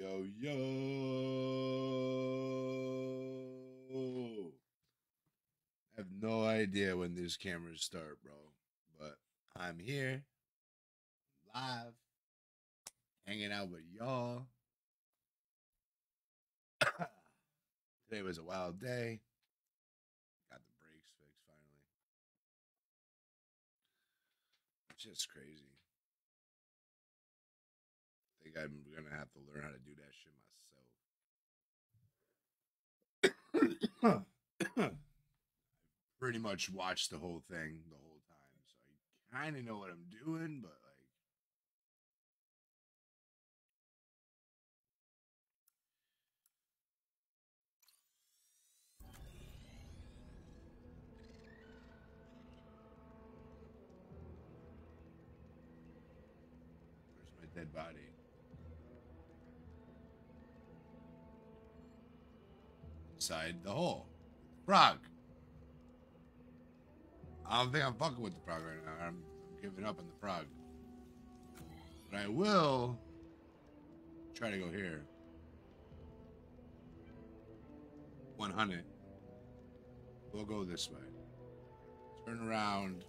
Yo, yo. I have no idea when these cameras start, bro. But I'm here, live, hanging out with y'all. Today was a wild day. Got the brakes fixed finally. Just crazy. Think I'm gonna have to learn how to do that shit myself. Pretty much watched the whole thing the whole time, so I kind of know what I'm doing, but like. Where's my dead body? Inside the hole. Frog. I don't think I'm fucking with the frog right now. I'm, I'm giving up on the frog. But I will try to go here. 100. We'll go this way. Turn around.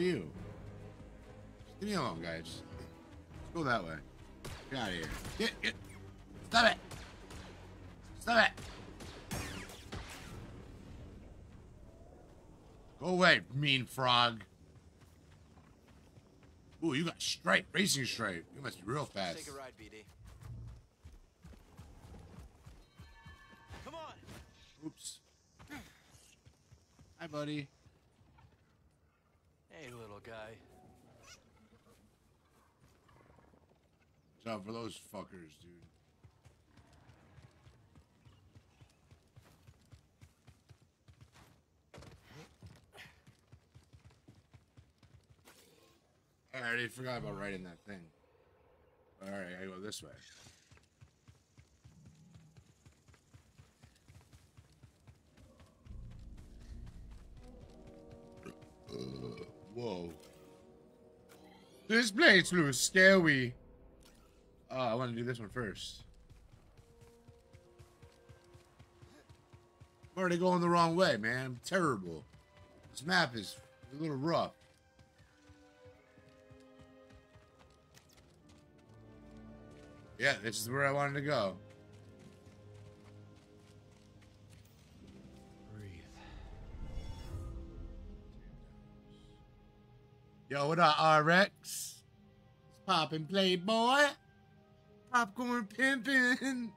Huh? Where are you? Leave me alone, guys. Let's go that way. Get out of here. Get, get. Stop it. Stop it. Go away, mean frog. Ooh, you got stripe, racing stripe. You must be real fast. Take a ride, BD. Come on. Oops. Hi, buddy. Hey, little guy. Out for those fuckers, dude. I already forgot about writing that thing. Alright, I go this way. Uh, whoa. This place looks scary. Oh, I want to do this one first. I'm already going the wrong way, man. I'm terrible. This map is a little rough. Yeah, this is where I wanted to go. Yo, what up, RX? It's poppin' Playboy. Popcorn pimpin'.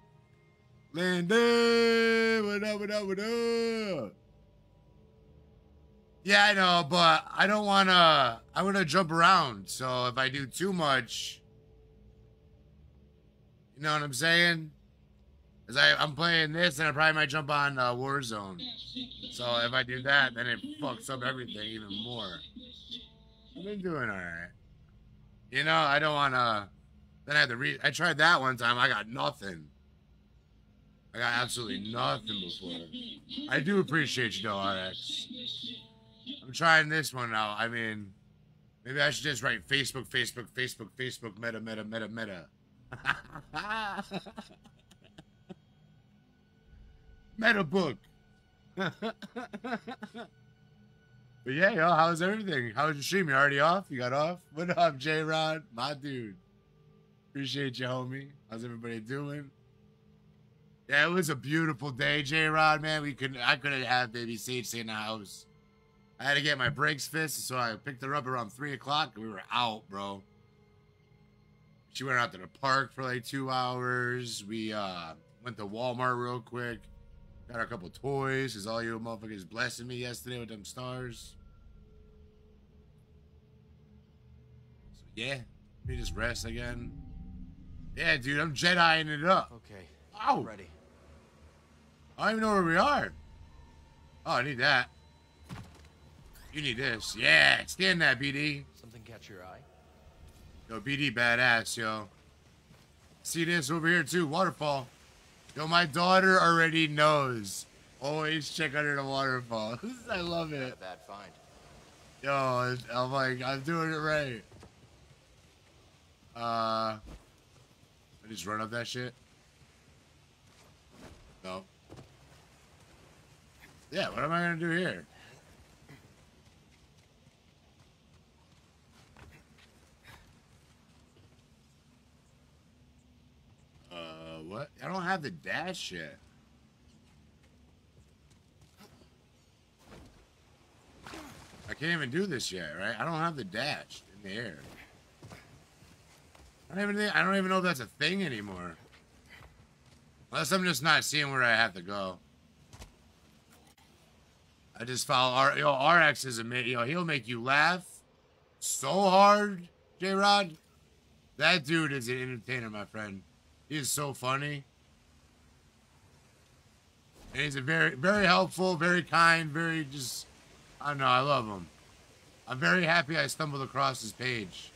Landon, what up, what up, what up? Yeah, I know, but I don't wanna, I wanna jump around. So if I do too much, you know what I'm saying? Cause I, I'm playing this and I probably might jump on uh, Warzone. So if I do that, then it fucks up everything even more. I've been doing all right. You know, I don't want to. Then I had to read. I tried that one time. I got nothing. I got absolutely nothing before. I do appreciate you, though, RX. I'm trying this one out. I mean, maybe I should just write Facebook, Facebook, Facebook, Facebook, meta, meta, meta, meta. meta book. But yeah, yo, how's everything? How was your stream? You already off? You got off? What up, J Rod? My dude. Appreciate you, homie. How's everybody doing? Yeah, it was a beautiful day, J Rod, man. We couldn't I couldn't have baby Sage in the house. I had to get my brakes fixed, so I picked her up around three o'clock and we were out, bro. She went out to the park for like two hours. We uh went to Walmart real quick. Got a couple toys, Is all you motherfuckers blessing me yesterday with them stars. So, yeah. Let me just rest again. Yeah, dude, I'm Jediing it up. Okay. Oh. Ready. I don't even know where we are. Oh, I need that. You need this. Yeah, stand that, BD. Something catch your eye? Yo, BD badass, yo. See this over here, too. Waterfall. Yo, my daughter already knows. Always check under the waterfall. I love Not a it. bad find. Yo, I'm like, I'm doing it right. Uh, I just run up that shit. No. Yeah, what am I gonna do here? Uh, what? I don't have the dash yet. I can't even do this yet, right? I don't have the dash in the air. I don't even think, I don't even know if that's a thing anymore. Unless I'm just not seeing where I have to go. I just follow R. Yo, RX is a Yo, he'll make you laugh so hard, J Rod. That dude is an entertainer, my friend. He is so funny. And he's a very, very helpful, very kind, very just. I don't know. I love him. I'm very happy I stumbled across his page.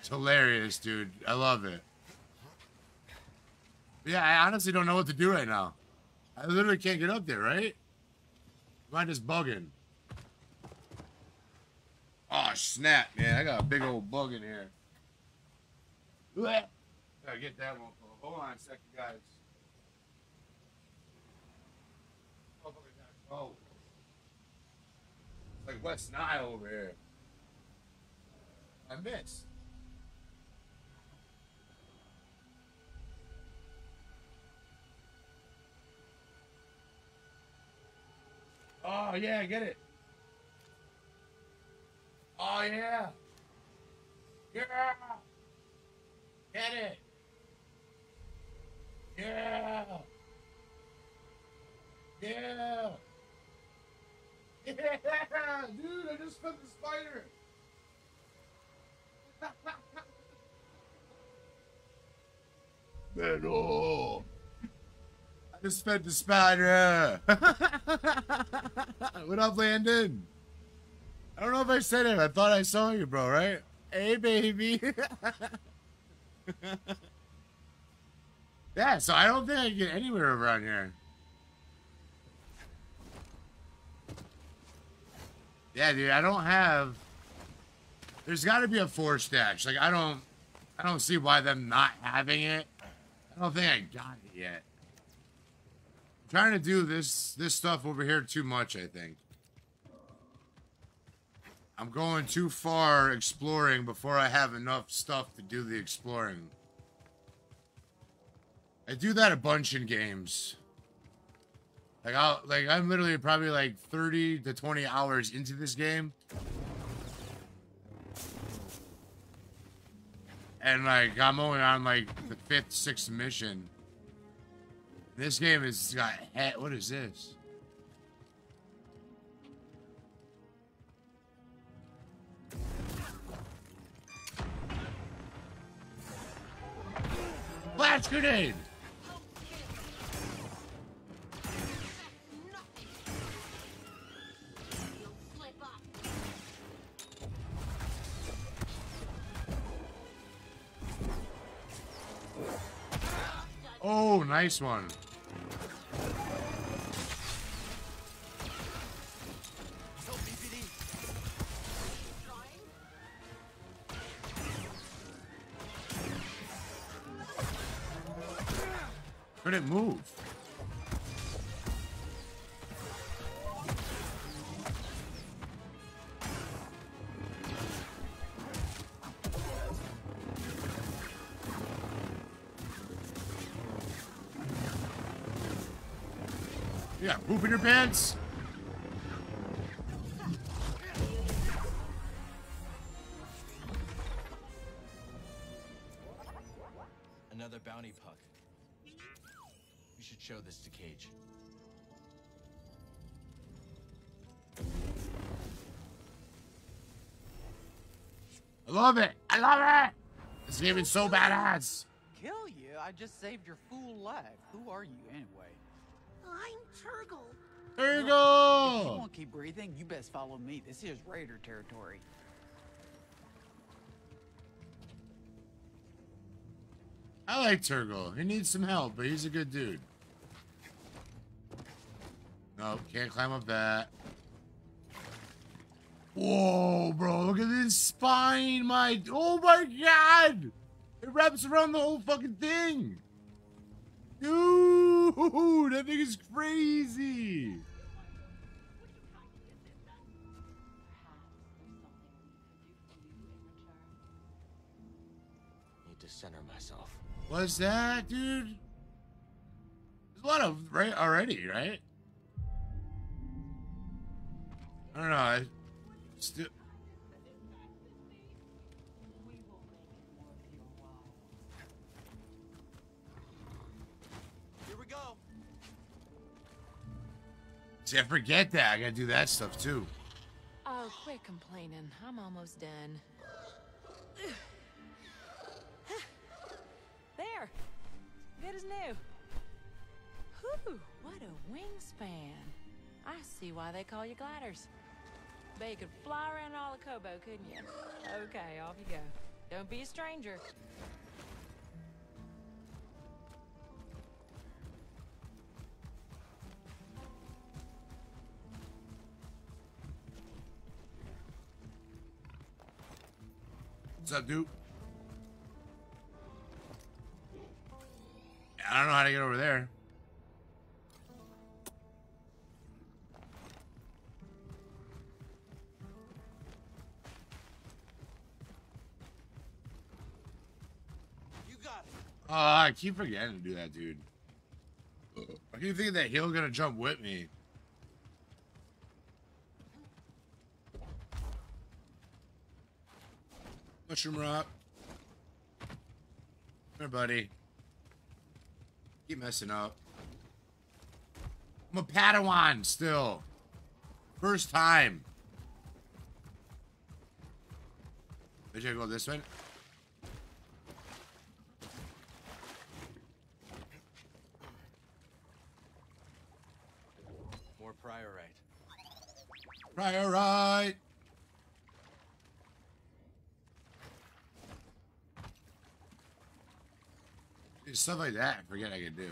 It's hilarious, dude. I love it. Yeah, I honestly don't know what to do right now. I literally can't get up there, right? Am just bugging? Oh, snap, man. I got a big old bug in here. Gotta get that one. Hold on a second, guys. Oh. It's like West Nile over here. I missed. Oh yeah, get it. Oh yeah. Yeah. Get it. Yeah. Yeah. Yeah, dude, I just fed the spider. Man, oh. I just fed the spider. what up, Landon? I don't know if I said it. I thought I saw you, bro, right? Hey, baby. yeah, so I don't think I can get anywhere around here. Yeah, dude, I don't have. There's got to be a four stash. Like I don't, I don't see why them not having it. I don't think I got it yet. I'm trying to do this this stuff over here too much. I think. I'm going too far exploring before I have enough stuff to do the exploring. I do that a bunch in games. Like I'll like I'm literally probably like 30 to 20 hours into this game. And like I'm only on like the fifth, sixth mission. This game has got what is this? Blast grenade! Oh, nice one. Couldn't move. Yeah, poop in your pants. I love it. I love it. This game is so badass. Kill you? I just saved your fool life. Who are you anyway? I'm Turgle. There you If you go. want to keep breathing, you best follow me. This is Raider territory. I like Turgle. He needs some help, but he's a good dude. Nope, can't climb up that. Whoa, bro, look at this spine, my... Oh my god! It wraps around the whole fucking thing! Dude, that thing is crazy! Need to center myself. What's that, dude? There's a lot of right already, right? I don't know. I still. Here we go. See, I forget that. I gotta do that stuff too. Oh, quit complaining. I'm almost done. there. Good as new. Whew, what a wingspan. I see why they call you gliders. Bet you could fly around all of Koboh, couldn't you? Okay, off you go. Don't be a stranger. What's up, dude? I don't know how to get over there. Oh, I keep forgetting to do that, dude. I keep thinking that he'll gonna jump with me. Mushroom rock. Here, buddy. Keep messing up. I'm a Padawan still. First time. Maybe I go this way. Priorite. Prior right. Stuff like that, I forget I can do.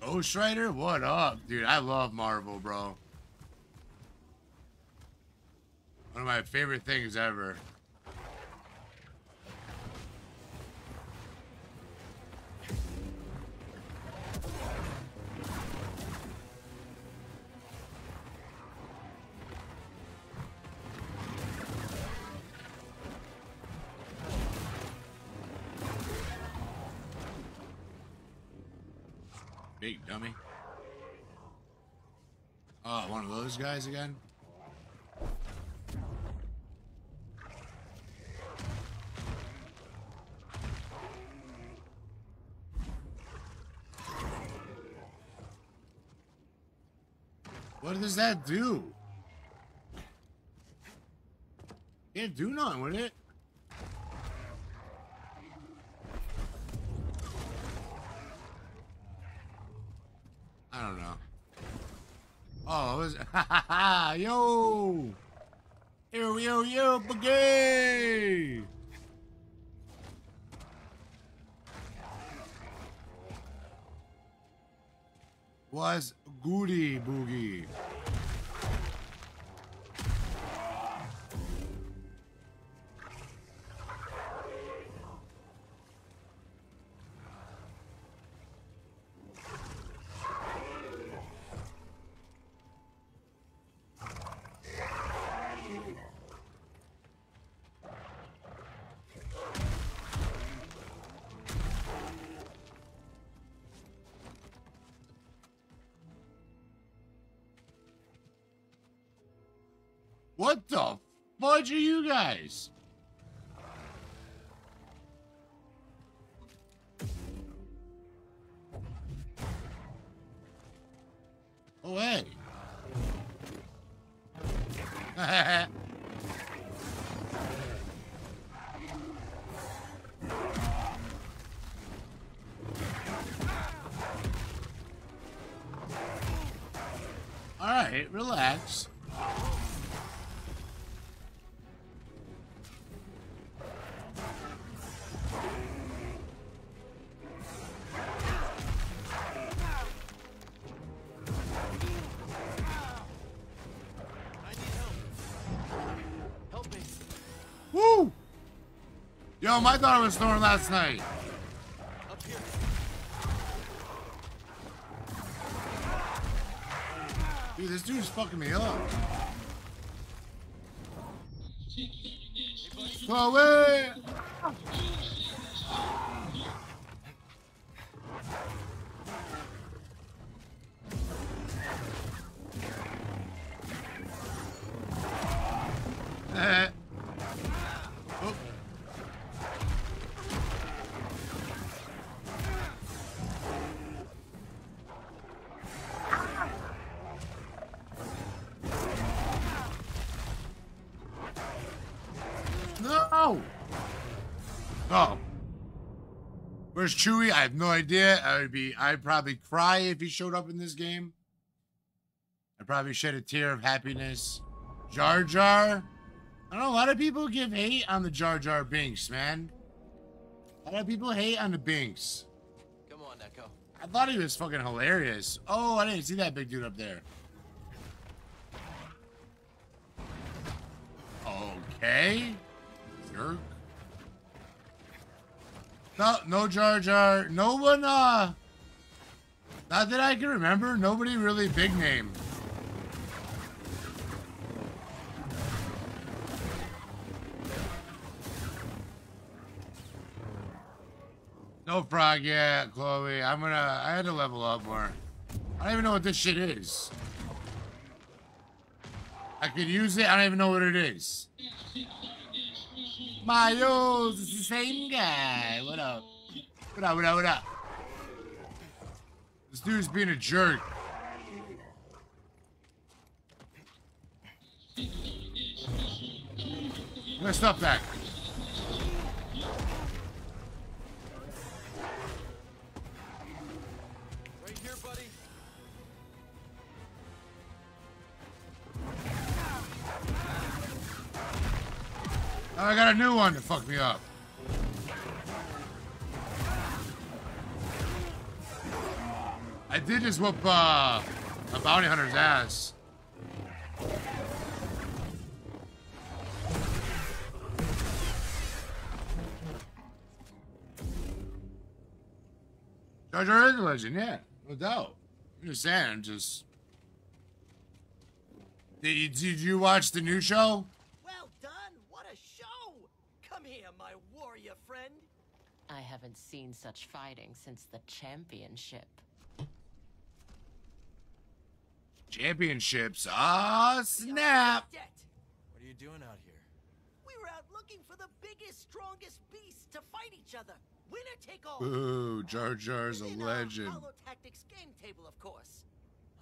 Ghost Rider, what up, dude? I love Marvel, bro. One of my favorite things ever. Those guys again? What does that do? Can't do nothing with it. I don't know. Oh, it was ha ha ha yo, yo yo yo boogie. Was goody boogie. Fudge are you guys? Yo, my daughter was snoring last night. Dude, this dude's fucking me up. Go away! Where's Chewie? I have no idea. I would be I'd probably cry if he showed up in this game. I'd probably shed a tear of happiness. Jar Jar? I don't know, a lot of people give hate on the Jar Jar Binks, man. A lot of people hate on the Binks. Come on, Echo. I thought he was fucking hilarious. Oh, I didn't see that big dude up there. No, Jar Jar. No one, uh... Not that I can remember. Nobody really big name. No frog yet, Chloe. I'm gonna. I had to level up more. I don't even know what this shit is. I could use it. I don't even know what it is. Miles, it's the same guy. What up? What up? What up? What up? This dude's being a jerk. Get my stuff back. Right here, buddy. Oh, I got a new one to fuck me up. I did just whoop uh, a bounty hunter's ass. Jar Jar is a legend, yeah, no doubt. I'm just saying, I'm just. Did you, did you watch the new show? Well done. What a show. Come here, my warrior friend. I haven't seen such fighting since the championship. Championships. Ah, snap. What are you doing out here? We were out looking for the biggest, strongest beasts to fight each other. Winner take all. Ooh, Jar Jar's a Within our legend. Hollow Tactics game table, of course.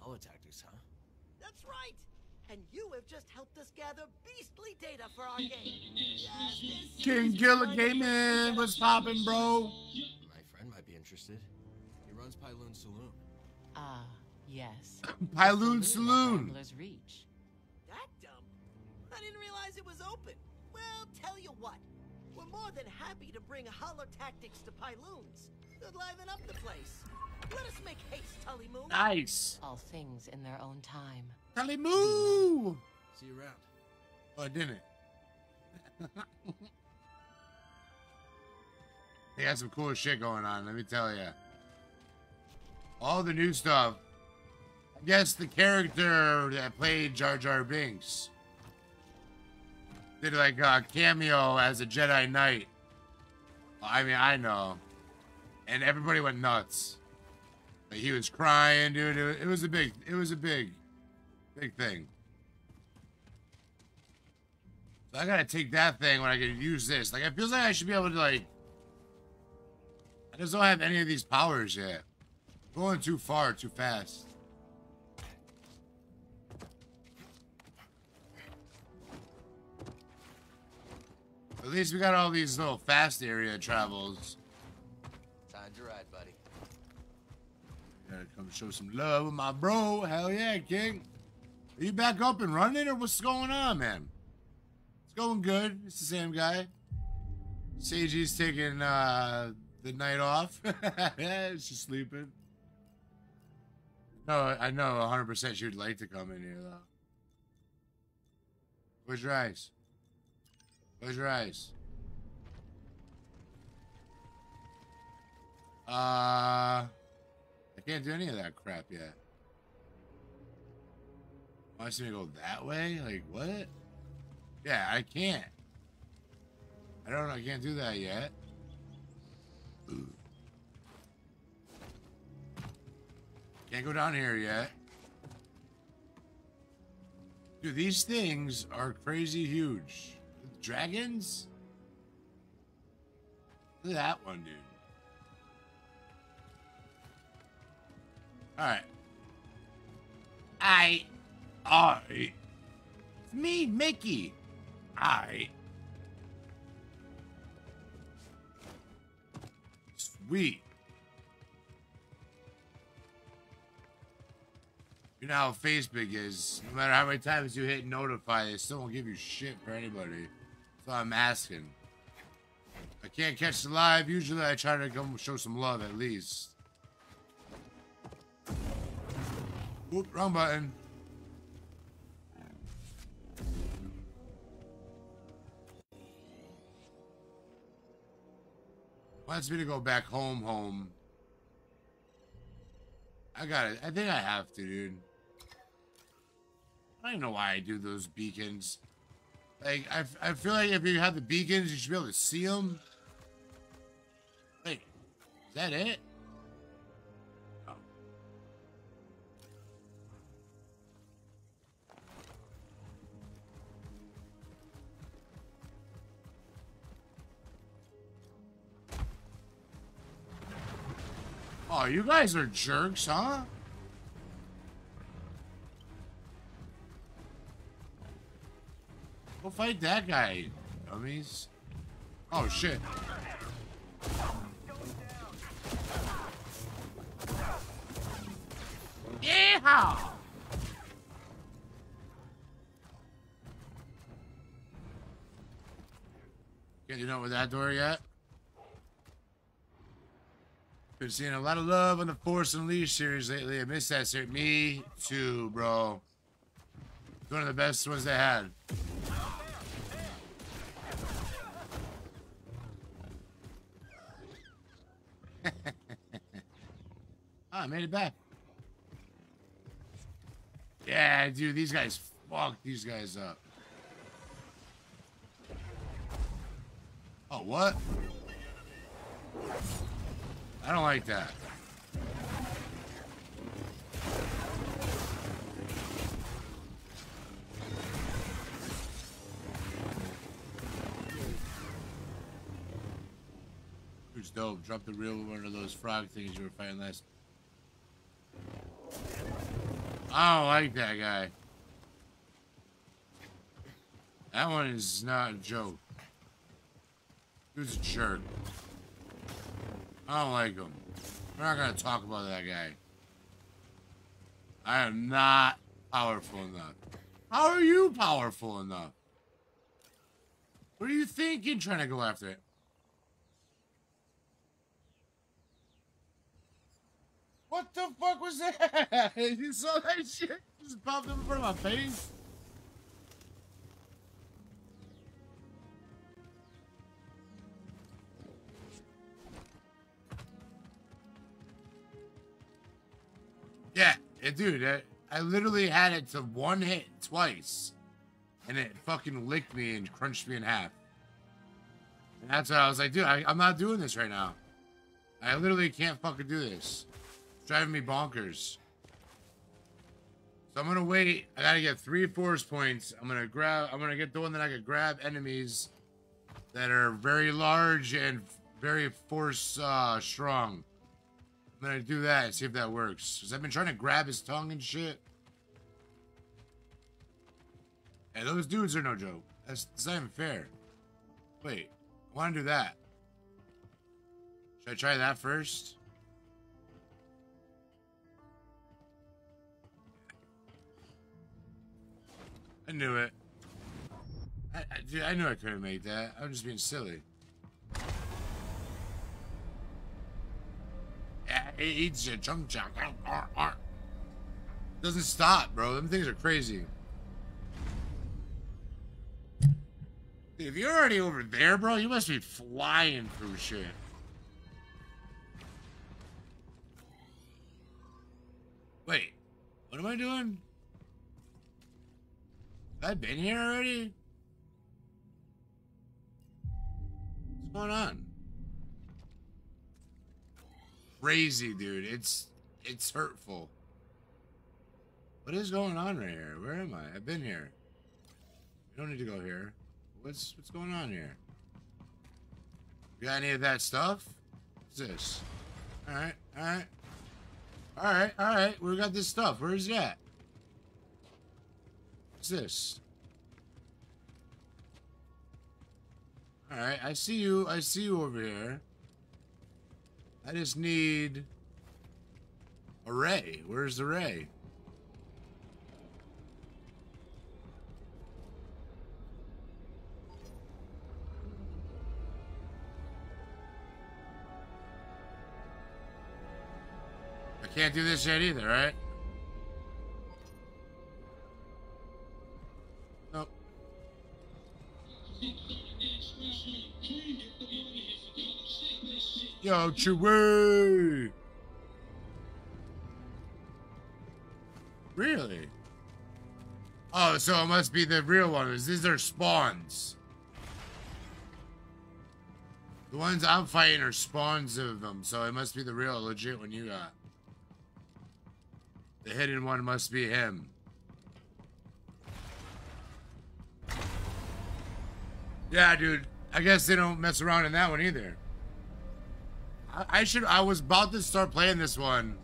Holotactics, huh? That's right. And you have just helped us gather beastly data for our game. Just as King soon as Killer we find a Gaming, beast what's that- poppin', bro? My friend might be interested. He runs Pyloon Saloon. Ah, yes. Pyloon Saloon. Wrangler's Reach. That dumb? I didn't realize it was open. Well, tell you what. We're more than happy to bring Hollow Tactics to Pyloons. Could liven up the place. Let us make haste, Tully Moon. Nice. All things in their own time. Tally moo. See you around. Oh, I didn't. they got some cool shit going on, let me tell you. All the new stuff. Guess the character that played Jar Jar Binks did like a cameo as a Jedi Knight. I mean, I know. And everybody went nuts. Like, he was crying, dude. It was, it was a big, it was a big, big thing. So I gotta take that thing when I can use this. Like, it feels like I should be able to, like... I just don't have any of these powers yet. Going too far, too fast. At least we got all these little fast area travels. Time to ride, buddy. Gotta come show some love with my bro. Hell yeah, King. Are you back up and running or what's going on, man? It's going good. It's the same guy. Seiji's taking uh, the night off. She's sleeping. No, I know 100% she would like to come in here, though. Where's your eyes? Where's your eyes? Uh, I can't do any of that crap yet. Wants me to go that way? Like, what? Yeah, I can't. I don't know. I can't do that yet. Ooh. Can't go down here yet. Dude, these things are crazy huge. Dragons? Look at that one, dude. Alright. I. I. It's me, Mickey. I. Sweet. You know how Facebook is. No matter how many times you hit notify, they still won't give you shit for anybody. I'm asking. I can't catch the live. Usually I try to come show some love at least. Whoop, wrong button. Wants me to go back home, home. I got it. I think I have to, dude. I don't know why I do those beacons. Like, I, I feel like if you have the beacons, you should be able to see them. Wait, is that it? Oh. Oh, you guys are jerks, huh? Go fight that guy, dummies. Oh, shit. Yeehaw! Can't do nothing with that door yet. Been seeing a lot of love on the Force Unleashed series lately. I missed that series. Me too, bro. One of the best ones they had. oh, I made it back. Yeah, dude, these guys fuck these guys up. Oh, what? I don't like that. Dope? Drop the real one of those frog things you were fighting last. Oh, I don't like that guy. That one is not a joke. Who's a jerk? I don't like him. We're not gonna talk about that guy. I am not powerful enough. How are you powerful enough? What are you thinking trying to go after it? What the fuck was that? you saw that shit? Just popped up in front of my face? Yeah, dude, I, I literally had it to one hit twice. And it fucking licked me and crunched me in half. And that's why I was like, dude, I, I'm not doing this right now. I literally can't fucking do this. Driving me bonkers. So I'm gonna wait. I gotta get three force points. I'm gonna grab. I'm gonna get the one that I could grab enemies that are very large and very force uh, strong. I'm gonna do that and see if that works. Cause I've been trying to grab his tongue and shit. And those dudes are no joke. That's, that's not even fair. Wait, I want to do that. Should I try that first? I knew it. I, I, dude, I knew I couldn't make that. I'm just being silly. Yeah, it eats your chunk chunk. Doesn't stop, bro. Them things are crazy. Dude, if you're already over there, bro, you must be flying through shit. Wait, what am I doing? Have been here already? What's going on? Crazy, dude. It's it's hurtful. What is going on right here? Where am I? I've been here. We don't need to go here. What's what's going on here? You got any of that stuff? What's this? Alright, alright. Alright, alright. We got this stuff. Where's that? What's this? Alright, I see you. I see you over here. I just need a ray. Where's the ray? I can't do this yet either, right? Yo, Chewie! Really? Oh, so it must be the real ones. These are spawns. The ones I'm fighting are spawns of them, so it must be the real legit one you got. The hidden one must be him. Yeah, dude. I guess they don't mess around in that one either. I, should. I was about to start playing this one.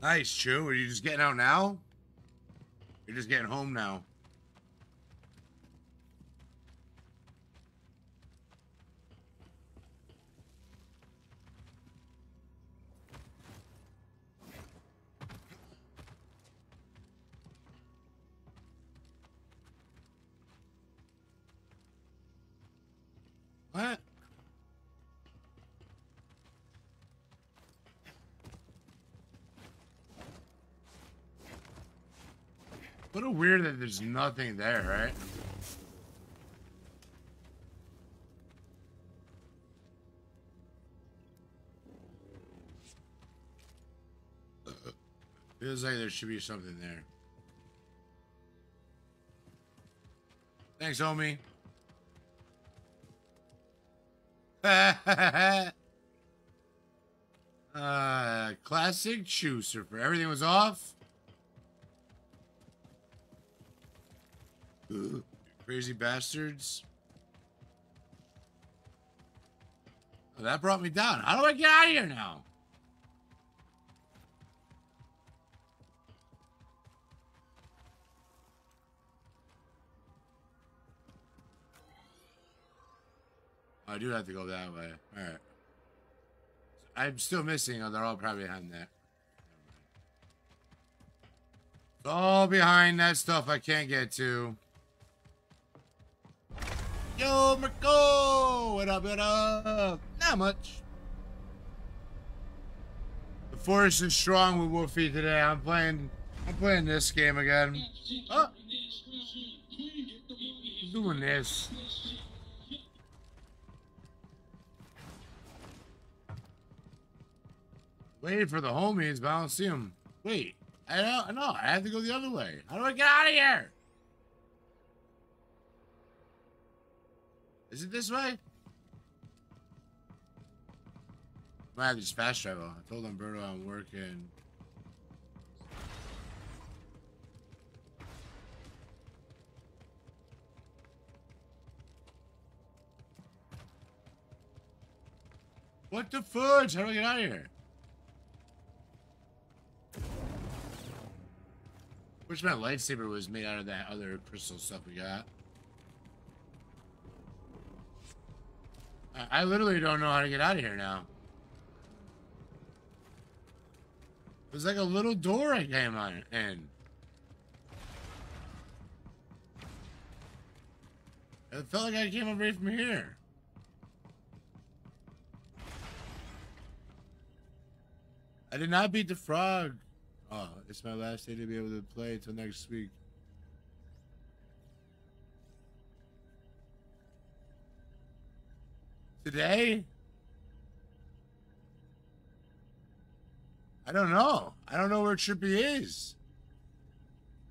Nice, Chew. Are you just getting out now? You're just getting home now. What? A weird that there's nothing there, right? Feels like there should be something there. Thanks, homie. uh, classic shoe surfer. Everything was off. Crazy bastards. Oh, that brought me down. How do I get out of here now? I do have to go that way. Alright. I'm still missing. They're all probably behind that. It's all behind that stuff I can't get to. Yo, Marco! What up, what up? Not much. The force is strong with Wolfie today. I'm playing I'm playing this game again. Oh. I'm doing this. Waiting for the homies, but I don't see them. Wait, I don't know. I have to go the other way. How do I get out of here? Is it this way? Might have to just fast travel. I told Umberto I'm working. What the fudge? How do I get out of here? Wish my lightsaber was made out of that other crystal stuff we got. I, I literally don't know how to get out of here now. There's like a little door I came on in. It felt like I came away from here. I did not beat the frog. Oh, it's my last day to be able to play until next week. Today? I don't know. I don't know where Trippy is.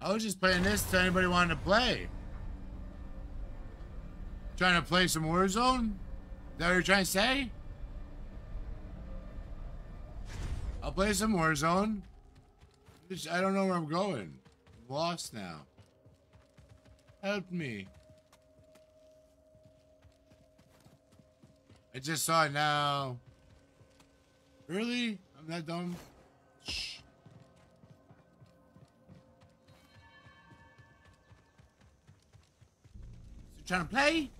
I was just playing this to anybody wanted to play. Trying to play some Warzone? Is that what you're trying to say? I'll play some Warzone. Just, I don't know where I'm going. I'm lost now. Help me. I just saw it now. Really? I'm that dumb? Shh. You trying to play?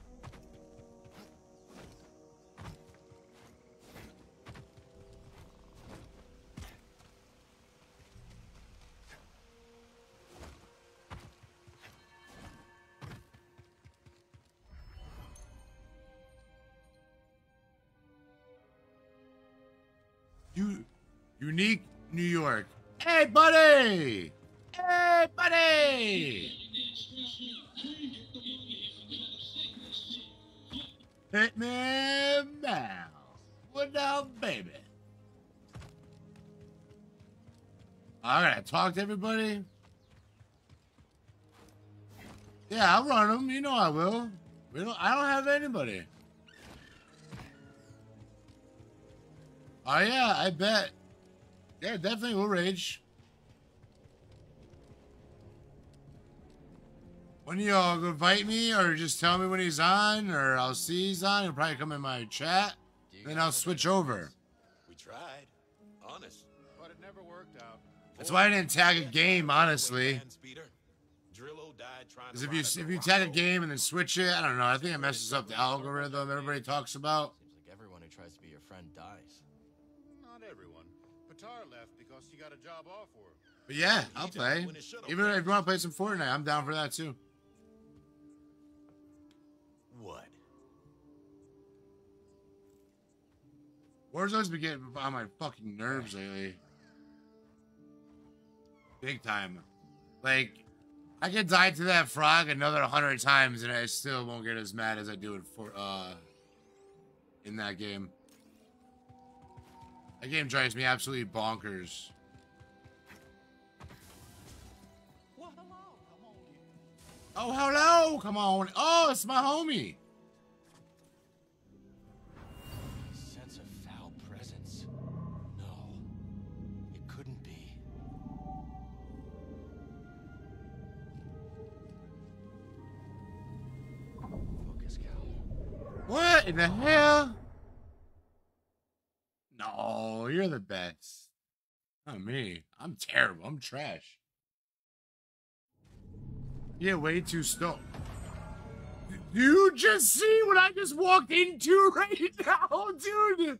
Unique New York. Hey, buddy! Hey, buddy! Hitman now. What now, baby? All right, talk to everybody. Yeah, I'll run them. You know I will. We don't. I don't have anybody. Oh yeah, I bet. Yeah, definitely will rage. When y'all go invite me, or just tell me when he's on, or I'll see he's on. He'll probably come in my chat. Then I'll switch over. We tried. Honest. But it never worked out. That's why I didn't tag a game, honestly. Drillo Because if you if you tag a game and then switch it, I don't know. I think it messes up the algorithm everybody talks about. Seems like everyone who tries to be your friend dies. Got a job offer. But yeah, I'll play. Even if you want to play some Fortnite, I'm down for that too. What? Warzone's been getting on my fucking nerves lately. Big time. Like, I could die to that frog another hundred times and I still won't get as mad as I do in for uh in that game. That game drives me absolutely bonkers. Oh, hello! Come on. Oh, it's my homie. Sense of foul presence. No, it couldn't be. Focus, Cal. What in the hell? No, you're the best. Not me. I'm terrible. I'm trash. Yeah, way too slow. You just see what I just walked into right now, dude.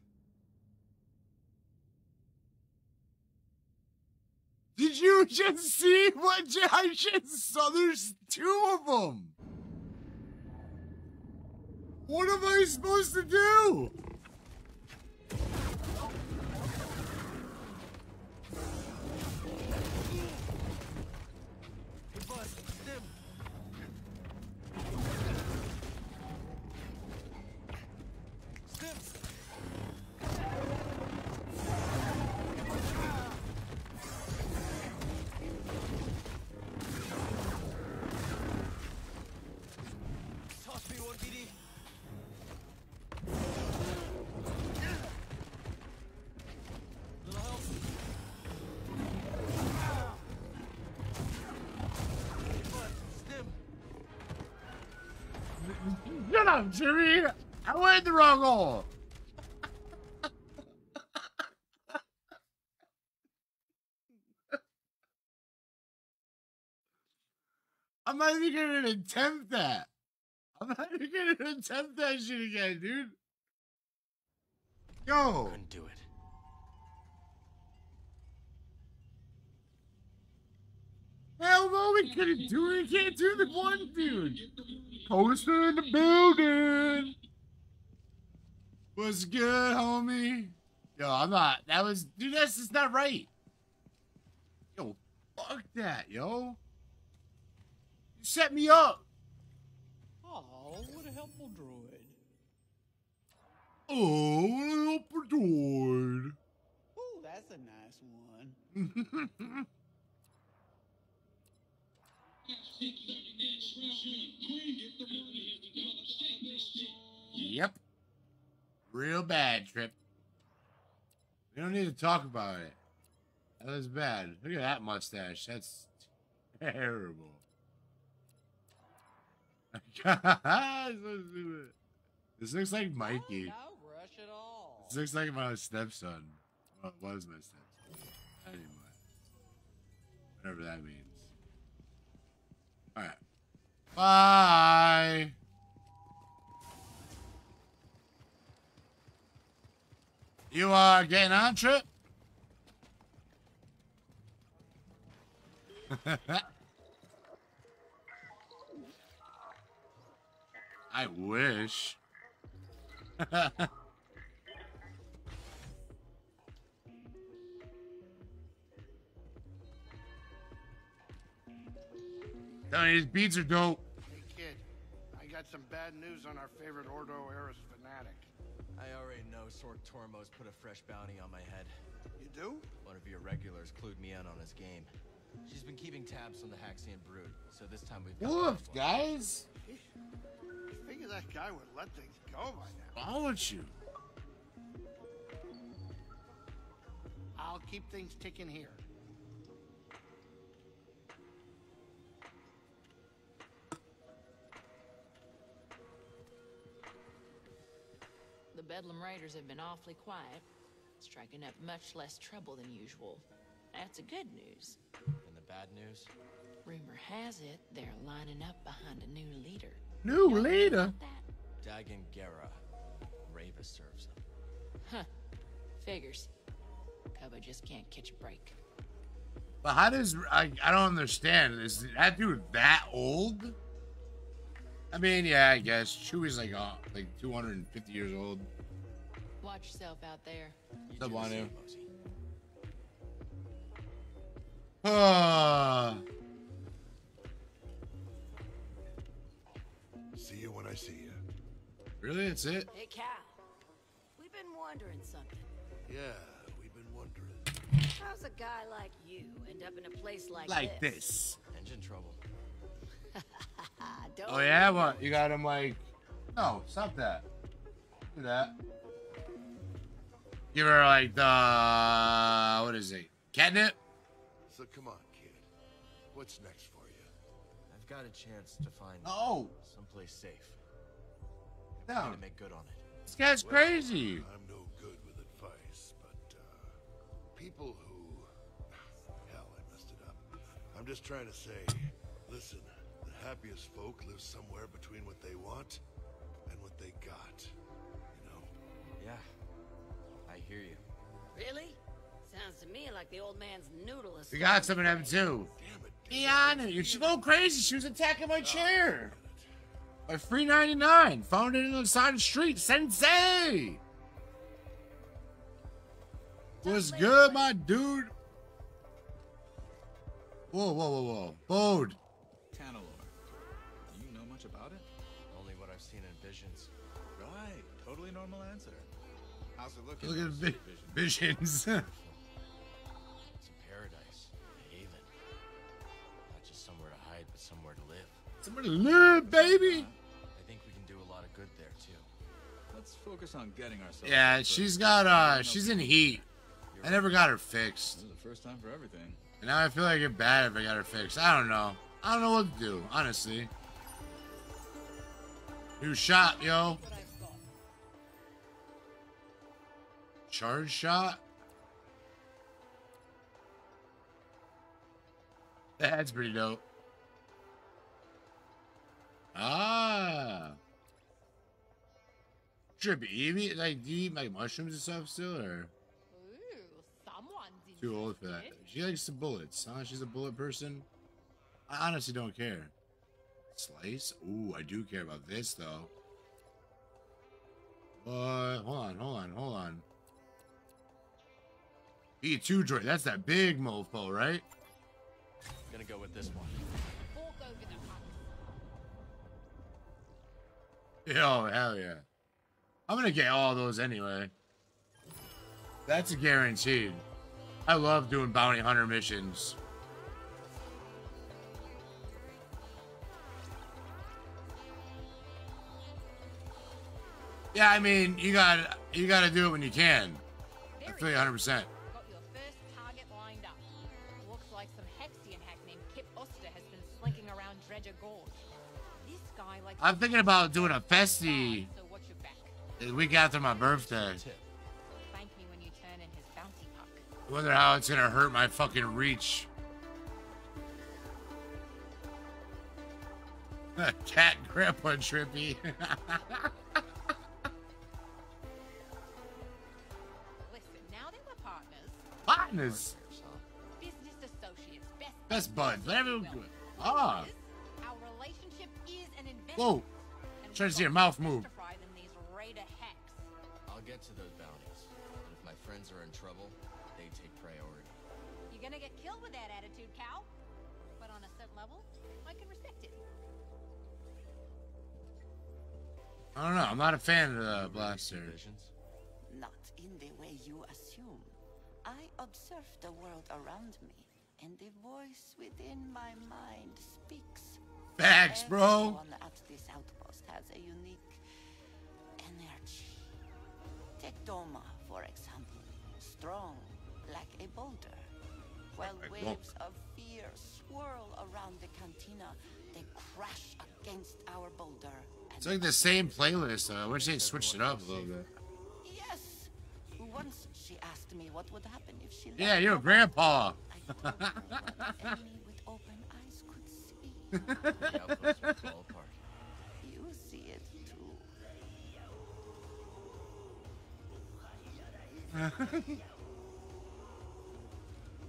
Did you just see what I just saw? There's two of them. What am I supposed to do? Jimmy. I went the wrong hole. I'm not even gonna attempt that. I'm not even gonna attempt that shit again, dude. Yo, Couldn't do it. Hell no, we couldn't do it. We can't do the one, dude. Poster in the building. What's good, homie? Yo, I'm not. That was, dude. That's just not right. Yo, fuck that, yo. You set me up. Oh, what a helpful droid. Oh, what a helper droid. Ooh, that's a nice one. Yep. Real bad, Trip. We don't need to talk about it. That was bad. Look at that mustache. That's terrible. This looks like Mikey. No rush at all. This looks like my stepson. Well, it was my stepson. Anyway. Whatever that means. Alright. Bye. You uh getting on trip? I wish. Tony, these beats are dope. Hey, kid. I got some bad news on our favorite Ordo Eris fanatic. I already know Sorc Tormos put a fresh bounty on my head. You do? One of your regulars clued me in on his game. She's been keeping tabs on the Haxion brood, so this time we've got the Woof, first guys. You figure that guy would let things go by now. Why would you? I'll keep things ticking here. The Bedlam Raiders have been awfully quiet, striking up much less trouble than usual. That's a good news. And the bad news? Rumor has it they're lining up behind a new leader. New Know anything leader. about? Dagan Gera. Rava serves him. Huh. Figures. Koboh just can't catch a break. But how does I? I don't understand. Is that dude that old? I mean, yeah, I guess Chewie's like uh, like 250 years old. Watch yourself out there. What's up, the Wanu? Ah, See you when I see you. really? That's it? Hey, Cal. We've been wondering something. Yeah, we've been wondering. How's a guy like you end up in a place like, Like this? Engine trouble. Don't Oh yeah, what? You got him like? No, stop that. Do that. Give her like the what is it? Catnip? So come on, kid. What's next for you? I've got a chance to find Oh, someplace safe. no. Trying to make good on it. This guy's crazy. I'm no good with advice, but uh, people who hell, I messed it up. I'm just trying to say, listen, the happiest folk live somewhere between what they want and what they got. You know? Yeah. I hear you. Really? Sounds to me like the old man's noodle is We got some of them too. Damn it. Be honest, you should go crazy. She was attacking my oh, chair. By free ninety nine. Found it on the side of the street. Sensei. What's good, my dude? Whoa, whoa, whoa, whoa. Bode. How's it looking? Look at Mr. vi- visions. It's a paradise. A haven. Not just somewhere to hide, but somewhere to live. Somewhere to live, baby. I think we can do a lot of good there, too. Let's focus on getting ourselves. Yeah, there she's first. got I uh she's in heat. I never got her fixed. This is the first time for everything. And now I feel like it bad if I got her fixed. I don't know. I don't know what to do, honestly. New shot, yo. Charge shot? That's pretty dope. Ah. Trippy, you eat, like, do you eat, like, mushrooms and stuff still, or? Ooh, Too old for that. She likes the bullets, huh? She's a bullet person. I honestly don't care. Slice? Ooh, I do care about this, though. But, hold on, hold on, hold on. E2 droid, that's that big mofo, right? Gonna go with this one. Fork over the hut. Yo, hell yeah. I'm gonna get all those anyway. That's a guaranteed. I love doing bounty hunter missions. Yeah, I mean, you got you got to do it when you can. I feel you 100. percent I'm thinking about doing a festy so watch your back. the week after my birthday. Tip. Thank me when you turn in his bounty puck. I wonder how it's gonna hurt my fucking reach. Cat Grandpa Trippy. Listen, now partners, Partners. business associates, best Best buds. Whatever. Well, Ah. Whoa. and Trying to see your mouth move. to fry than these raider hacks. I'll get to those bounties. But if my friends are in trouble, they take priority. You're gonna get killed with that attitude, Cal. But on a certain level, I can respect it. I don't know. I'm not a fan of the blaster. Visions? Not in the way you assume. I observe the world around me, and the voice within my mind speaks. Facts, bro. Everyone at this outpost has a unique energy. Take Doma, for example. Strong, like a boulder. While waves of fear swirl around the cantina, they crash against our boulder. It's like the same playlist. Though. I wish they switched it up a little bit. Yes. Once she asked me what would happen if she Yeah, you're a grandpa. You see it too.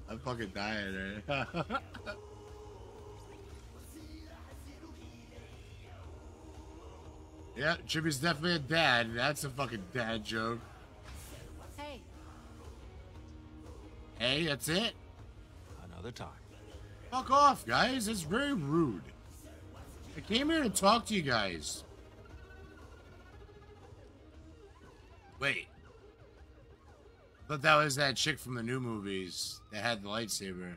I'm fucking dying, right? yeah, Jimmy's definitely a dad. That's a fucking dad joke. Hey, Hey, that's it. Another time. Fuck off, guys. That's very rude. I came here to talk to you guys. Wait. I thought that was that chick from the new movies that had the lightsaber.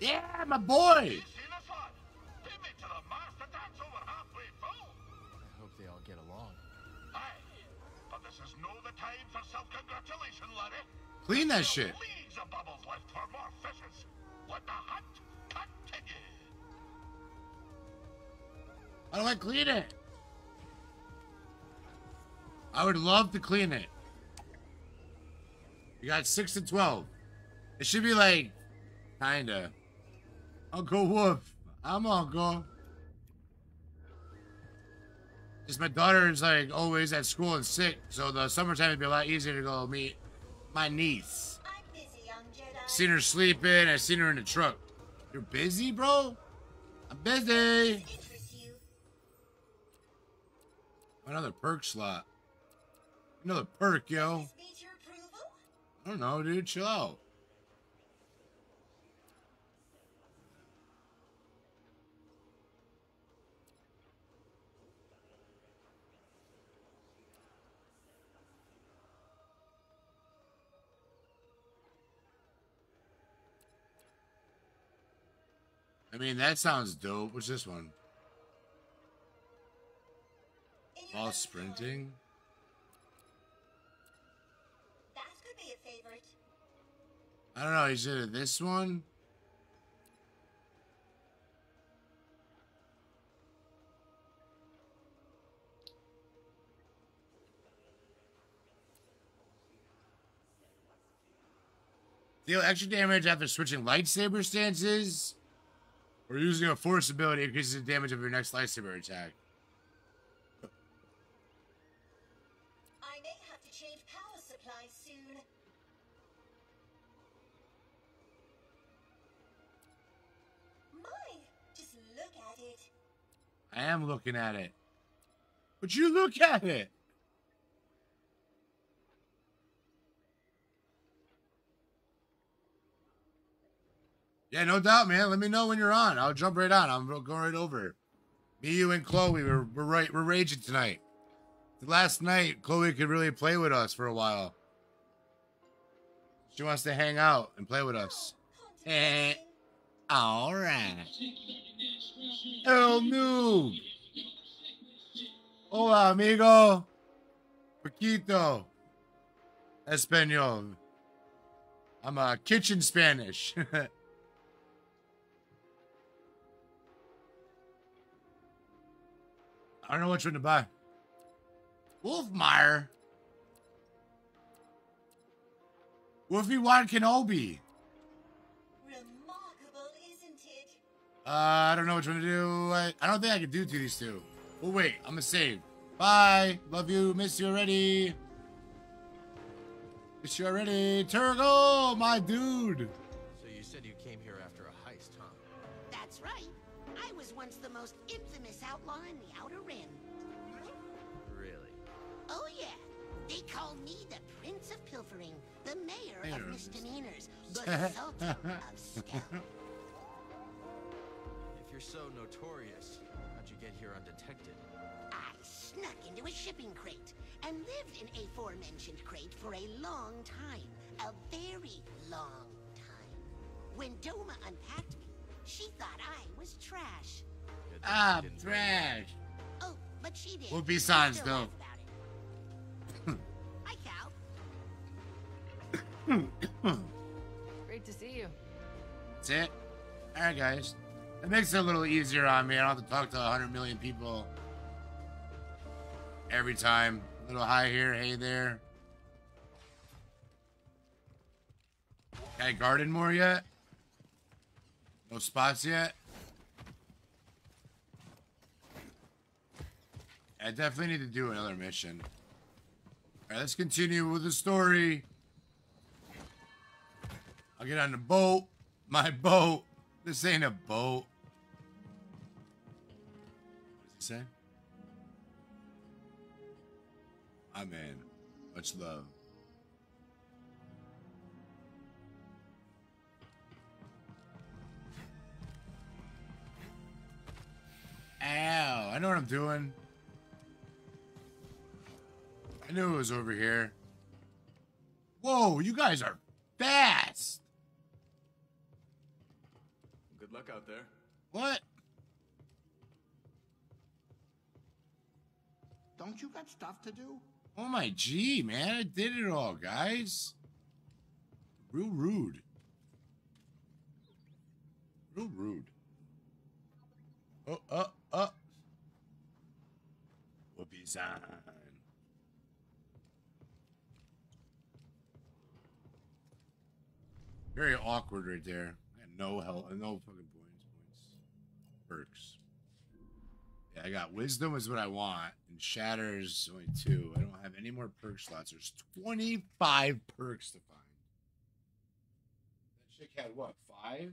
Yeah, my boy! I hope they all get along. But this is no the time for self-congratulation, laddie. Clean that shit. Leagues of bubbles left for more fishes. How do I clean it? I would love to clean it. You got 6 to 12. It should be like, kinda. Uncle Wolf. I'm Uncle. Just my daughter is like always at school and sick, so the summertime would be a lot easier to go meet my niece. I'm busy, young Jedi. Seen her sleeping, I seen her in the truck. You're busy, bro? I'm busy. Another perk slot. Another perk, yo. I don't know, dude. Chill out. I mean, that sounds dope. What's this one? All sprinting? That could be a favorite. I don't know. Is it this one? Deal extra damage after switching lightsaber stances. Or using a force ability increases the damage of your next lightsaber attack. I may have to change power supply soon. My, just look at it. I am looking at it. But you look at it. Yeah, no doubt, man. Let me know when you're on. I'll jump right on. I'm going right over. Me, you, and Chloe, we're, we're right. We're raging tonight. Last night, Chloe could really play with us for a while. She wants to hang out and play with us. Eh. All right. El Noob. Hola, amigo. Poquito. Espanol. I'm a uh, kitchen Spanish. I don't know which one to buy. Wolfmeyer. Wolfie Wan Kenobi. Remarkable, isn't it? Uh, I don't know which one to do. I, I don't think I can do to these two. Oh, wait. I'm going to save. Bye. Love you. Miss you already. Miss you already. Turgle, my dude. The Mayor of Misdemeanors, the Sultan of Stealth. If you're so notorious, how'd you get here undetected? I snuck into a shipping crate and lived in a aforementioned crate for a long time. A very long time. When Doma unpacked me, she thought I was trash. Ah, trash. Oh, but she did. Whoopi She Sans, though. Great to see you. That's it. All right, guys. It makes it a little easier on me. I don't have to talk to 100 million people every time. A little hi here, hey there. Can I garden more yet? No spots yet? I definitely need to do another mission. All right, let's continue with the story. I'll get on the boat. My boat. This ain't a boat. What does it say? Amen. Much love. Ow. I know what I'm doing. I knew it was over here. Whoa, you guys are fast. Good luck out there. What? Don't you got stuff to do? Oh my gee, man. I did it all, guys. Real rude. Real rude. Oh, uh, uh. Whoopie sign. Very awkward right there. No help, no fucking points, points, perks. Yeah, I got wisdom is what I want, and shatters only two. I don't have any more perk slots. There's 25 perks to find. That chick had what? Five?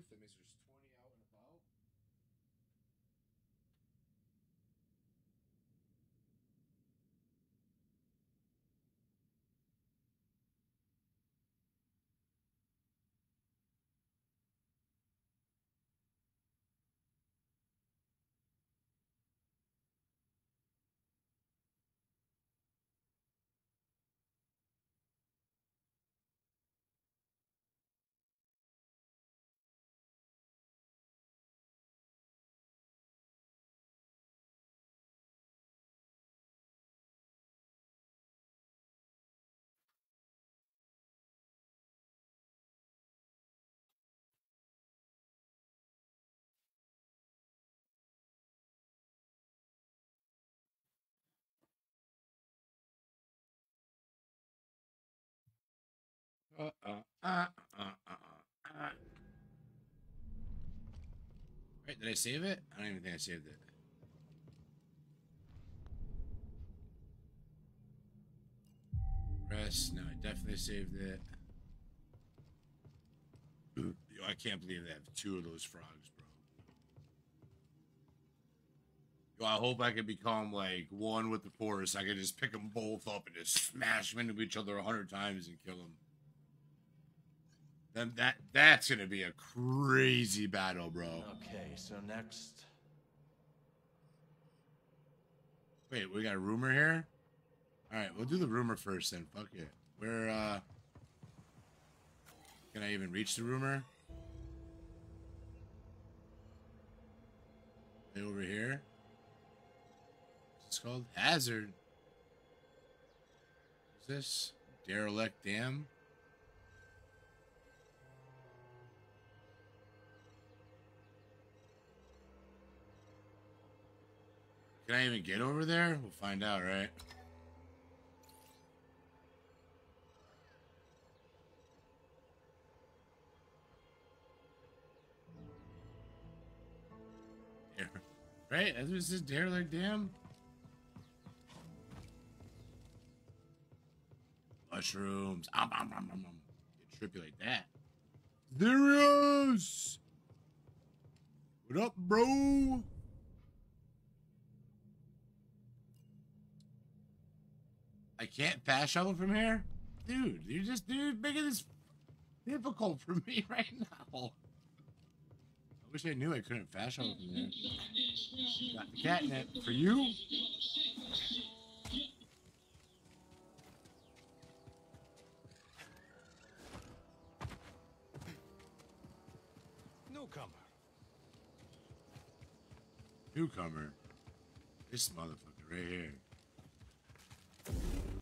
Uh, uh. Wait, did I save it? I don't even think I saved it. Rest. No, I definitely saved it. Yo, I can't believe they have two of those frogs, bro. Yo, I hope I can become like one with the forest. I can just pick them both up and just smash them into each other a hundred times and kill them. Then that that's gonna be a crazy battle, bro. Okay, so next. Wait, we got a rumor here? Alright, we'll do the rumor first then. Fuck it. Where uh Can I even reach the rumor? Over here? It's called? Hazard. Is this? Derelict Dam? Can I even get over there? We'll find out, right? Here. Right? What it says, Derelict Dam? Mushrooms. Um, um, um, um, um. Like that. There is! What up, bro? I can't fast travel from here? Dude, you're just dude making this difficult for me right now. I wish I knew I couldn't fast travel from here. Got the catnip for you. Newcomer. Newcomer. This motherfucker right here. Interesting.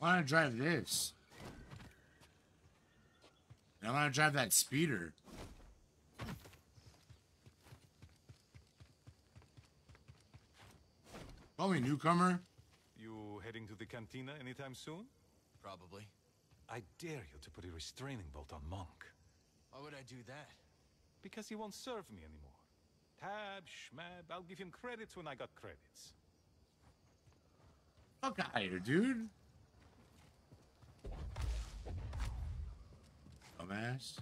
I want to drive this. And I want to drive that speeder. Call me newcomer. You heading to the cantina anytime soon? Probably. I dare you to put a restraining bolt on Monk. Why would I do that? Because he won't serve me anymore. Tab, schmab, I'll give him credits when I got credits. Fuck out of here, dude. Dumbass.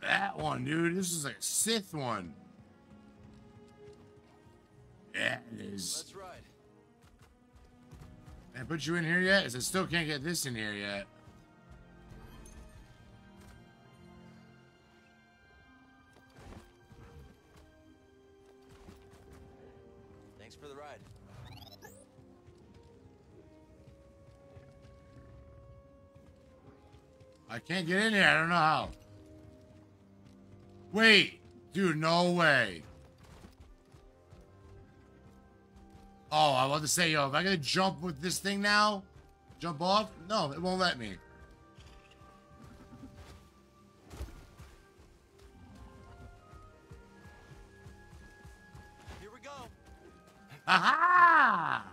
That one, dude. This is like a Sith one. Yeah, it is. Let's ride. Can I put you in here yet? 'Cause I still can't get this in here yet. I can't get in there. I don't know how. Wait. Dude, no way. Oh, I want to say, yo, if I gotta jump with this thing now, jump off? No, it won't let me. Here we go. Aha!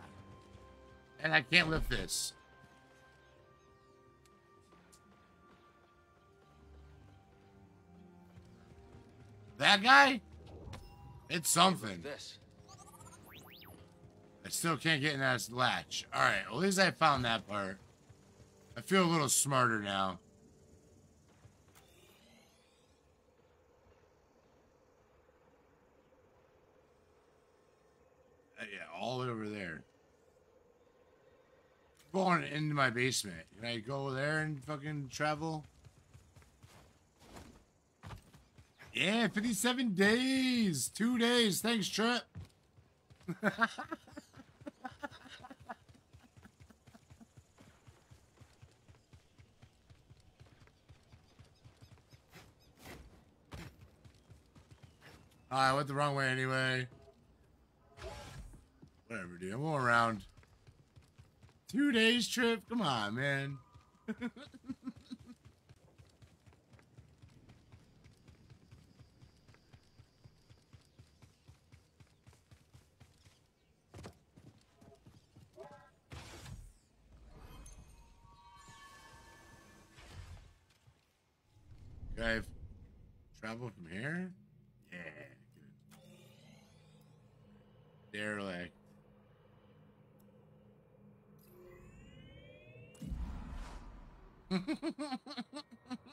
And I can't lift this. That guy? It's something. This. I still can't get in that latch. Alright, at least I found that part. I feel a little smarter now. Uh, yeah, all the way over there. Going into my basement. Can I go there and fucking travel? Yeah, 57 days. Two days. Thanks, Trip. Ah, I went the wrong way anyway. Whatever, dude. I'm all around. Two days trip? Come on, man. Drive. Travel from here? Yeah, good. Derelict.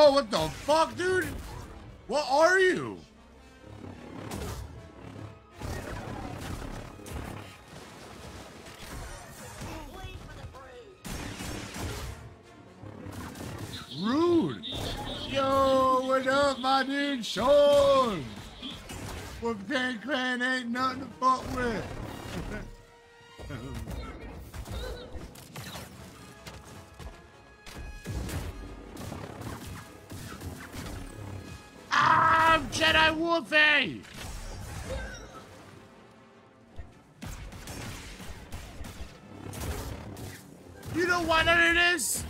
Oh, what the fuck, dude? What are you? Rude. Yo, what up, my dude, Sean? With Pan Clan ain't nothing to fuck with. Jedi Wolfie! You know what it is?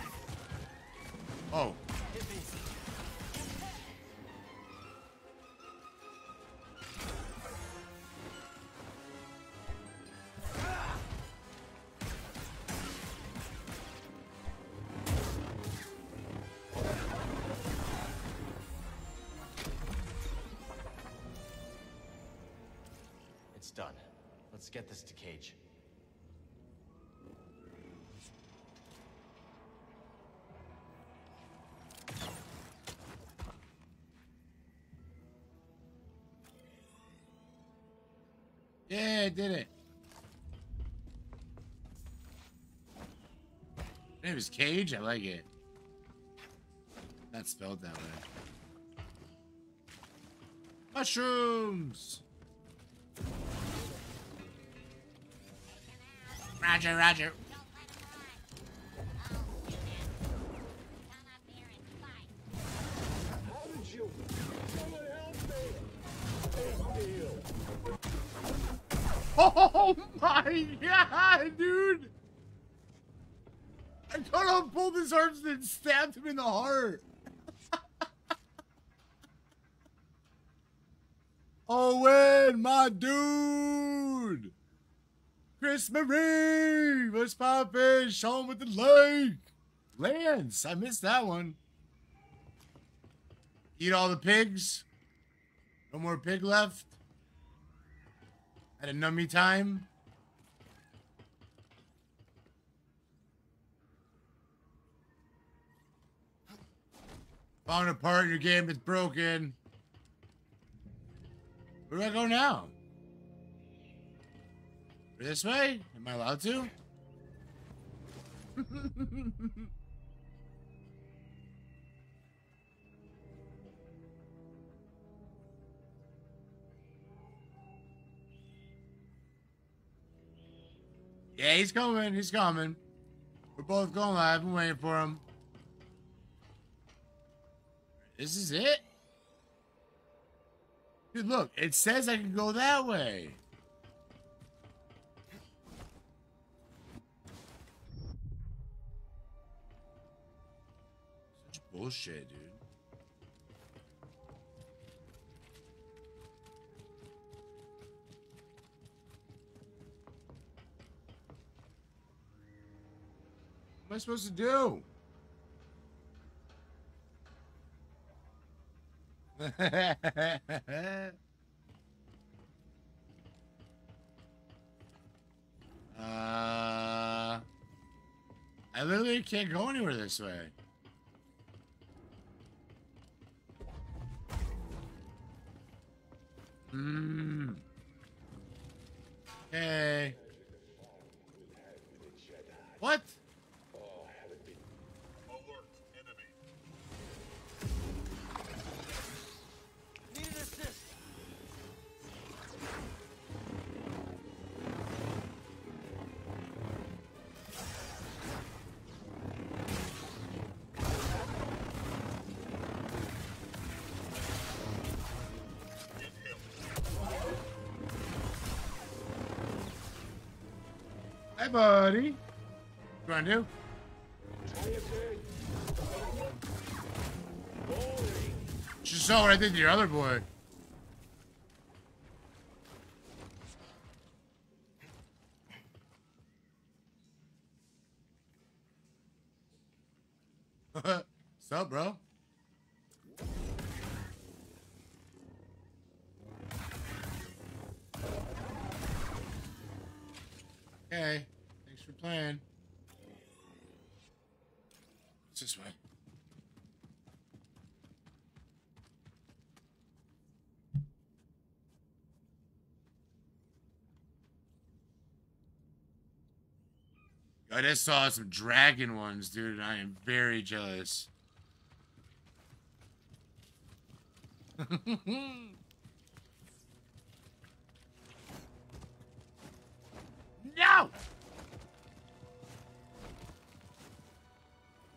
I did it. Name is Cage. I like it. Not spelled that way. Mushrooms. Roger, Roger. Oh my god, dude! I thought I pulled his arms and stabbed him in the heart. Oh, Owen, my dude! Chris Marie! What's poppin'? Sean with the lake! Lance, I missed that one. Eat all the pigs? No more pig left? Had a nummy time? Falling apart, your game is broken. Where do I go now? This way? Am I allowed to? yeah, he's coming. He's coming. We're both going live. I'm waiting for him. This is it? Dude, look. It says I can go that way. Such bullshit, dude. Am I supposed to do? uh, I literally can't go anywhere this way. Hmm. Hey. What? Hi, buddy. What you want to do? She saw what I did to your other boy. What's up, bro? Okay, thanks for playing. It's this way. I just saw some dragon ones, dude, and I am very jealous. no!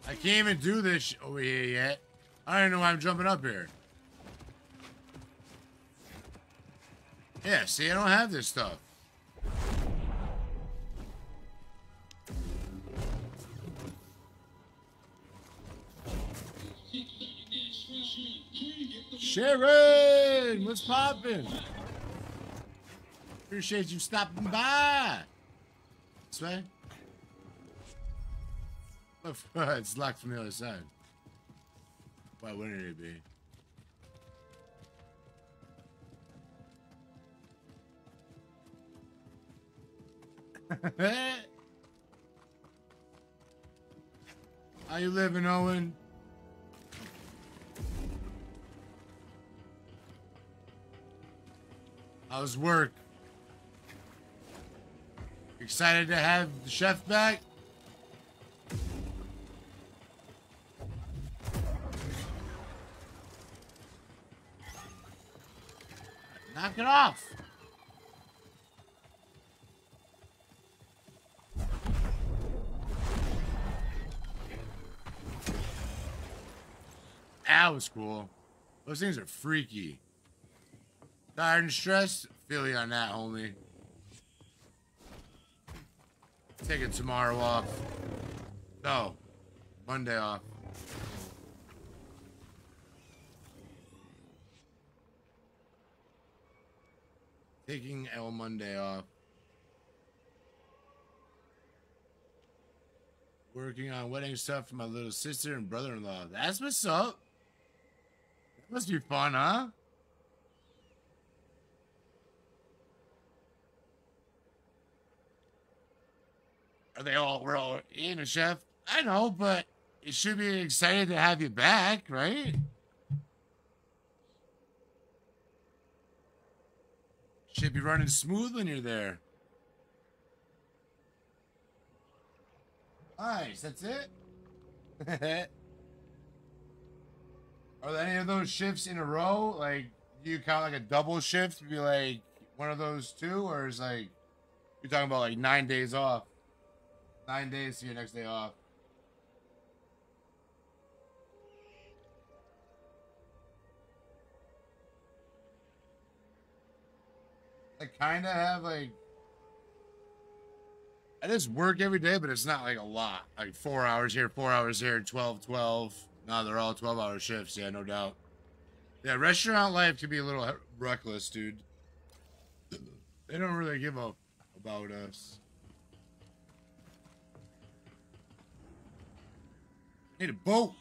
I can't even do this over here yet. I don't know why I'm jumping up here. Yeah, see, I don't have this stuff. Sharon, what's poppin'? Appreciate you stopping by. This way. it's locked from the other side. Why wouldn't it be? How you living, Owen? How's work? Excited to have the chef back? Knock it off. That was cool. Those things are freaky. Tired and stressed? Feel you on that, homie. Taking tomorrow off. No. Monday off. Taking L Monday off. Working on wedding stuff for my little sister and brother-in-law. That's what's up. That must be fun, huh? Are they all we're all in a chef? I know, but it should be excited to have you back, right? Should be running smooth when you're there. Nice, that's it. Are there any of those shifts in a row? Like, do you count like a double shift to be like one of those two, or is like you're talking about like nine days off? Nine days to your next day off. I kind of have like. I just work every day, but it's not like a lot. Like four hours here, four hours here, 12, 12. No, they're all 12 hour shifts. Yeah, no doubt. Yeah, restaurant life can be a little reckless, dude. They don't really give a about us. Need a boat.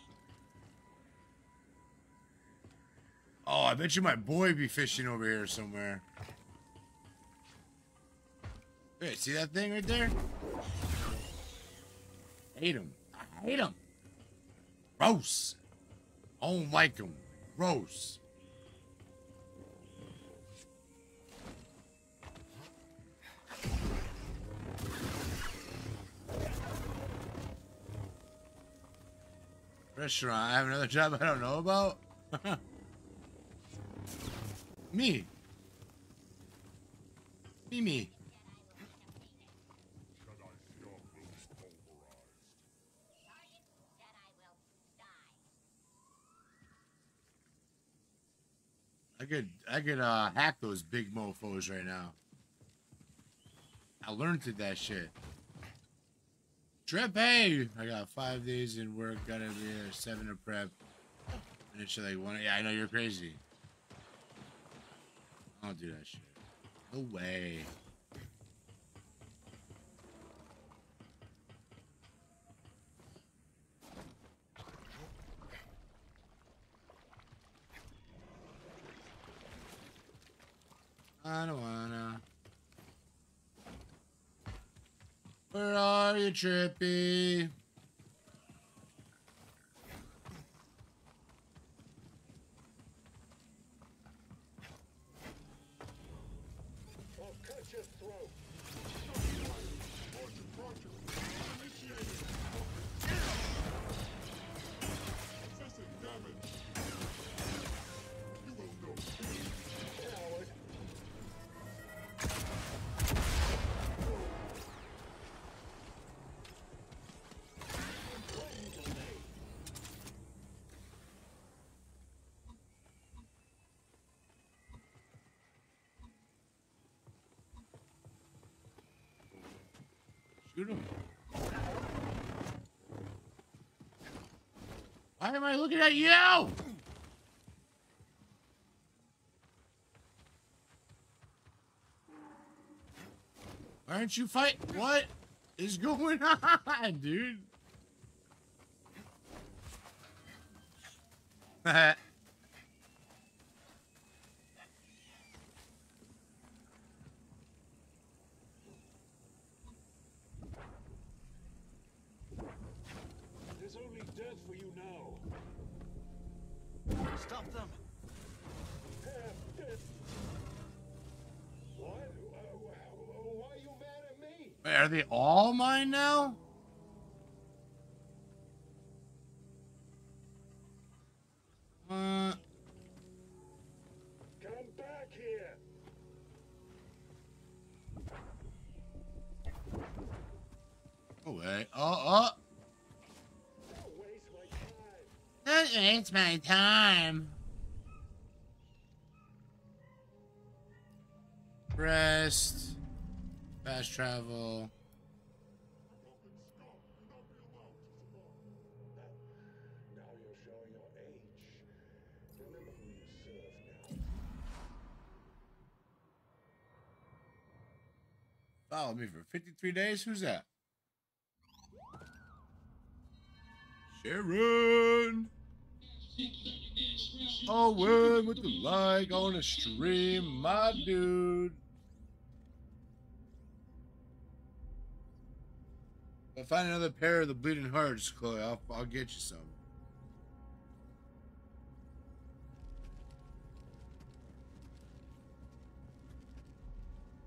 Oh, I bet you my boy be fishing over here somewhere. Hey, see that thing right there? Hate him. I hate him. Gross. I don't like him. Gross. Restaurant. I have another job I don't know about. me. Me, me. I could I could uh hack those big mofos right now. I learned to that shit. Trip, hey! I got five days in work, gotta be there, seven to prep. And it's like one yeah, I know you're crazy. I don't do that shit. No way. I don't wanna. Where are you, Trippy? Why am I looking at you? Aren't you fight? What is going on, dude? There's only death for you now. Stop them. What? Why are you mad at me? Wait, are they all mine now? Uh, Come back here. no way. Oh, oh. That ain't my time. Rest. Fast travel. Follow me for 53 days? Who's that? Sharon! Owen with the like on the stream, my dude. If I find another pair of the bleeding hearts, Chloe, I'll, I'll get you some.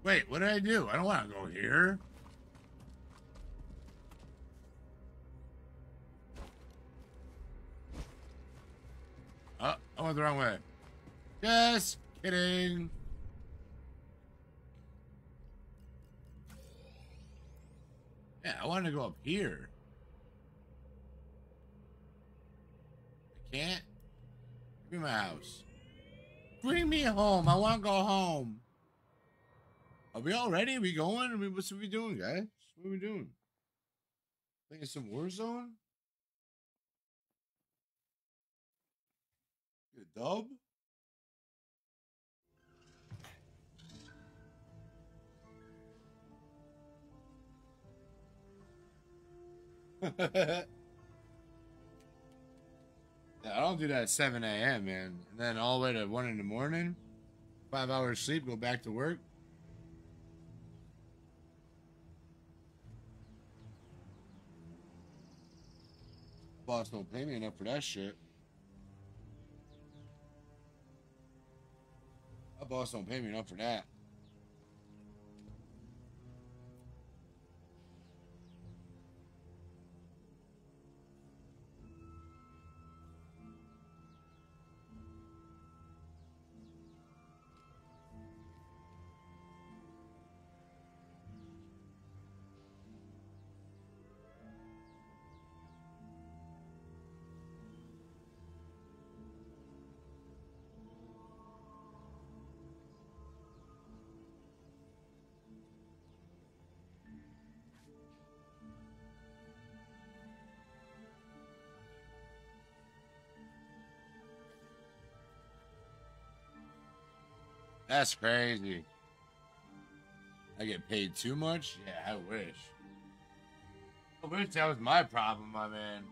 Wait, what did I do? I don't want to go here. Oh, I went the wrong way. Just kidding. Yeah, I wanted to go up here. I can't. Give me my house. Bring me home. I want to go home. Are we all ready? Are we going? I mean, what's we doing, guys? What are we doing? Playing some Warzone? Get a dub? Yeah, I don't do that at 7 a.m., man. And then all the way to 1 in the morning, five hours sleep, go back to work. Boss don't pay me enough for that shit. My boss don't pay me enough for that. That's crazy. I get paid too much? Yeah, I wish. I wish that was my problem, my man.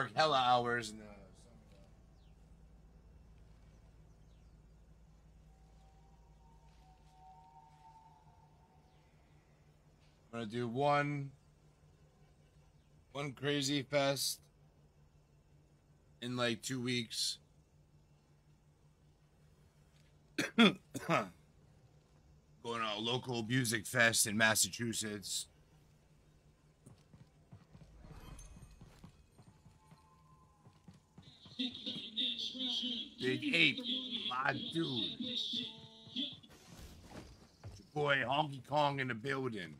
Work hella hours in the uh, I'm gonna do one one crazy fest in like two weeks. Going to a local music fest in Massachusetts. Big Ape, my dude. Your boy Honky Kong in the building.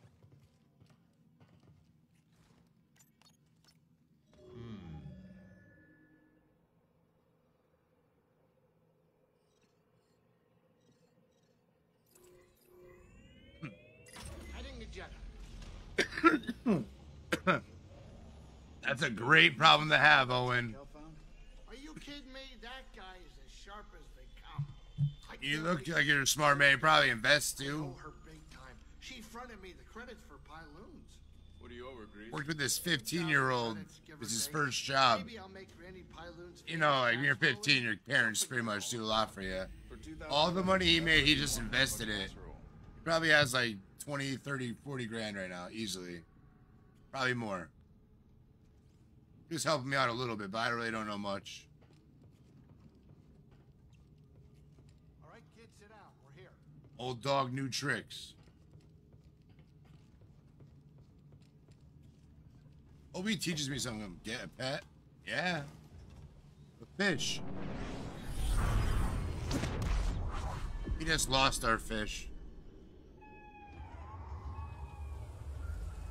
Jedha. Hmm. That's a great problem to have, Owen. Are you kidding me? That guy is as sharp as they come. I You look like you're a smart man. You probably invest too. Oh, her big time. She fronted me the credits for Pyloons. What do you owe her, Greez? Worked with this 15 year old. It's his first job. Maybe I'll make Randy Pyloons You know, like when you're 15, your parents pretty much do a lot for you. All the money he made, he just invested it. He probably has like 20, 30, 40 grand right now, easily. Probably more. Just helping me out a little bit, but I really don't know much. All right, kids, sit down. We're here. Old dog, new tricks. Obi teaches me something. Get a pet? Yeah. A fish. We just lost our fish.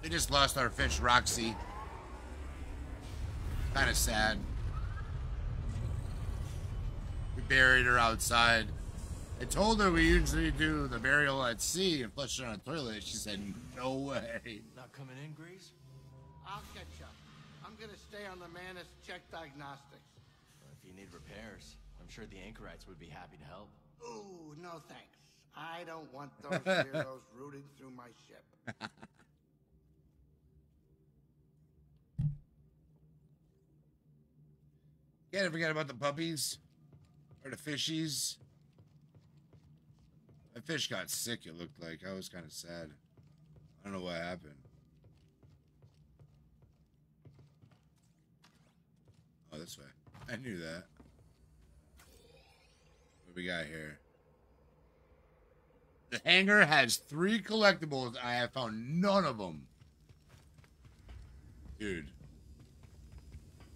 We just lost our fish, Roxy. Kind of sad. We buried her outside. I told her we usually do the burial at sea and flush it on a toilet. She said, no way. Not coming in, Greez? I'll catch up. I'm gonna stay on the Mantis check diagnostics. Well, if you need repairs, I'm sure the anchorites would be happy to help. Ooh, no thanks. I don't want those weirdos rooting through my ship. Can't forget about the puppies or the fishies. My fish got sick, it looked like. I was kind of sad. I don't know what happened. Oh, this way. I knew that. What we got here? The hangar has three collectibles. I have found none of them. Dude.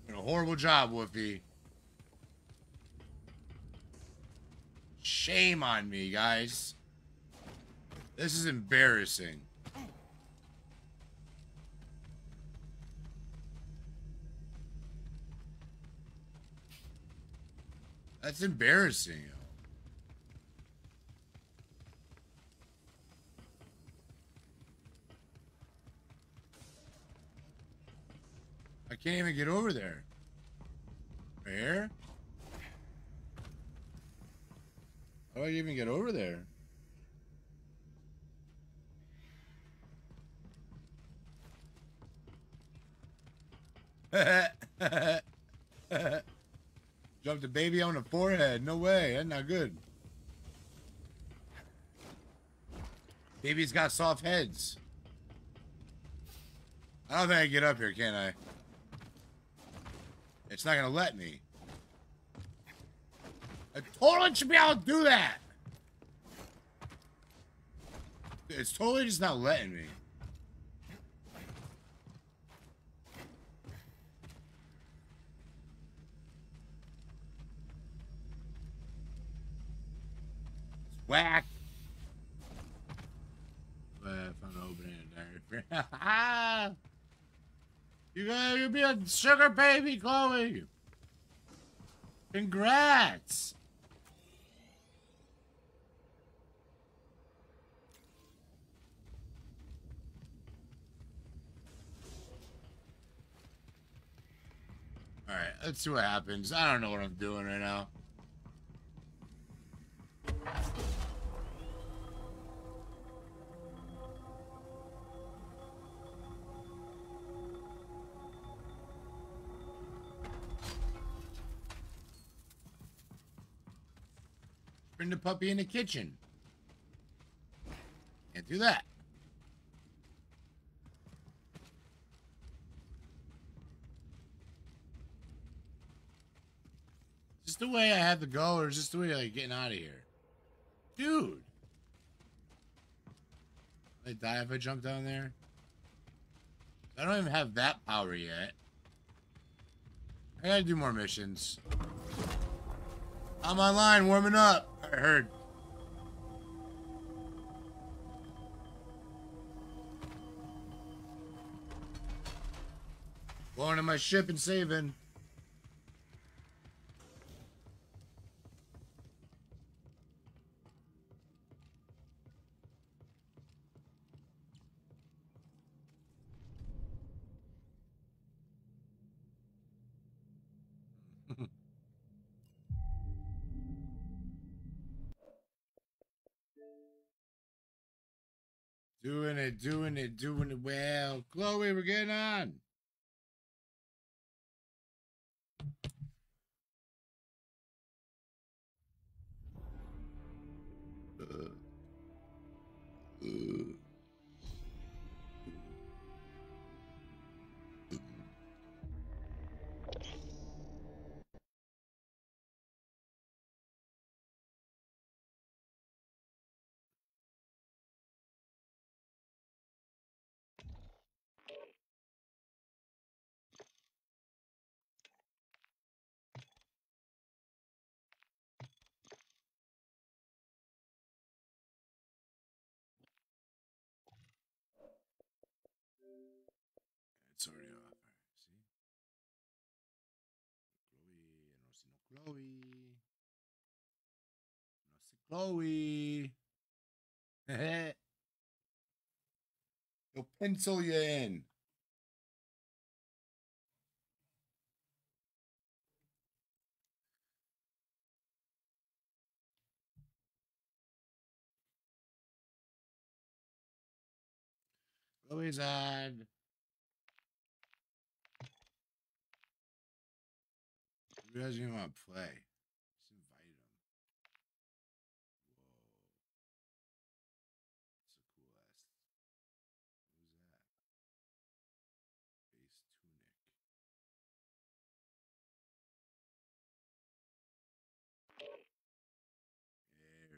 Did a horrible job, Woofy. Shame on me, guys. This is embarrassing. That's embarrassing. I can't even get over there. Where? How do I even get over there? Jumped a baby on the forehead. No way. That's not good. Baby's got soft heads. I don't think I can get up here, can I? It's not gonna let me. I totally should be able to do that. It's totally just not letting me. It's Whack. Well, if I'm opening it there. you gotta be a sugar baby, Chloe. Congrats. Alright, let's see what happens. I don't know what I'm doing right now. Bring the puppy in the kitchen. Can't do that. The way I have to go, or is this the way like getting out of here? Dude. I die if I jump down there? I don't even have that power yet. I gotta do more missions. I'm online warming up. I heard. Going to my ship and saving. Doing it, doing it, doing it well. Chloe, we're getting on. Uh, uh. Chloe. Chloe. He'll pencil you in. Chloe's on. Who doesn't even want to play? Just invite him. Whoa. Base tunic. There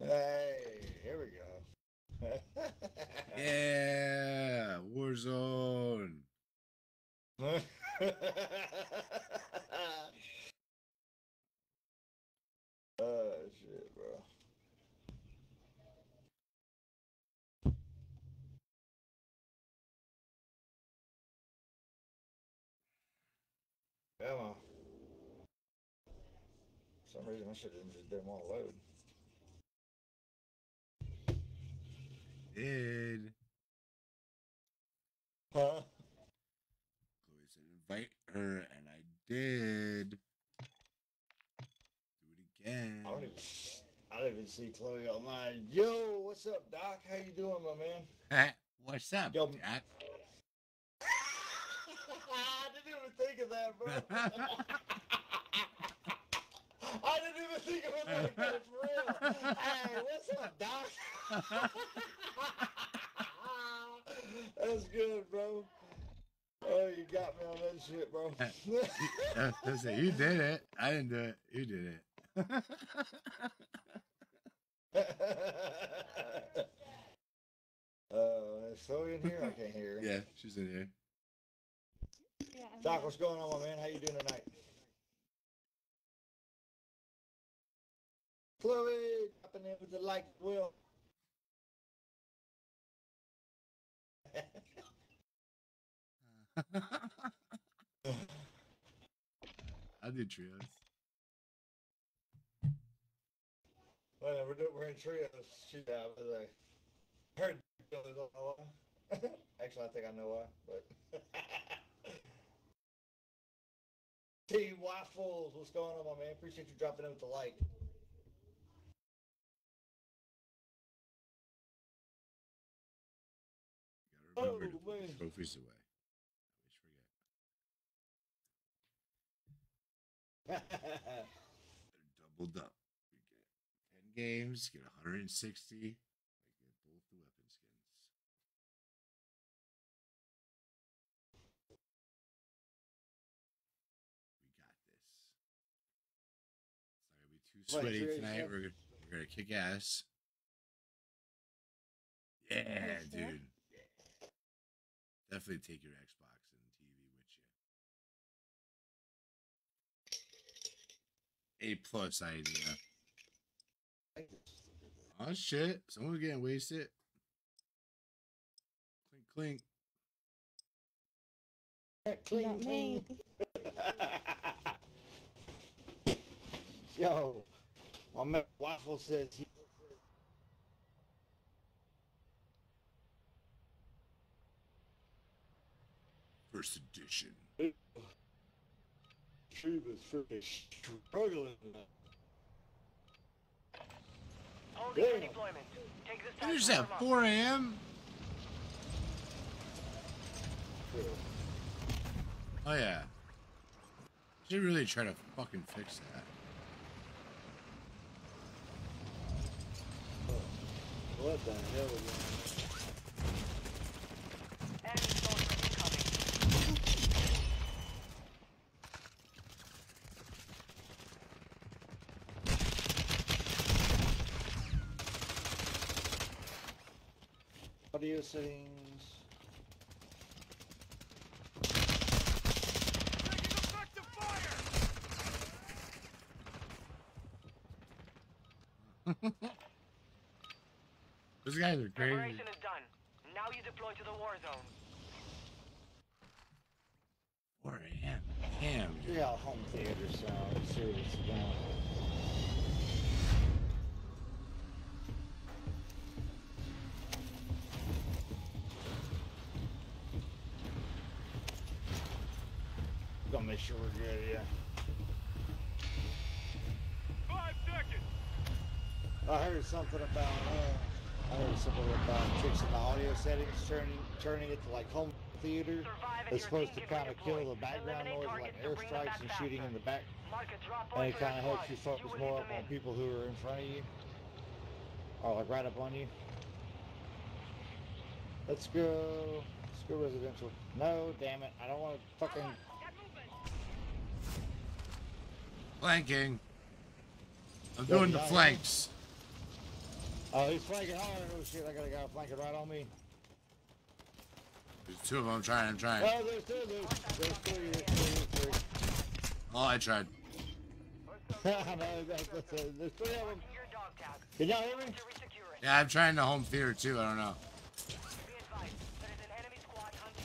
he is. Hey, here we go. Yeah, Warzone. oh shit, bro. Come on. For some reason, I should have just didn't want to load. Did. Huh? Chloe said invite her, and I did. Do it again. I don't even, I don't even see Chloe on mine. Yo, what's up, Doc? How you doing, my man? What's up, Yo, Jack? I didn't even think of that, bro. I didn't even think of it like that for real. Hey, what's up, Doc? That's good, bro. Oh, you got me on that shit, bro. Uh, listen, you did it. I didn't do it. You did it. uh, is Chloe in here? I can't hear. yeah, she's in here. Yeah, Doc, what's going on, my man? How you doing tonight? Chloe, dropping in with the like will. I did trios. Well, we're, doing, we're in trios. Shoot out, but I heard you don't know why. Actually, I think I know why, but. T Waffles, what's going on, my man? Appreciate you dropping in with the like. Gotta remember Oh, to put man. trophies away. Doubled up. We get 10 games, get 160. I get both the weapon skins. We got this. It's not gonna be too sweaty tonight. We're gonna, we're gonna kick ass. Yeah, dude. Definitely take your Xbox and TV with you. A plus idea. Oh shit! Someone's getting wasted. Clink clink. Clean, clean. Yo, my man Waffle says he. First edition. True is freaking struggling. Holding for deployment. Take this What is task that? force 4 a.m. Oh yeah. Should really try to fucking fix that. Oh, what the hell is that? Enemy soldier incoming. Audio settings. Those guys are crazy. Preparation is done. Now you deploy to the war zone. 4 a.m. Damn. dude. Yeah, home theater sound. Seriously, I heard something about uh, I heard something about fixing the audio settings, turning turning it to like home theater. It's supposed to kind of kill the background noise like airstrikes and shooting in the back, Mark a and it kind of helps you focus will more up on people who are in front of you, or like right up on you. Let's go. Let's go residential. No, damn it! I don't want to fucking. Flanking. I'm Yo, doing the yeah, yeah. flanks. Oh, he's flanking hard. Oh shit! I got a guy flanking right on me. There's two of them. Trying. I'm trying. Oh, there's two. There's, there's three. There's three. There's three. Oh, I tried. no, that's, that's, there's three of them. Can y'all hear me? Yeah, I'm trying the home theater too. I don't know. Be advised, there is an enemy squad hunting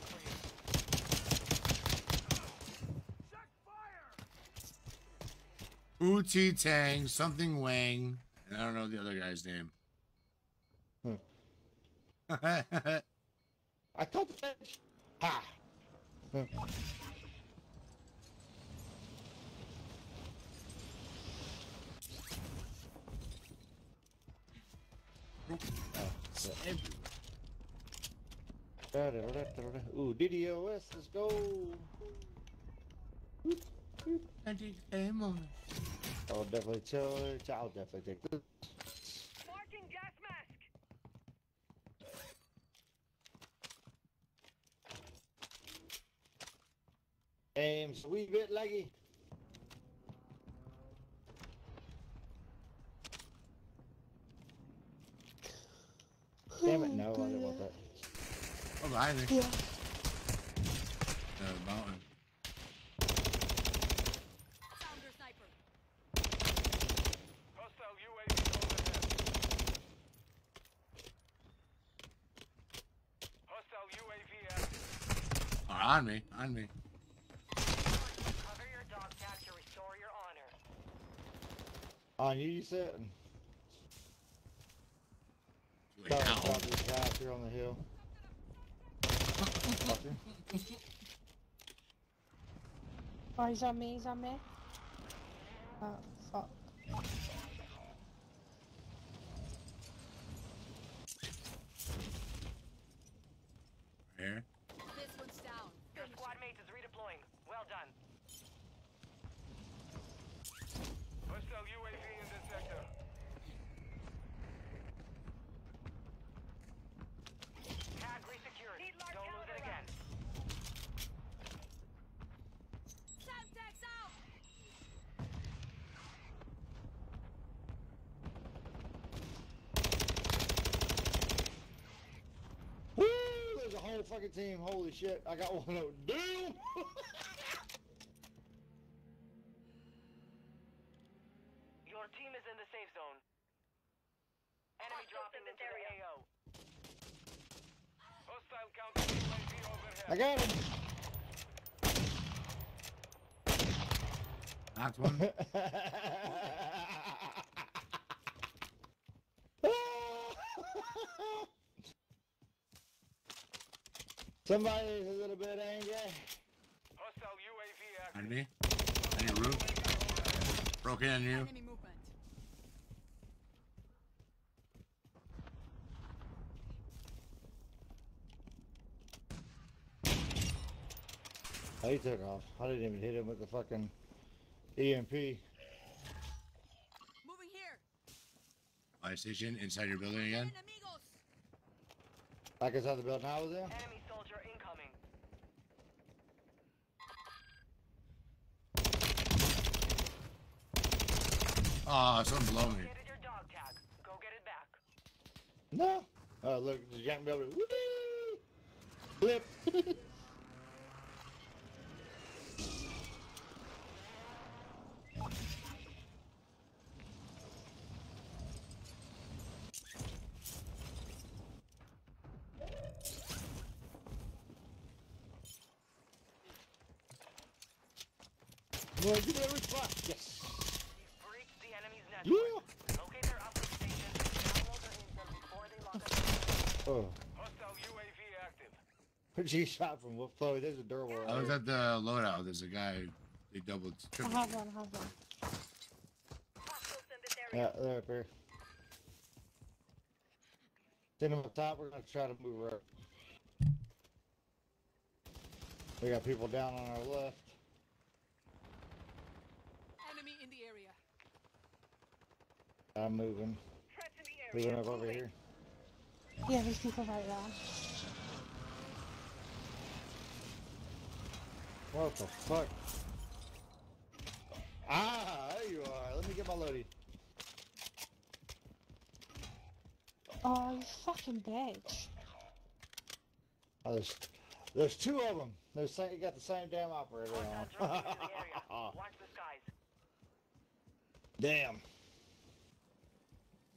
for you. Wu Ti Tang, something Wang, and I don't know the other guy's name. I thought that. Ah. Ha! Ooh, DDoS, let's go. I'll definitely tell it. I'll definitely take this. Marking gas mask. Aim's a wee bit laggy. Damn it, no, I didn't want that. Oh, behind me. Yeah. The mountain. Hostile UAV overhead. Hostile UAV active. Oh, on me, on me. Cover your dog tag to restore your honor. On you, you said? Wait, Sorry, ow. about this guy up here on the hill. Fucker. Oh, he's on me, he's on me. Oh, fuck. Here. This one's down. Your squad mate is redeploying. Well done. Hostile UAV in this sector. Tag resecured. Don't lose it again. Semtex out! Woo! Fucking team. Holy shit. I got one of Damn! Your team is in the safe zone. Enemy dropping into the AO. Hostile counter UAV overhead. I got him. Knocked one. Somebody is a little bit angry. Hostile UAV active. On me. On your roof. Broke in on you. Enemy movement. Oh, he took off. I didn't even hit him with the fucking EMP. Moving here. Fire station inside your building again. Back inside the building I was in. Enemy soldier incoming. Oh, someone below me. Get your dog tag. Go get it back. No. Oh, look, the giant building. Whee! Flip. Boy, give me every spot. Yes. Breach the enemy's Yeah. network. Locate their uplink station. Download their intel before they lock us. Oh. Hostile UAV active. She shot from what Chloe? There's a durable. I was at the loadout. There's a guy. They doubled. I have one, I have one. Yeah, they're up here. Send them up top. We're gonna try to move up. We got people down on our left. Enemy in the area. I'm moving. Moving up over here. Yeah, there's people right there. What the fuck? Ah, there you are. Let me get my loadie. Oh, you fucking bitch. Oh, there's, there's two of them. They're same, you got the same damn operator on. Watch the skies. damn.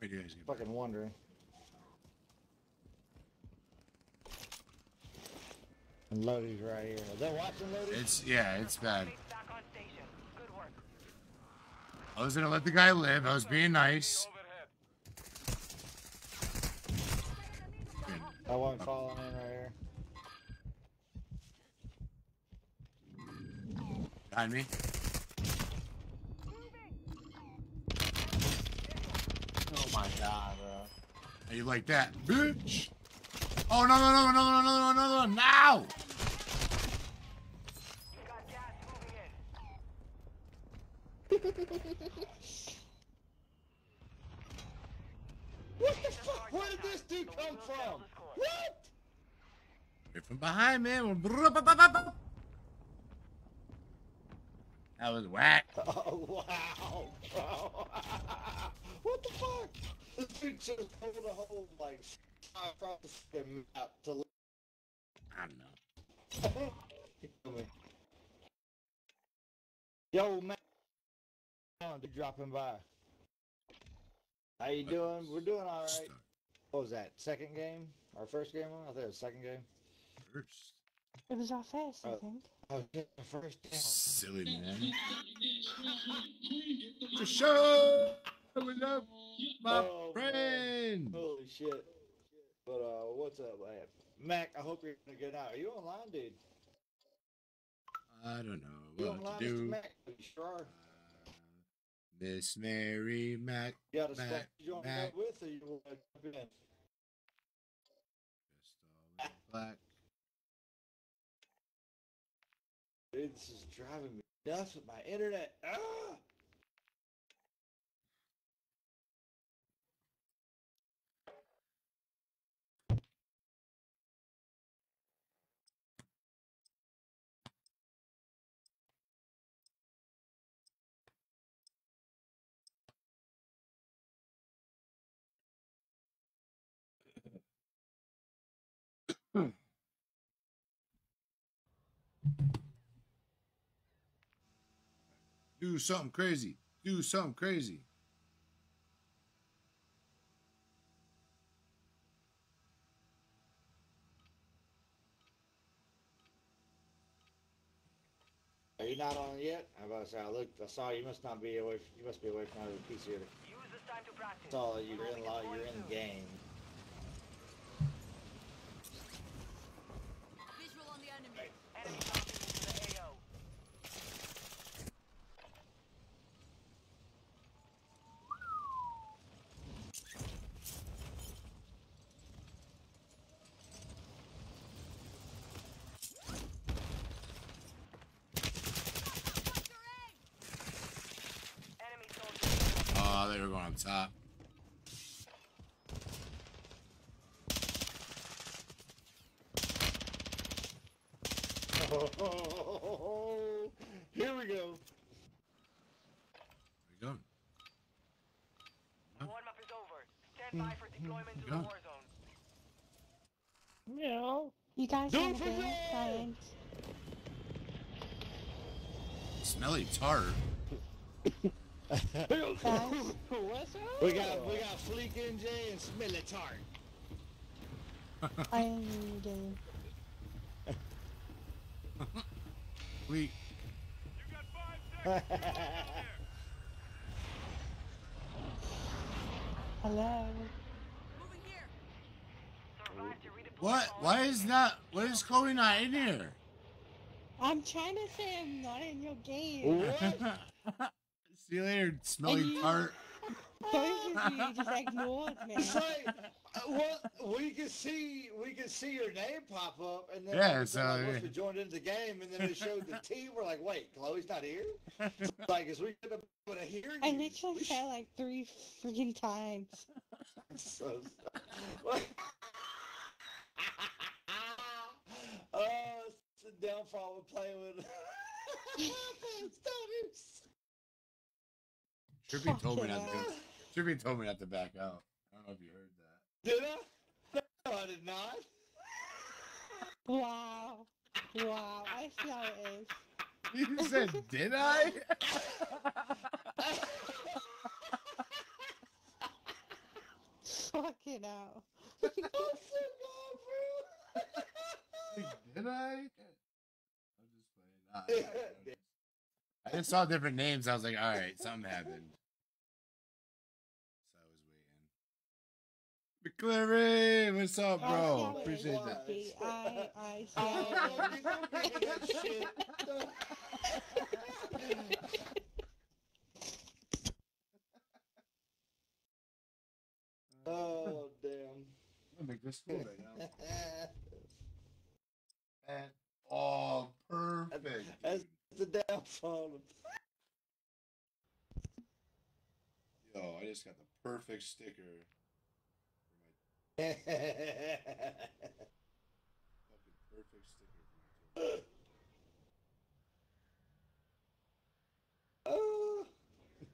Wait, you guys get Fucking wondering. And Lodi's right here. Is that watching Lodi? It's yeah, it's bad. Back on station. Good work. I was gonna let the guy live. I was being nice. I wasn't falling in right here. Behind me. Oh my god, bro. How you like that, bitch? Oh no no no no no no no no no now! What the fuck? Where did this dude come from? What? Right from behind, man. That was whack. Oh wow, bro. what the fuck? This dude just pulled a whole like across the fucking map to. I don't know. Kill me. Yo, man, to dropping by. How you doing? We're doing all right. What was that? Second game? Our first game? I think it was second game. First. It was our first, I Oh. think. Oh, the first game. Silly man. For sure. Coming up, my Oh, man. friend. Holy shit. But uh, what's up, man? Mac, I hope you're gonna get out. Are you online, dude? I don't know You what online, to Mr. do. Mac? You sure are. Miss Mary Mac. You got a Mac, stuff you Mac. with, or you want to jump in? Black. Dude, this is driving me nuts with my internet. Ah! Do something crazy. Do something crazy. Are you not on yet? I about to say, I looked, I saw you must not be away. You must be away from your PC. Or... I saw that you're in law. You're in the game. top. Oh, here we go. Where are you going? Warm up is over. Stand by for deployment to the war zone. Meow. You guys Don't have a good time. Smelly tar. tart. Guys? We got we got Fleek NJ and Smelly Tart. I am in the game. We Hello. what? Why is not? What is Chloe not in here? I'm trying to say I'm not in your game. See you later, smelly you- tart. Both of you just ignored me. It's like, uh, well, we can see we can see your name pop up, and then Yeah, all of so, sudden, like, yeah. we joined into the game, and then it showed the team. We're like, wait, Chloe's not here. It's like, is we gonna be able to hear you? I literally said like three freaking times. so, oh, it's the downfall of playing with. Trippy told me not to. Trippy told me not to back out. I don't know if you heard that. Did I? No, I did not. Wow. Wow. I see how it is. You said, did I? Fucking hell. I'm so gone, did I? I'm just playing. Nah, I, I just saw different names. I was like, all right, something happened. So I was waiting. McClary, what's up, bro? Appreciate that. I, I see. Oh, you don't get that oh damn. I'll make this cool right now. And, oh, perfect. That's the downfall. Yo, I just got the perfect sticker. Oh. Perfect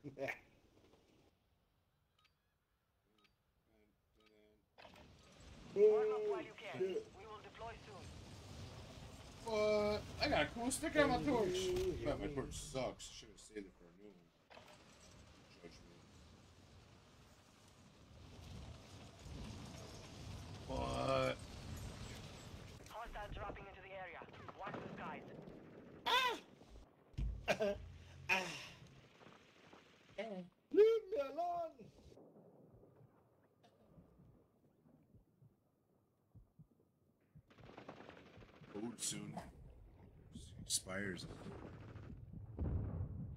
sticker for Warm up while you can. We will deploy soon. What? I got a cool sticker on my torch. But my torch sucks. Should have saved it for a new one. Judge me. What? Hostiles dropping into the area. Watch the skies. Ah! Leave me alone. Food soon. Expires.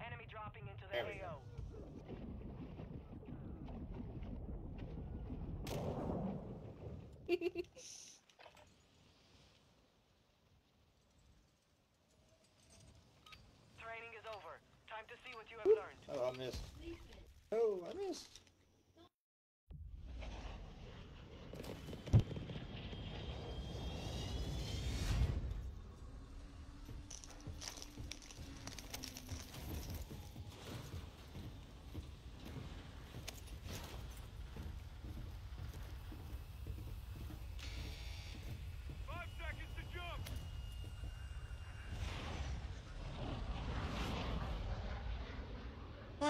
Enemy dropping into the There we AO. Training is over. Time to see what you have learned. Oh, I missed. Oh, I missed.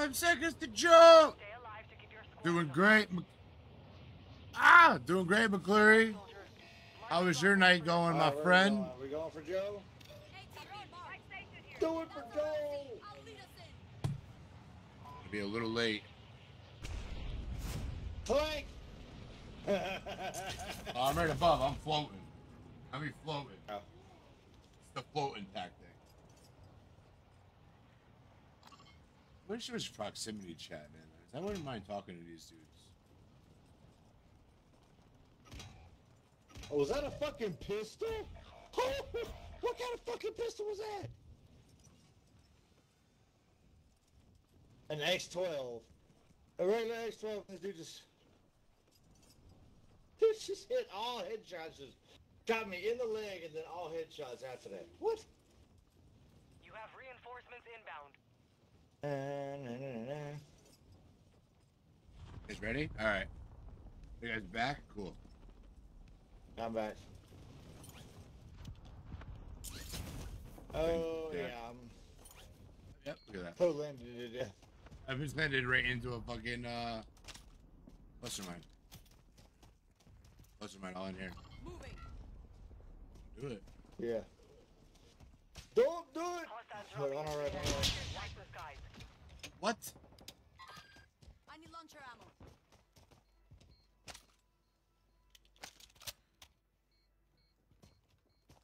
Five seconds to jump. Doing great. Ah, doing great, McCleary. How was your night going, my friend? We going? we going for Joe? Do it for Joe. Be a little late. Clank. Oh, I'm right above. I'm floating. I mean floating. Oh. It's the floating tactic. What is this proximity chat, man? I wouldn't mind talking to these dudes. Oh, was that a fucking pistol? what kind of fucking pistol was that? An X12. A regular X12. This dude just. Dude just hit all headshots. Just got me in the leg and then all headshots after that. What? You have reinforcements inbound. Uh. Guys ready? All right. You guys back? Cool. I'm back. Oh, Yeah. yeah. I'm Yep. Look at that. totally landed it. Yeah. I just landed right into a fucking uh. Cluster mine. Cluster mine all in here. Moving. Do it. Yeah. Don't do it! On into our right, the on our right. Watch the skies. What? I need launcher ammo.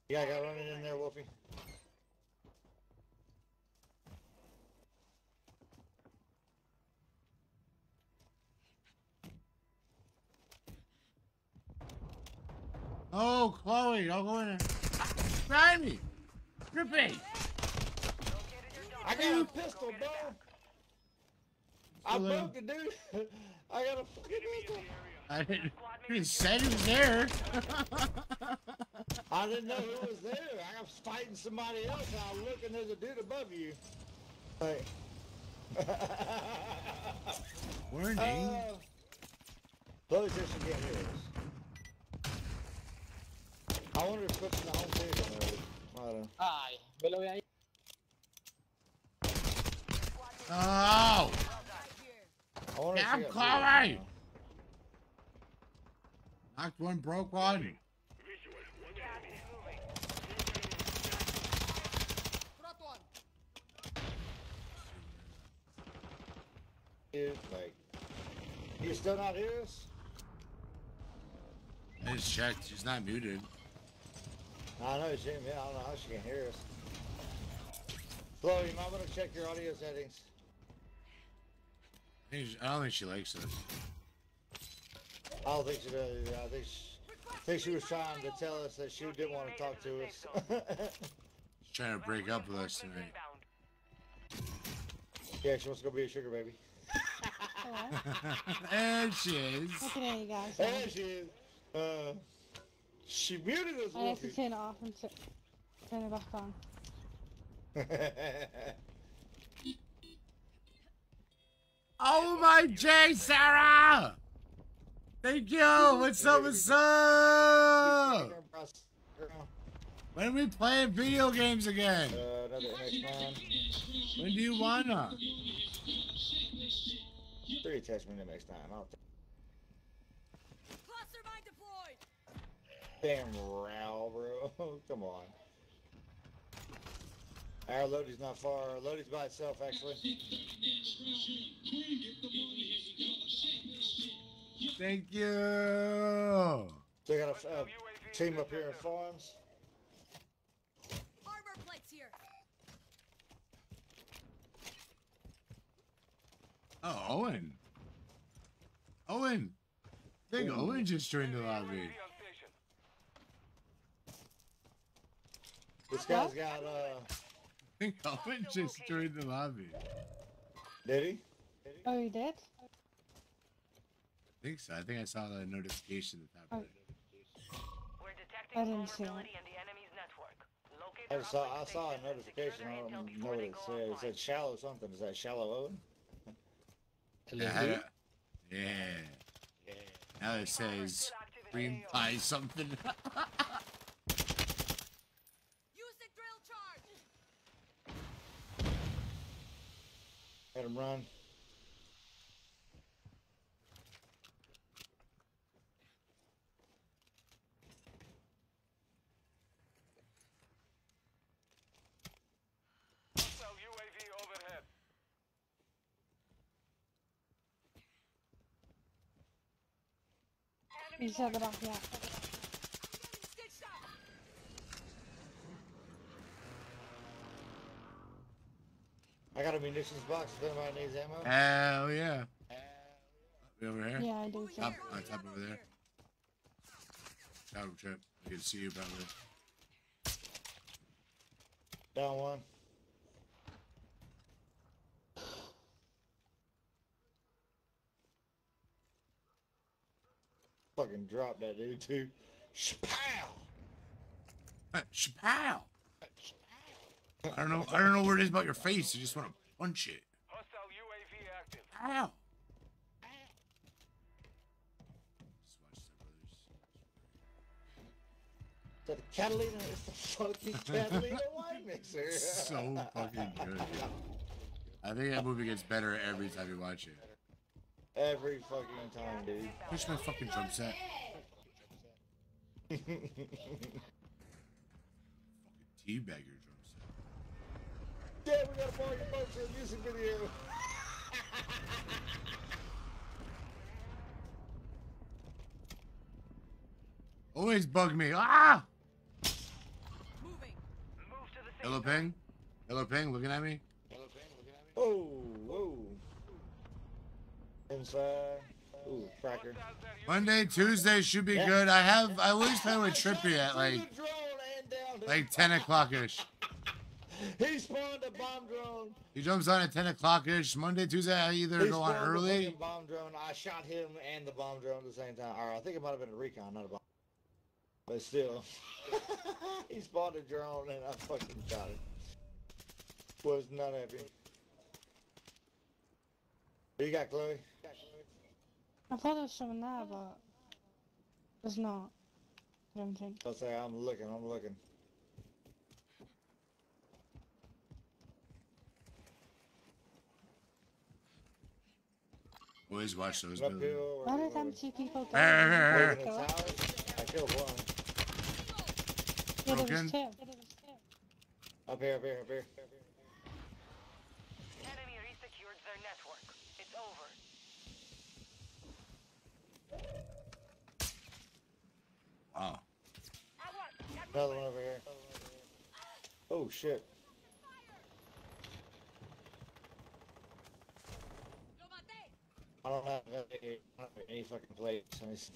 Yeah, I got running in there, Wolfie. Oh, Chloe, don't go in there. Behind me. Drippy. I got a pistol, bro. I Hello. broke it, dude. I got a fucking pistol. I didn't. You said he was there. I didn't know who was there. I was fighting somebody else, and I look, and there's a dude above you. Like, Warning. uh, Chloe said she can't hear. I wonder if puts in the home theater mode. I don't know. Ay, velo ve. Oh. I wonder if Damn, she Chloe. Knocked one, broke one. Dude, like, you still not hear us? I just checked. She's not muted. I know she, I don't know how she can hear us. Chloe, you might want to check your audio settings. I, she- I don't think she likes us. I don't think she does. either. I think she, I think she was trying to tell us that she didn't want to talk to us. She's trying to break up with us tonight. yeah, she wants to go be a sugar baby. there she is. Look at you guys. There she is. Uh, she muted us. I have to turn it off and turn it back on. Oh my J, Sarah! Thank you! What's up, what's up? When are we playing video games again? Another MX9. When do you wanna? Three attachment MX9. I'll take Damn row, bro. Come on. Our Lodi's not far. Our Lodi's by itself, actually. Thank you. They got a uh, team up here in farms. Armor plates here. Oh, Owen. Owen. I think Owen just joined the lobby. This guy's got, uh, I think Owen just joined the lobby. did he? Oh, you did? I think so. I think I saw the notification at the top of oh. it. I didn't see it. I saw, I saw a notification. I don't know what it said. It said shallow something. Is that shallow Owen? Yeah, I yeah. Now it says green pie something. Let him run. He's at the back, yeah. Got a munitions box if anybody needs ammo. Hell yeah. Be over here? Yeah, I do. too. Top, uh, top over there. Shower trip. I can see you probably. Down one. Fucking drop that dude too. Shapow! Chappelle. I don't know. I don't know what it is about your face. I just want to punch it. Ow. The Catalina is the fucking Catalina wine mixer. so fucking good. Dude. I think that movie gets better every time you watch it. Every fucking time, dude. Push my fucking drum set. Teabag your drum set. Yeah, we gotta borrow your boat for a music video. Always bug me. Ah! Hello, Ping. Hello, Ping. Looking at me. Oh, whoa. Inside. Ooh, cracker. Monday, Tuesday should be good. I have. I always play with Trippy at like like ten o'clock ish. He spawned a bomb drone. He jumps on at ten o'clock ish. Monday, Tuesday, I either He go on spawned a early. bomb drone. I shot him and the bomb drone at the same time. Or I think it might have been a recon, not a bomb. But still, he spawned a drone and I fucking shot it. Was not happy. What you got, Chloe? I thought there was someone there, but there's not. I don't think. I'll say I'm looking. I'm looking. Always watch those Up movies. here, Why did them two people go? Hey, hey, hey, hey. Waving at towers. I killed one. Yeah, there Broken? was two. Yeah, there was two. Up here, up here, up here. Enemy resecured their network. It's over. Oh. Another one over here. Oh shit. I don't have any, I don't have any fucking plates. Let me see.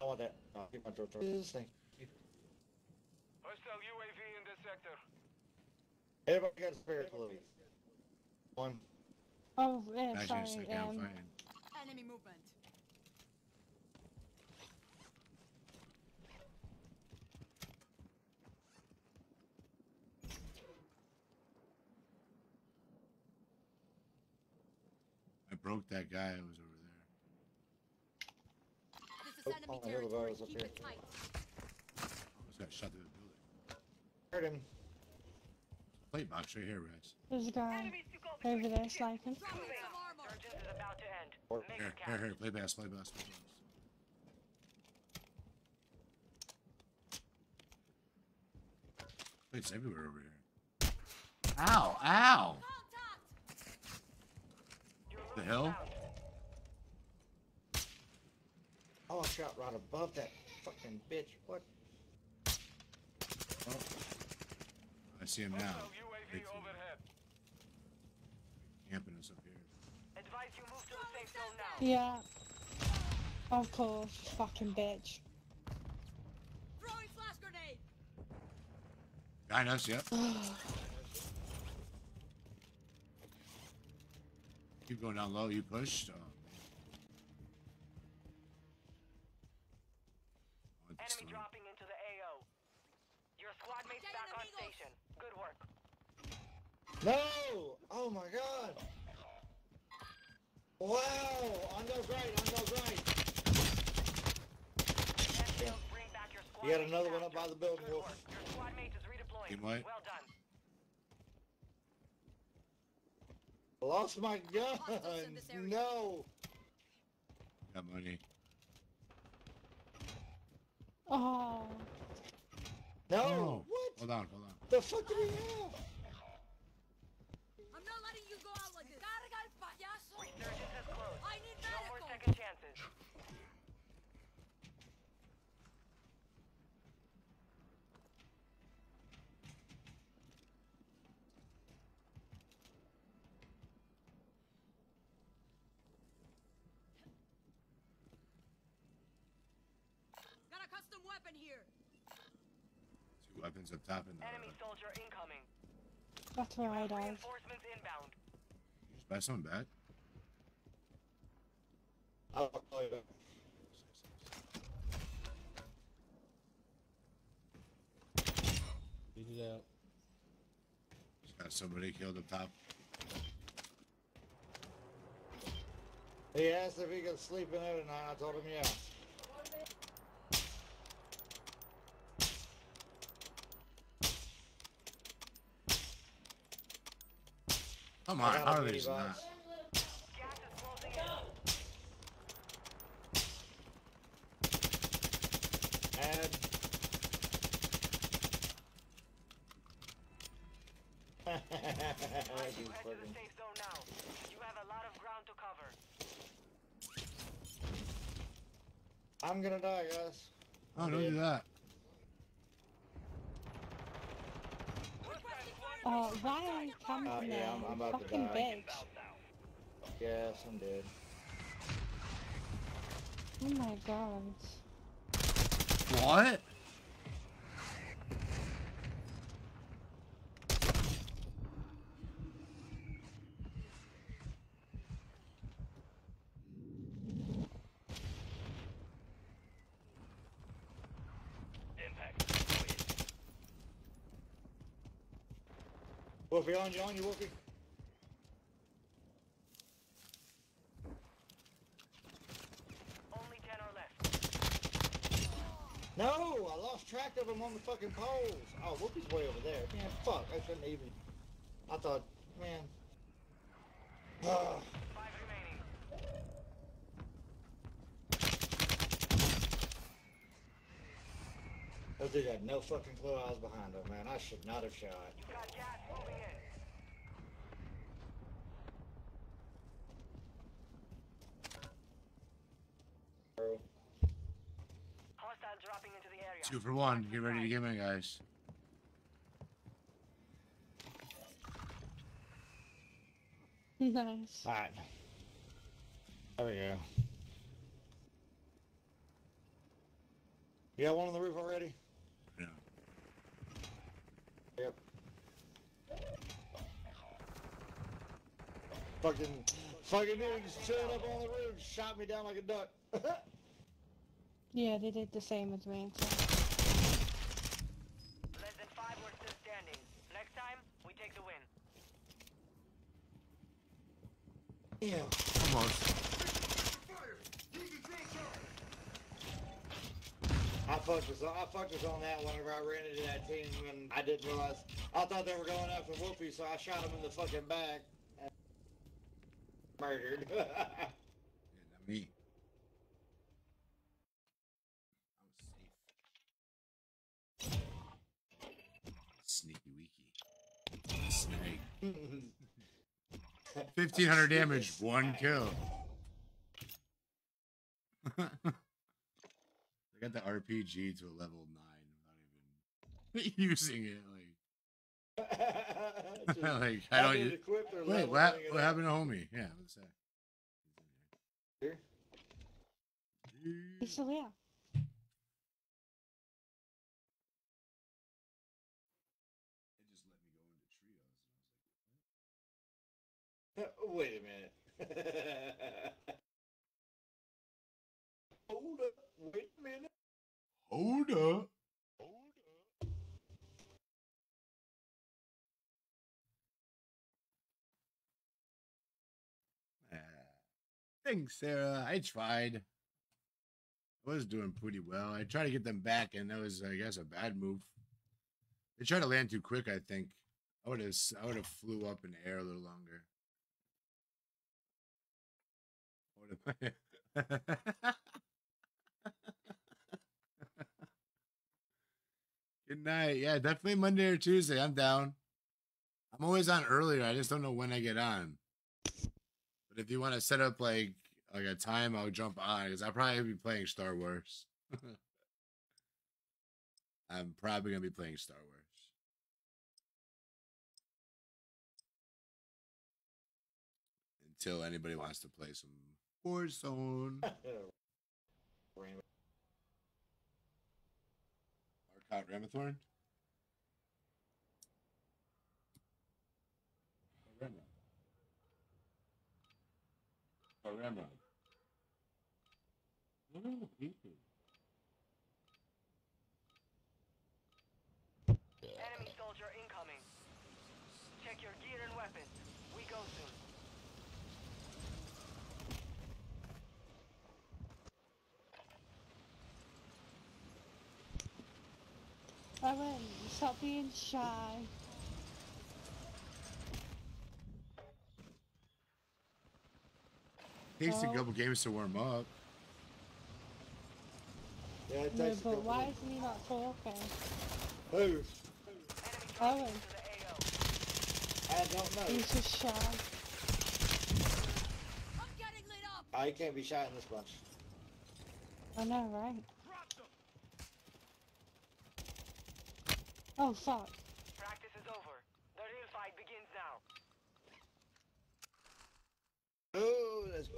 I want that. Oh, get my throat. This thing. Hostile UAV in this sector. Everybody got a spare, please. One. Oh, yeah, Actually, sorry. Um. Enemy movement. Broke that guy who was over there. This Oh, is enemy oh, I territory. Keep here. it tight. Oh, Almost got shot through the building. Heard him. Plate box right here, Rex. there's a guy over there sniping. Surgeons is about to end. Or- Make Here, here, here. Play bass, play bass, play bass. Plates everywhere over here. Ow, ow! The hell? Oh, I shot right above that fucking bitch. What? Oh. I see him now. Hostile Right UAV overhead. Camping us up here. Advise you move to the safe zone now. Yeah. Of course, fucking bitch. Throwing flash grenade. Behind us, yep. Keep going down low. You pushed. Oh, man. I want this Enemy dropping into the AO. Your squad mates back on station. Good work. No! Oh my god! Wow! On those right, on those right. Enfield, bring back your squad You got another one up by the building, Good Wolf. Your squad mate is redeploying. Team white. Well done. Lost my gun! Hostiles in this area. No! Got money. Oh, No! Oh. What Hold on, hold on. the fuck do we have? I'm not letting you go out like this. Carga el payaso. Resurgence has closed. I need No more medical. second chances. Got a custom weapon here. Two weapons up top and the. Enemy soldier incoming. that's where I died. Reinforcements inbound. You just buy something back. I'll call you back. Beat it out. Just got somebody killed up top. He asked if he could sleep in there tonight. I told him yeah. Come I on, got how a are they mini just box. not? Gas is closing in. Add. Advise you He's head to the fucking- safe zone now. You have a lot of ground to cover. I'm gonna die, guys. Oh, don't do that. Oh, why are you coming Uh, yeah, I'm- I'm about to fucking die. bitch. Yes, I'm dead. Oh my god. What? On you, on you, Wolfie. Only ten are left. No, I lost track of him on the fucking poles. Oh, Wolfie's way over there. Man, fuck, I shouldn't even. I thought, man. Ah. Five remaining. Those dude had no fucking clue I was behind him, man. I should not have shot. You got gas moving in. Two for one. Get ready to get me, guys. Nice. Alright. There we go. You got one on the roof already? Yeah. Yep. Fucking, fucking niggas chilling up on the roof, shot me down like a duck. Yeah, they did the same as me. So. Less than five, we're still standing. Next time, we the win. Yeah. Almost. I fucked us. I fucked us on that whenever I ran into that team, and I didn't realize. I thought they were going after Wolfie, so I shot him in the fucking back. And murdered. Me. 1500 damage, one kill. I got the RPG to a level 9 without even using it. Like, like I don't. did u- equip their Wait, what, thing what happened to homie? Yeah, what's that? Here? He's still here. Wait a minute. Hold up. Wait a minute. Hold up. Ah, Thanks, Sarah. I tried. I was doing pretty well. I tried to get them back, and that was, I guess, a bad move. They tried to land too quick. I think I would have, I would have flew up in the air a little longer. I would've- Good night. Yeah, definitely Monday or Tuesday. I'm down. I'm always on earlier. I just don't know when I get on. But if you want to set up like like a time, I'll jump on because I'll probably be playing Star Wars. I'm probably gonna be playing Star Wars. Until anybody wants to play some Warzone. Arcot Ramathorn? Rama. Rama. Oh, people. Enemy soldier incoming. Check your gear and weapons. We go soon. Owen, stop being shy. Takes a Oh. couple games to warm up. Yeah, it No, but why isn't he not talking? Who? Owen, I don't know. he's just shy. I'm getting lit up. I can't be shot in this bunch. I know, right? Oh, fuck. Practice is over. The real fight begins now. Oh, that's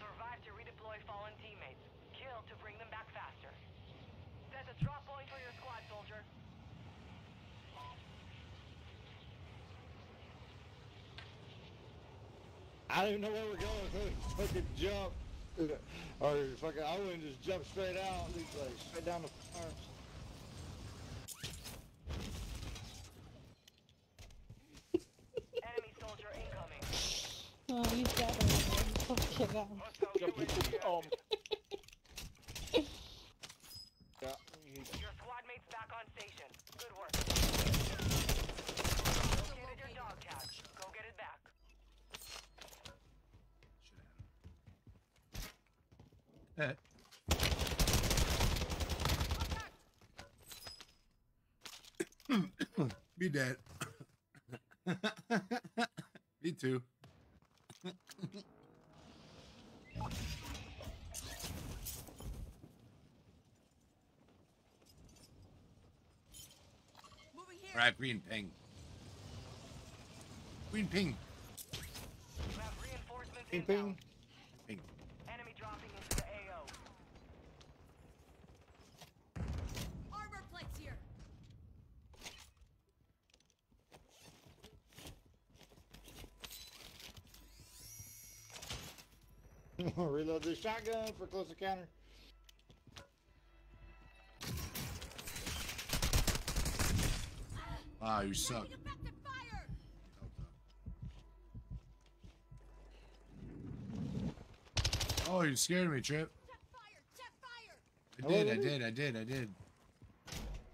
Survive to redeploy fallen teammates. Kill to bring them back faster. Set a drop point for your squad, soldier. I don't even know where we're going. So fucking jump. Or fucking, I wouldn't just jump straight out. He's like straight down the farms. Enemy soldier incoming. Oh, he's dead already. Fuck it out. Um, yeah. Your squad mates back on station. Good work. Be dead. Me too. All right, green ping. Green ping. Ping ping. Ping. Enemy dropping into the AO. Armor plates here. Reload the shotgun for close encounter. Wow, you suck. Oh, you scared me, Trip. I did, I did, I did, I did.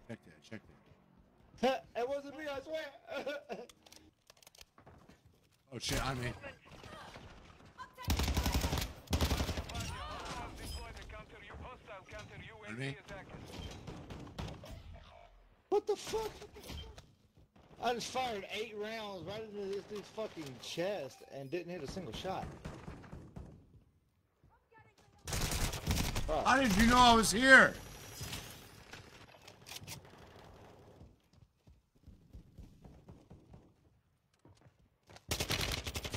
Check that, check that. it wasn't me, I swear. Oh shit, on me. On me? what the fuck? I just fired eight rounds right into this dude's fucking chest and didn't hit a single shot. How did you know I was here?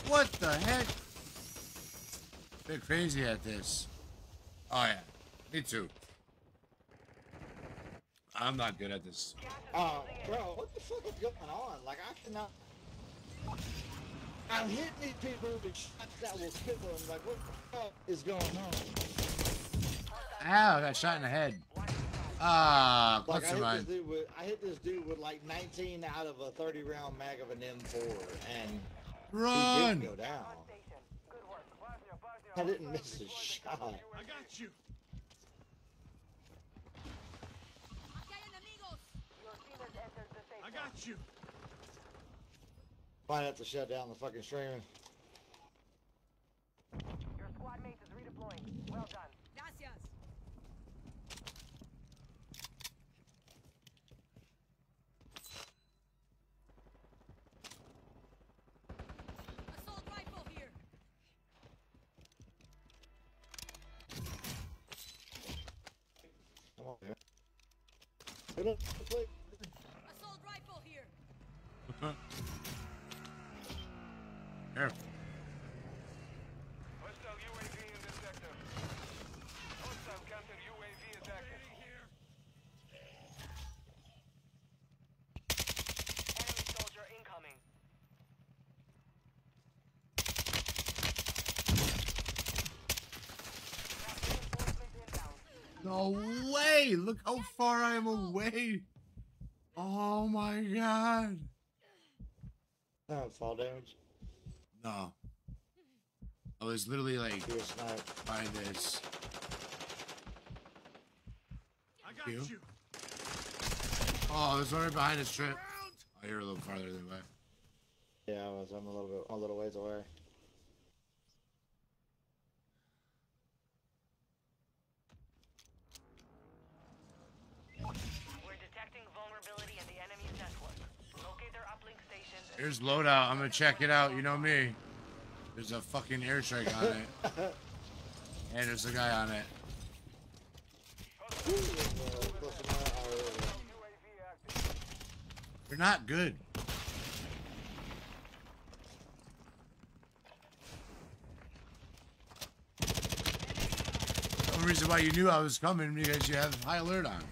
What the heck? Bit crazy at this. Oh yeah, me too. I'm not good at this. Uh, bro, what the fuck is going on? Like, I cannot. I'm hitting these people with shots that will kill them. Like, what the fuck is going on? Ow, I got shot in the head. Ah, Like, close I to hit, this dude with, I hit this dude with like 19 out of a 30 round mag of an M4, and he didn't go down. I didn't miss a shot. I got you. I got you. Might have to shut down the fucking streaming. Your squad mate is redeploying. Well done. Gracias. Assault rifle here. Come on, man. Hit him, play. Assault rifle here. Careful. Hostile UAV in this sector. Hostile counter UAV is active. Enemy soldier incoming. No way! Look how far I am away. Oh my god. No, fall damage. No. I was literally like You by this. I got You? you. Oh, there's one right behind us, Trip. Oh, you're a little farther than that. Yeah, I was. I'm a little bit, a little ways away. Here's loadout. I'm gonna check it out. You know me. There's a fucking airstrike on it. and there's a guy on it. You're not good. The only reason why you knew I was coming because you have high alert on.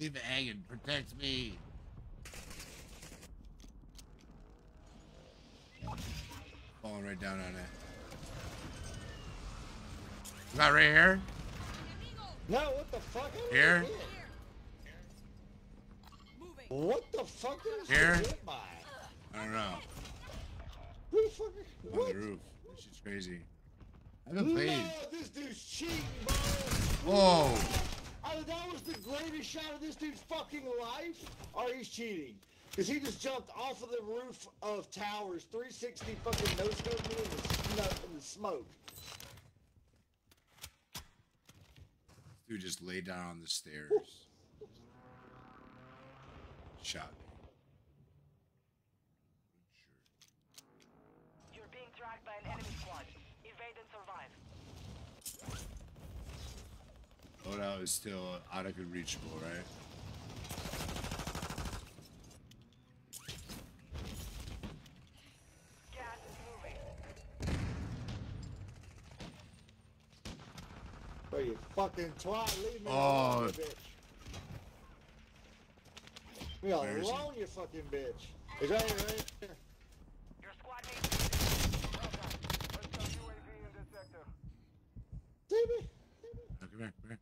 Leave it hanging. Protect me. Falling right down on it. Is that right here? No, what the fuck? Here? don't get it. What the fuck is Here? I don't know. Who the fuck? On What? the roof. This shit's crazy. I haven't played. No, this dude's cheating, bro. Whoa. Either that was the greatest shot of this dude's fucking life, or he's cheating. Cause he just jumped off of the roof of towers, 360 fucking no scope me in in the smoke. Dude just laid down on the stairs. Shot me. You're being tracked by an enemy squad. Evade and survive. Loadout is still out of reachable, right? Gas is moving. Bro, you fucking twat, leave me Oh. alone, you bitch. Leave me Where is alone, you fucking bitch. He's right here, right here. Your squad mates. Well done. Hostile UAV in this sector. See me? Oh, come here, come here.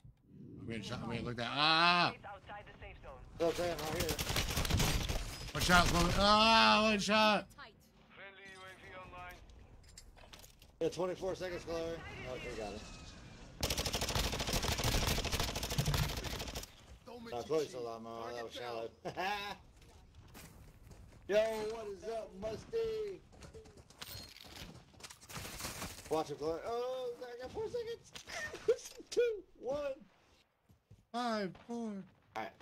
I'm getting shot. I'm getting looked at. Ah! Mates outside the safe zone. That's him, right here. One shot, Chloe. Ah, one shot. Friendly UAV online. Yeah, 24 seconds, Chloe. Okay, got it. No, Chloe's a lot, my that was shallow. Yo, what is up, Musty? Watch it, Chloe. Oh, I got four seconds. Two, one. Five, four. Alright,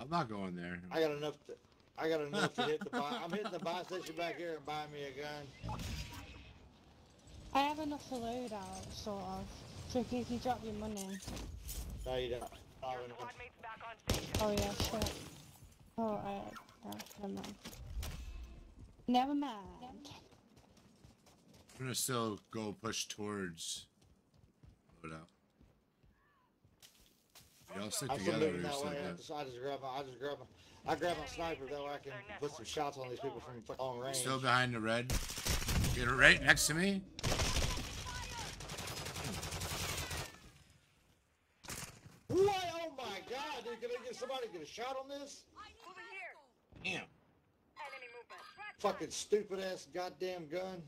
I'm not going there. I got enough to. I got enough to hit the buy. I'm hitting the buy station back here and buy me a gun. I have enough to load out, sort of. So if you, if you drop your money. No, you don't. I Your don't know. squad mates back on. Oh yeah, shit. Oh, I, uh, never mind. Never mind. I'm gonna still go push towards loadout. Y'all stick I'm still together moving or that way. something. I just, I just grab my, I just grab my, I grab my sniper that way I can put some shots on these people from fucking long range. Still behind the red. Get it right next to me. What? Oh my god, dude, can I get somebody get a shot on this? Moving here. Damn. Enemy movement. Fucking stupid ass goddamn gun.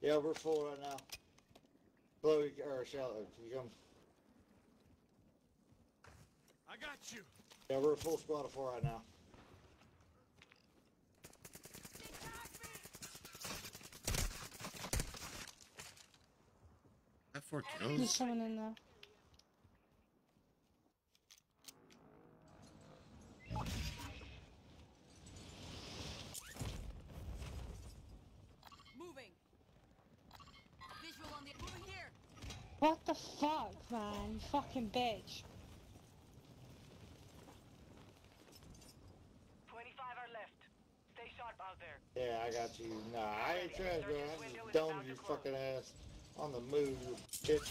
Yeah, we're full right now. Chloe, or shall uh, you come? I got you. Yeah, we're a full squad of four right now. That four There's kills. someone in there. Moving. Visual on the moving here. What the fuck, man? You fucking bitch. 25 are left. Stay sharp out there. Yeah, I got you. Nah, I ain't trash, bro. I'm just domed your fucking ass on the move, you bitch.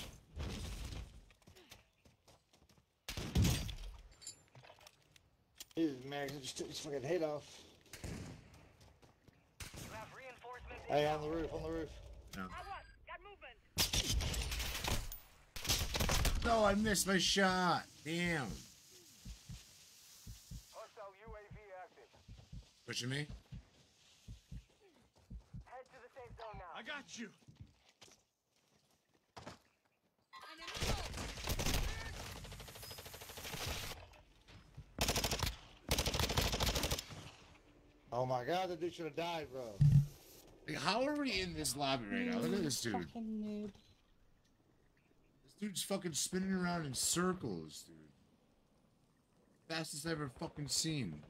Jesus, man, I just took his fucking head off. You have reinforcements Hey, on the roof, on the roof. No. Got movement. No, I missed my shot. Damn. Hostile UAV active. Pushing me. Head to the safe zone now. I got you. Oh my god, that dude should have died, bro. Like, how are we in this lobby right now? Look at this dude. Fucking noob. This dude's fucking spinning around in circles, dude. Fastest I've ever fucking seen.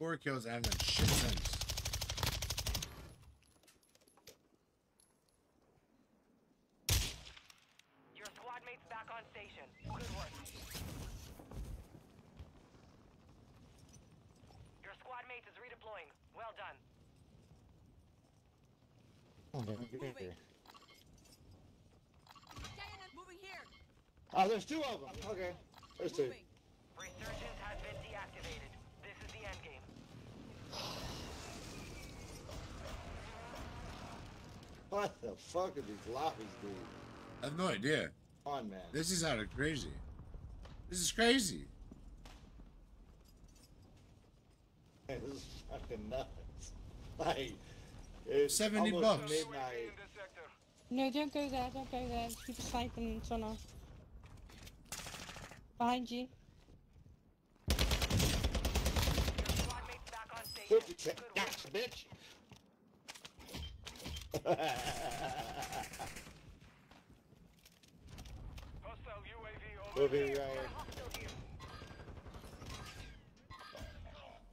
Four kills, I haven't done shit since. Your squad mates back on station. Good work. Your squad mate is redeploying. Well done. Moving. Moving here. Oh, there's two of them. Okay, there's two. Moving. Resurgence has been deactivated. This is the end game. What the fuck are these lobbies, dude? I have no idea. Come on, man. This is out of crazy. This is crazy. This is fucking nuts. Like, it's 70 almost bucks. midnight. No, don't go there, don't go there. Just keep sniping and tunnel. Behind you. 50 cent. Gotcha, bitch. We'll be right here.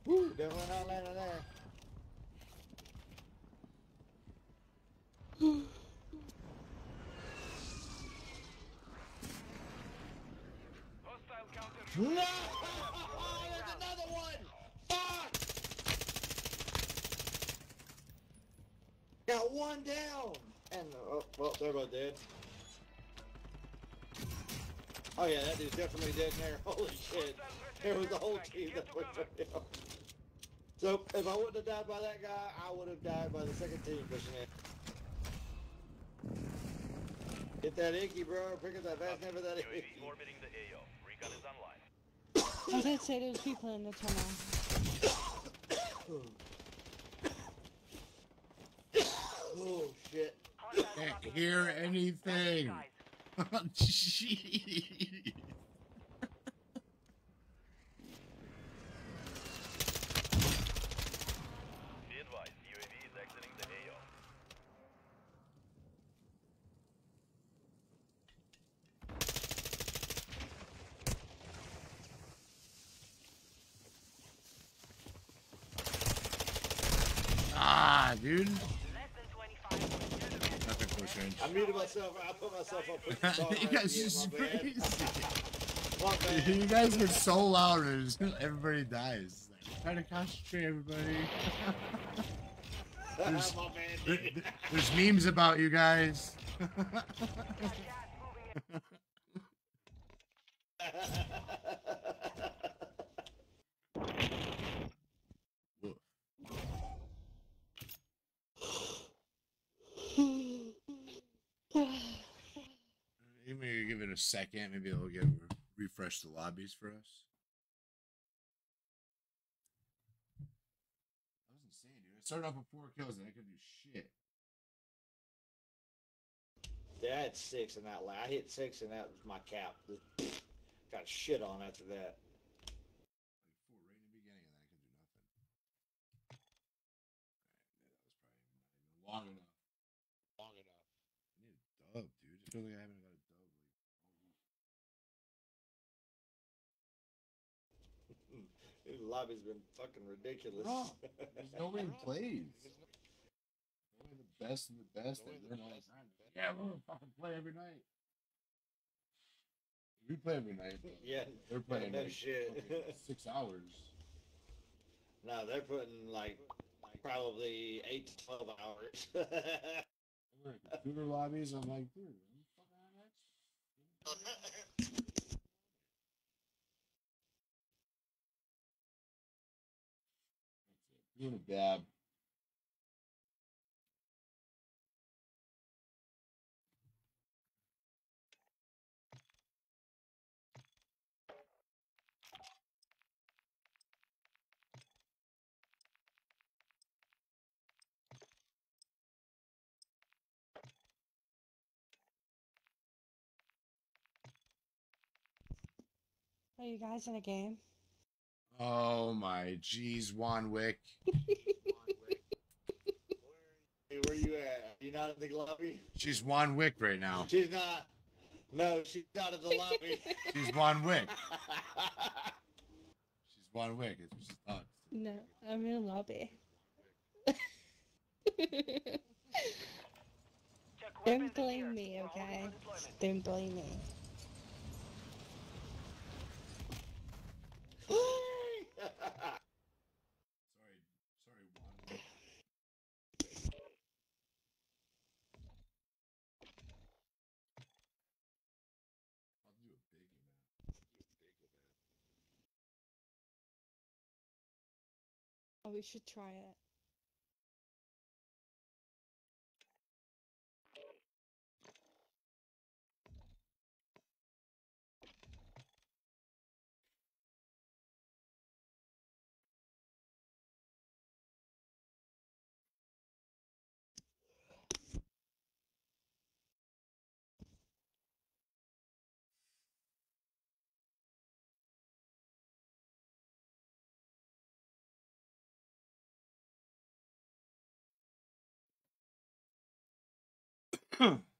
Woo, definitely not landing there. No! There's another one! Fuck! Got one down! And, oh, well, they're both dead. Oh yeah, that dude's definitely dead in there. Holy shit. There was a whole team that went for him. So, if I wouldn't have died by that guy, I would have died by the second team pushing in. Get that inky, bro. Pick up that fast never that inky. orbiting the AO. Recon is online. I did say there was people in the tunnel. oh shit. Can't hear anything. Oh, Jeez. Be advised, UAV is exiting the AO. Ah, dude. Nothing close range. I muted myself. I put myself on push the song you guys here, just crazy. My you guys get so loud and everybody dies. Like, try to concentrate, everybody. there's, My bad, there- dude. there- there's memes about you guys. Maybe give it a second. Maybe they'll get refresh the lobbies for us. That was insane, dude. I started off with four kills and I couldn't do shit. Yeah, I had six in that last. I hit six and that was my cap. Got shit on after that. Four right in the beginning, and I could do nothing. That was probably long enough. Long enough. I need a dub, dude. I feel like I lobby's been fucking ridiculous. No, there's nobody who plays. Only the best of the best all the time. Yeah, we'll fucking play every night. We play every night. Yeah, they're playing no like shit. six hours. No, they're putting like probably eight to twelve hours. We're computer lobbies. I'm like, dude, are you fucking on X? Doing a dab. Are you guys in a game? Oh my jeez, Juan Wick. Hey, where are you at? You not in the lobby? She's Juan Wick right now. She's not. No, she's not in the lobby. She's Juan Wick. She's Juan Wick. It's what she thought. No, I'm in the lobby. Don't blame me, okay? Don't blame me. Sorry, sorry, Juan Wick. I'll do a big event. Do a big event. Oh, Oh, we should try it.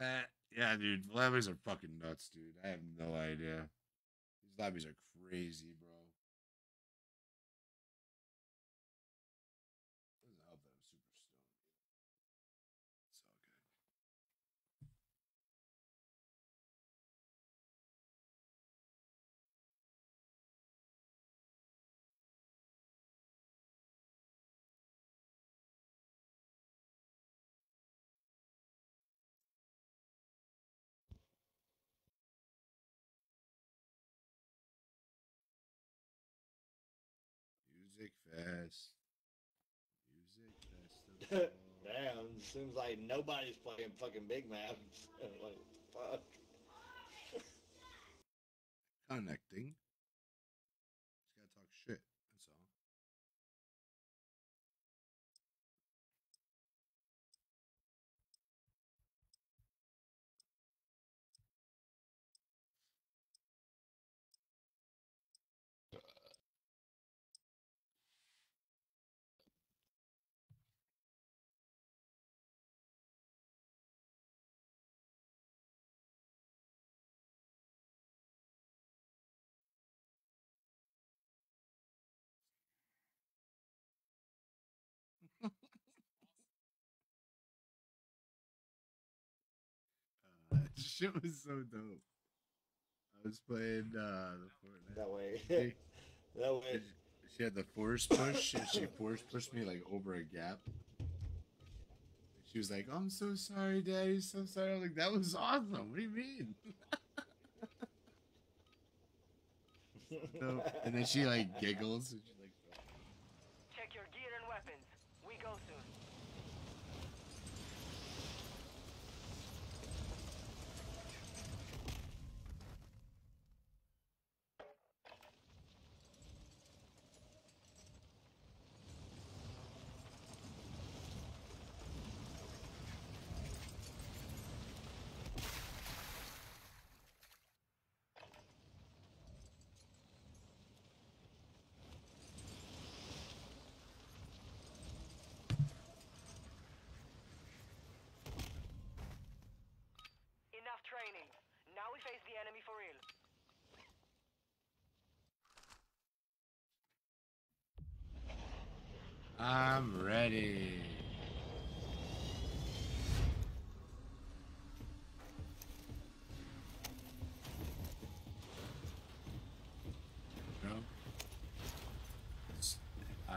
Uh, yeah, dude. Lobbies are fucking nuts, dude. I have no idea. These lobbies are crazy, bro. Damn, seems like nobody's playing fucking big maps. like, fuck. Connecting. Shit was so dope. I was playing uh, the Fortnite. That way. She- that way. She had the force push, and she force pushed me like over a gap. She was like, "I'm so sorry, Daddy. So sorry." I was like, "That was awesome. What do you mean?" so, and then she like giggles. And she's like, Check your gear and weapons. We go soon. Enough training. Now we face the enemy for real. "I'm ready."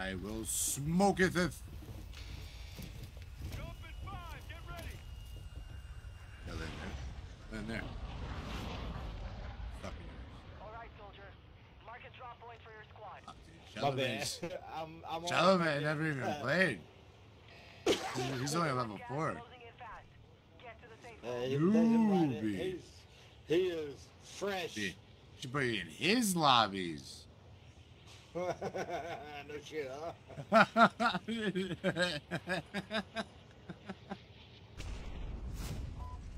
I will smoke it. If... Yeah, in there. In there. Fucking All right, soldier. Mark a drop point for your squad. My I'm, I'm on- Chalamet never even played. He's- He's only level four. Uh, he, let him ride it. Newbie. He's, he is fresh. She should put you in his lobbies. no shit, huh?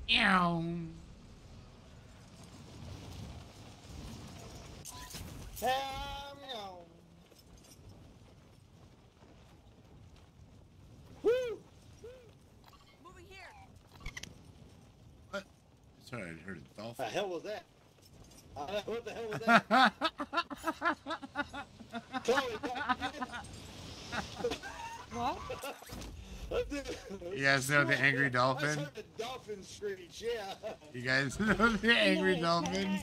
Ew. Hell no. Woo! Moving here. What? Sorry, I heard a The dolphin. hell was that? Uh, what the hell was that? What? You guys know the angry I dolphin? heard the dolphin screech, yeah. You guys know the angry dolphin?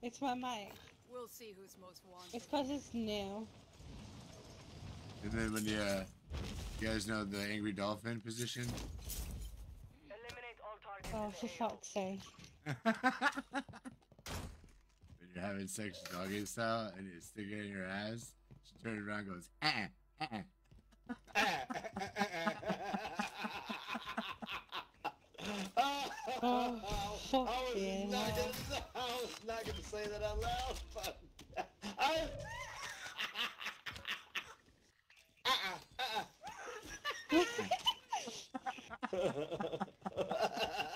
It's my mic. We'll see who's most wanted. It's because it's new. And then when you, uh, you guys know the angry dolphin position? Oh, for fuck's sake. When you're having sex doggy style and you stick it in your ass, she turns around and goes, eh, eh, eh. Oh, fuck I was, yeah. not gonna, I was not gonna say that out loud, but I. Uh-uh,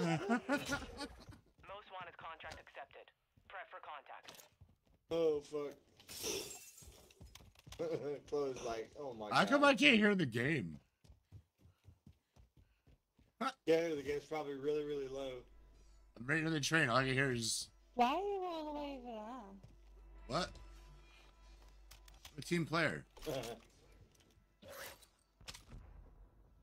Most wanted contract accepted. Oh fuck. Chloe's like, oh my How god. come I can't hear the game? Yeah, the game's probably really, really low. I'm right near the train. All I can hear is Why are you all the way over there? what? A team player.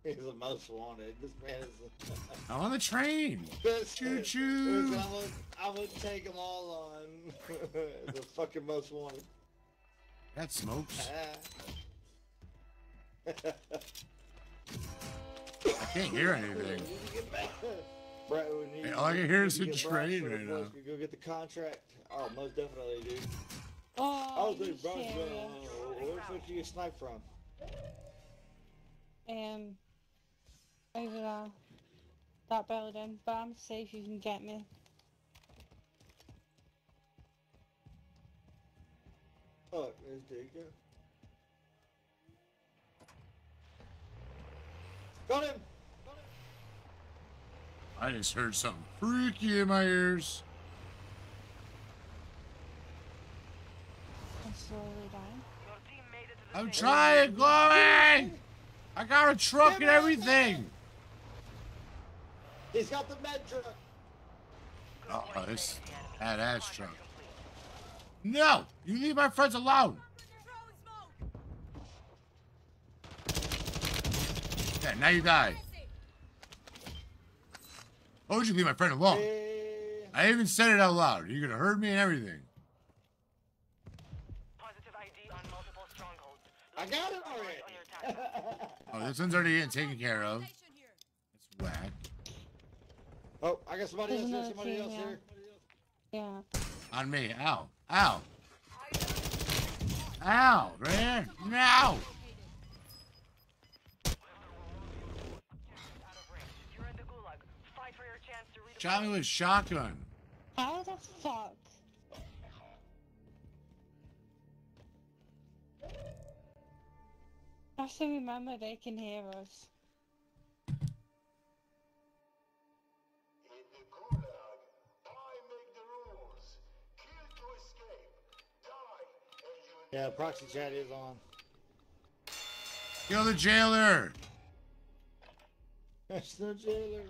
He's the most wanted. This man is. I'm on the train. Best- Choo choo. I would, I'm gonna take them all on. the fucking most wanted. That smokes. I can't hear anything. Bro, we need- Hey, all I can hear is we the to get train the right now. to Go get the contract. Oh, most definitely, dude. Oh, Oh, you dude, Bryce, serious? uh, where the fuck you get sniped from? Um, over there. That building. But I'm safe, you can get me. Oh, there's Diego. Got him! Got him! I just heard something freaky in my ears. I'm slowly dying. I'm trying, Chloe! I got a truck and everything. He's got the med truck. Oh, this badass truck. No! You leave my friends alone! Yeah, now you die. Why would you leave my friend alone? I even said it out loud. You're gonna hurt me and everything. I got it already. Oh, this one's already getting taken care of. That's whack. Oh, I got somebody There's else here. Somebody team, else yeah. here. Yeah. On me. Ow. Ow. Ow. Right here. No. Shot me with shotgun. How the fuck? I have to remember they can hear us. Yeah, proxy chat is on. Kill the jailer. That's the jailer.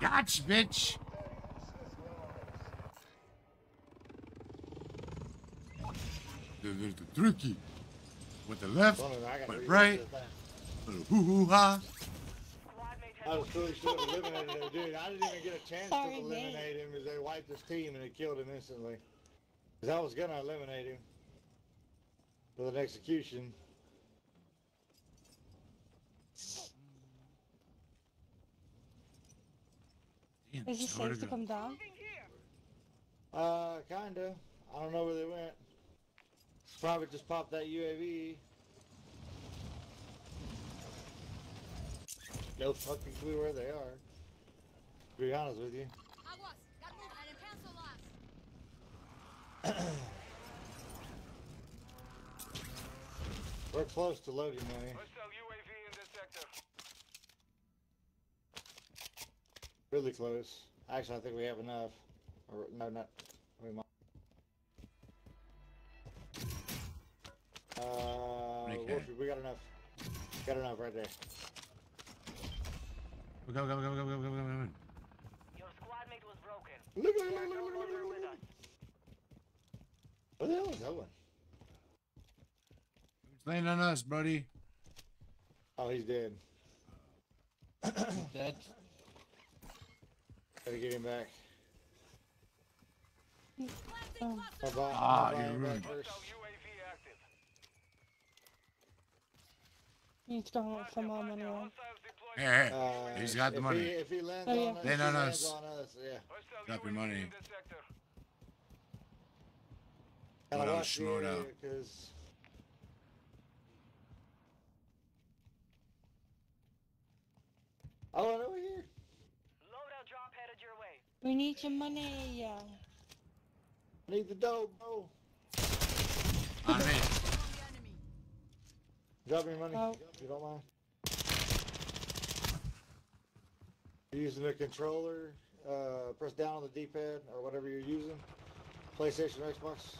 Gotcha, bitch. The, the, the tricky. With the left, Hold on, I gotta with read right, this thing. little hoo hoo ha. I was pretty sure to eliminate him, dude. I didn't even get a chance Sorry, to mate. eliminate him as they wiped his team and they killed him instantly. Because I was gonna eliminate him with an execution. Damn, Is it so where'd safe to go? come down? Uh, kinda. I don't know where they went. Probably just popped that UAV. No fucking clue where they are. To be honest with you. We're close to loading money. Really close. Actually, I think we have enough. Or, no, not. We might. Uh, Okay. Wolfie, we got enough. Got enough right there. Go, go, go, go, go, go, go, go, go. Your squad mate was broken. Look, look, You are look, no look, look, longer look, with look. us. Where the hell is that one? It's laying on us, buddy. Oh, he's dead. Dead. Gotta get him back. Oh. I'll buy, Ah, I'll buy you him back ruined it. First. You need to go more money then. Hey, hey. Uh, He's got the if money. He, if he lands Oh, yeah. on us, Land on lands us. on us, yeah. Drop your money. Gotta Shmodo, watch the Shmodo. area, cause Oh, over here. Loadout drop headed your way. We need your money. Yeah. Need the dough, bro. On me. Drop me money, Oh. if you don't mind. You're using the controller, uh, press down on the D-pad or whatever you're using. PlayStation or Xbox.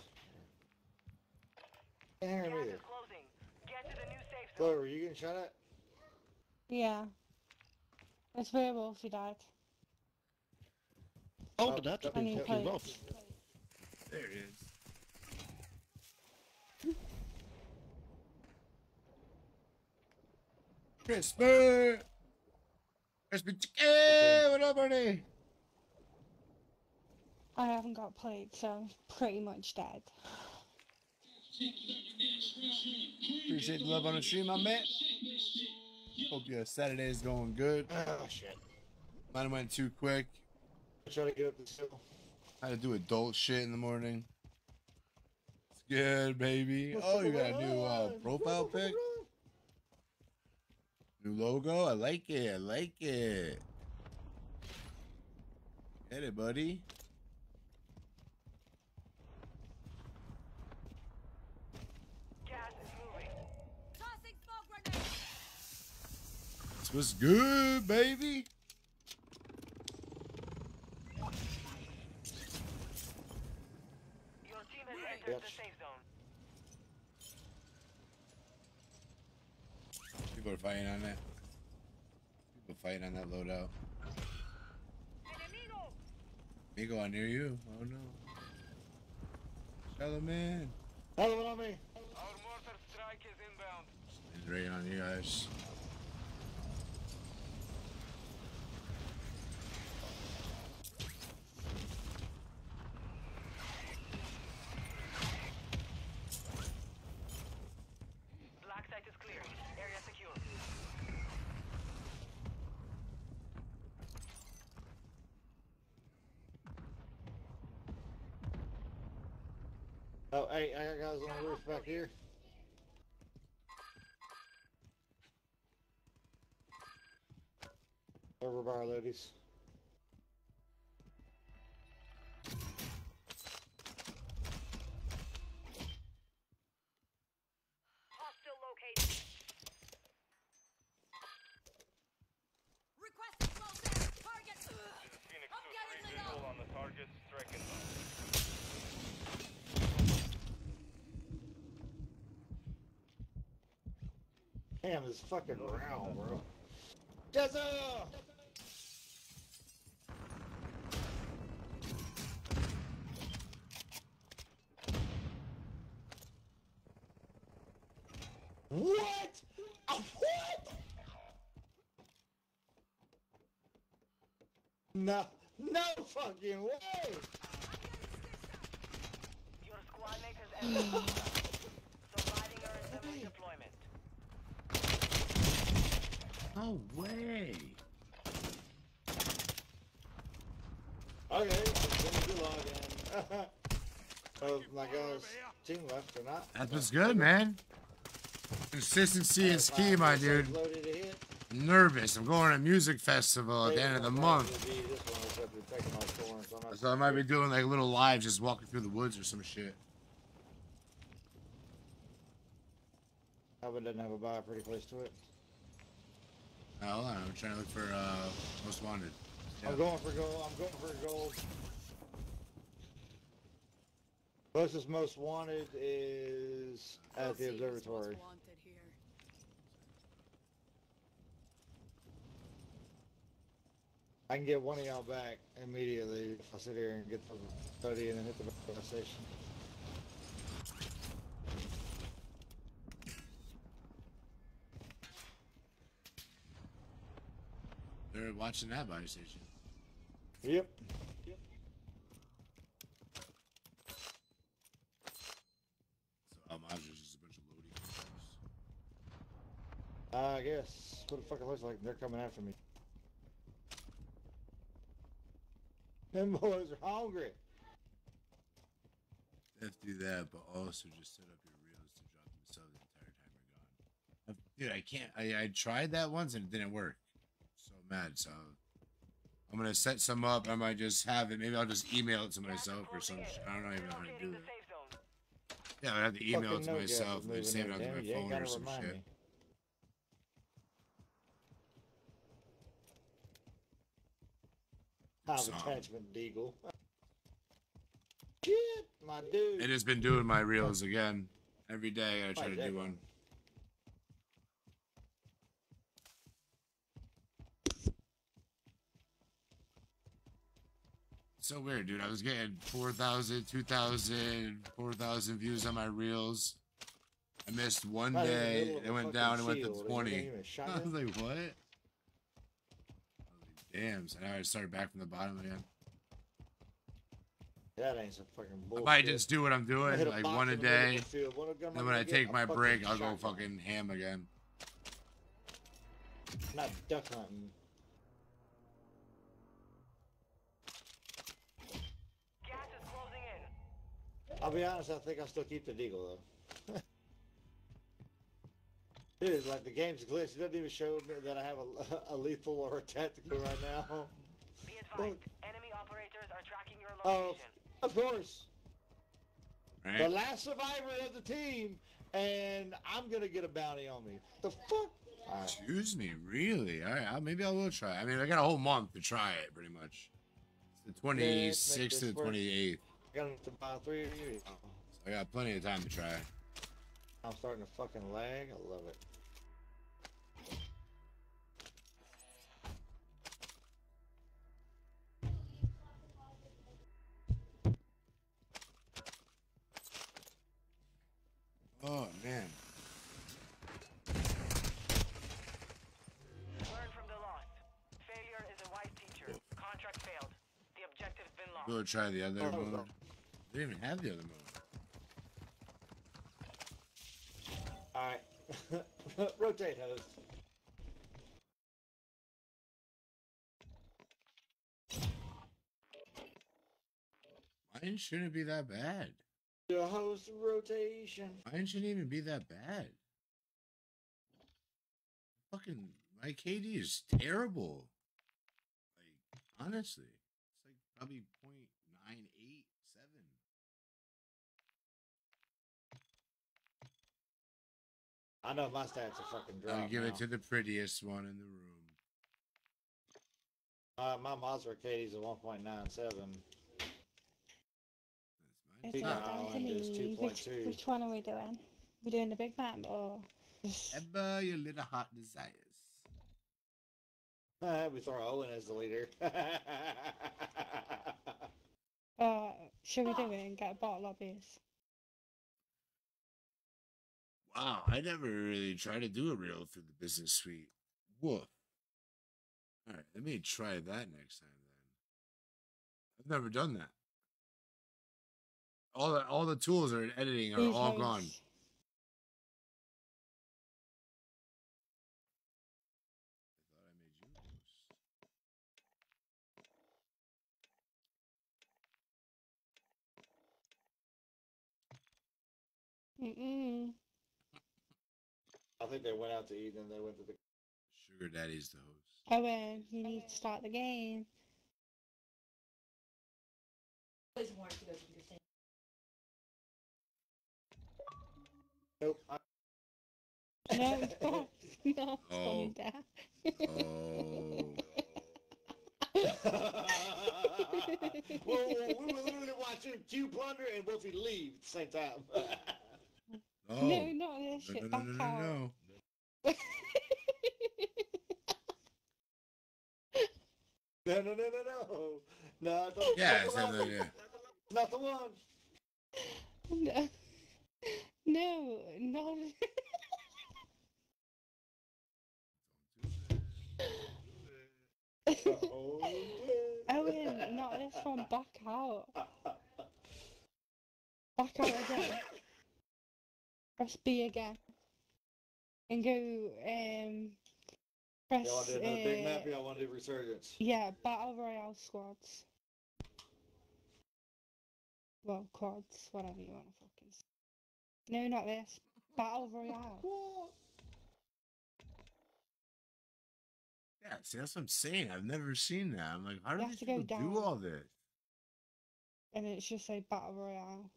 Can't hear me either. Closing. Get to the new safe zone. Chloe, were you getting shot at? Yeah. It's variable if you died. Oh, but that's I need plates. There it is. Crispy! Crispy chicken! What up, Bernie? I haven't got plates, so I'm pretty much dead. Appreciate the love on the stream, my man. Hope your Saturday is going good. Oh, shit. Mine went too quick. Try to get up the hill. Had to do adult shit in the morning. It's good, baby. Oh, you got a new uh, profile pic? New logo? I like it. I like it. Get it, buddy. Gas is moving. This was good, baby. Your team has entered the safe People are fighting on that. People fighting on that loadout. Migo, I near you. Oh no. Shallow man. Another one on me. Our mortar strike is inbound. He's right on you guys. Black site is clear. Area secure. Oh, hey, I got guys on the roof back here. Over by our ladies. Hostile located. Phoenix 2-3 visual on the target. Strike it. This fucking round, bro. Jezza! What? Uh, what? No, no fucking way! Your squad mate has entered the zone. Surviving earns them redeployment. No way. Okay, it's gonna be login. oh my gosh, team left or not? That's what's good, man. Consistency is key, my dude. Hit. Nervous. I'm going to a music festival at the end of the month. This one except for taking my storm, so I'm I might be doing like little lives, just walking through the woods or some shit. Probably doesn't have a buy pretty close to it. On, I'm trying to look for uh, most wanted. I'm going for gold. I'm going for gold. Closest most wanted is at the observatory. I can get one of y'all back immediately if I sit here and get the study and then hit the bus station. They're watching that buy station. Yep. So um, I was just a bunch of loading. I guess. What the fuck it looks like they're coming after me. Them boys are hungry. Have to do that, but also just set up your reels to drop themselves the entire time you're gone. Uh, Dude, I can't. I, I tried that once and it didn't work. So mad. So I'm gonna set some up. I might just have it. Maybe I'll just email it to myself or some. shit. I don't know even how to do it. Yeah, I have to email it to no myself and then save it in, onto my it, you ain't phone or some shit. me. Some. attachment deagle. Shit, my dude. It has been doing my reels again. Every day I try Why to that do one. So weird, dude. I was getting 4,000, 2,000, 4,000 views on my reels. I missed one Right in the day. It went down. It went to 20. wasn't even a I was like, what? I was Damn. So now I started back from the bottom again. That ain't some fucking I bullshit. might just do what I'm doing, like one a in the middle of day. the field. What am I Then when I take my fucking break, I'll go fucking ham again. Not duck hunting. Gas is closing in. I'll be honest, I think I'll still keep the deagle though. Dude, like the game's glitched. It doesn't even show me that I have a, a lethal or a tactical right now. Be advised, enemy operators are tracking your Oh, location. of course. Right? The last survivor of the team, and I'm gonna get a bounty on me. The fuck? Alright. Excuse me, really? All right, I'll- maybe I will try. I mean, I got a whole month to try it, pretty much. It's the make 26th to the 28th. I got to buy three of you. So I got plenty of time to try. I'm starting to fucking lag. I love it. Oh man, Learn from the loss. Failure is a wise teacher. Oh. Contract failed. The objective's been lost. go try the other Oh, mode. no. They didn't even have the other mode. Alright. Rotate host. Mine shouldn't be that bad. The host rotation. Mine shouldn't even be that bad. Fucking my KD is terrible. Like honestly, it's like probably point nine eight seven. I know my stats are fucking dropped. I'll give now. it to the prettiest one in the room. Uh, my Mazda Katie's a 1.97. It's Big not down to me. Which, which one are we doing? We doing the big map or? just- Ebba, your little heart desires. Uh, we throw Owen as the leader. Uh, should we do it and get a bottle of lobbies? Wow, I never really tried to do a reel through the business suite. Woof. All right, let me try that next time then. I've never done that. All the all the tools are in editing are all gone. Mm-mm. I think they went out to eat and they went to the. Sugar Daddy's the host. Oh, Owen, you need to start the game. Nope. I... No, no, no, Oh. calm. Oh. Whoa, whoa, we were literally watching Q Plunder and Wolfie leave at the same time. No, not this No, shit. no, back no, no, out. no. no, no, no, no, no. No, don't, Yeah, not it's the not one. the- yeah. Not the one. No, no, not. Owen, not this one. Back out. Back out again. Press B again. And go, um, press, another big map, uh, y'all want to do Resurgence. yeah, Battle Royale squads. Well, quads, whatever you want to. No, not this. Battle Royale. Yeah, see, that's what I'm saying. I've never seen that. I'm like, how do You these have to go people do down. all this? And it's just a Battle Royale.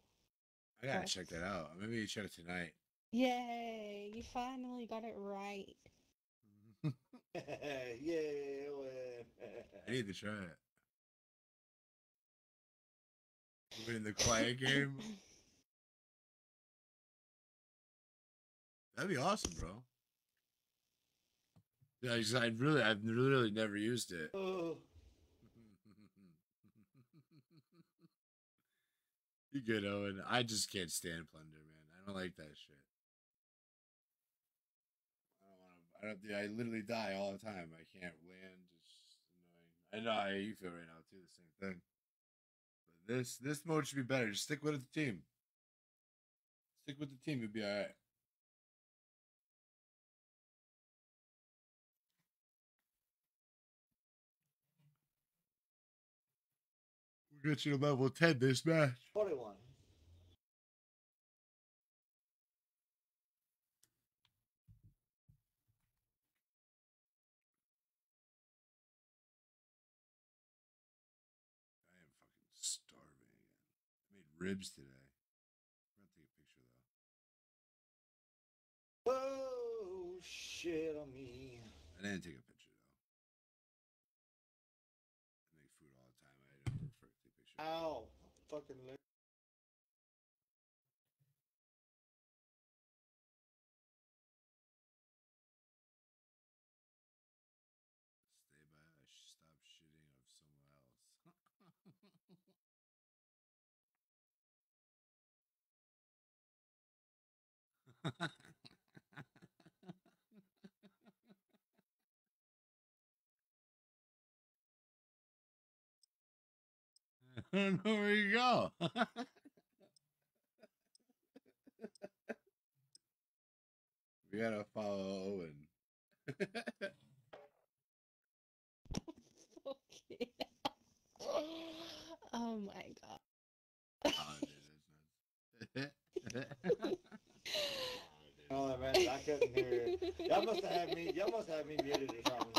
I gotta Correct. check that out. Maybe you check it tonight. Yay! You finally got it right. yeah. I need to try it. We're in the quiet game. That'd be awesome, bro. Yeah, I just- I really, I've literally never used it. Oh. You good, Owen? I just can't stand plunder, man. I don't like that shit. I don't want to. I don't. I literally die all the time. I can't land. It's annoying. I know how you feel right now too. The same thing. But this this mode should be better. Just stick with the team. Stick with the team. You'll be all right. Get you to level ten this match. 21. I am fucking starving again. I made ribs today. I'm gonna take a picture though. Whoa, shit on me. I didn't take a picture though. I make food all the time. I don't prefer to take pictures. Ow. Fucking leg. Stay by. I stop shitting of someone else. I don't know where you go. we gotta follow Owen. Okay. oh my god. Oh, dude, that's nuts. Oh man, I couldn't hear it. Y'all must have had me. Y'all must have me muted or something.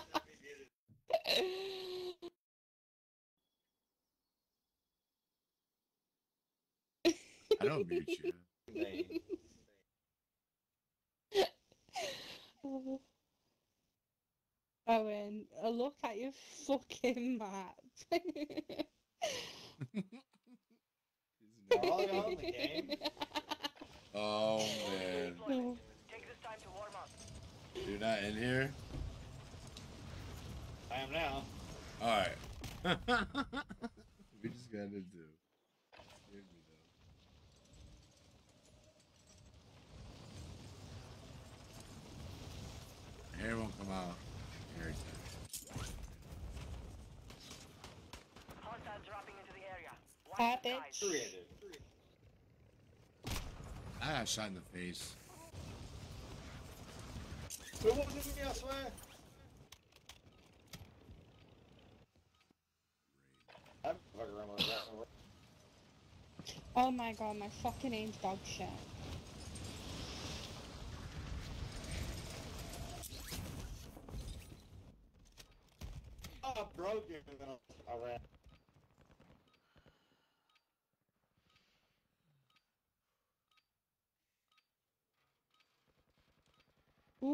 I don't mute you. Dang. Owen, a look at your fucking map. Are all y'all in the game? Oh man, No. Take this time to warm up. you're not in here. I am now. All right. we just gotta do. Hear me though. Hair won't come out. Hair time. Hostiles dropping into the area. Watch Hi, the bitch. skies. I got shot in the face. It wasn't me, I swear. I'm fucking around with that. Oh my god, my fucking aim's dog shit. Oh, broken. I ran.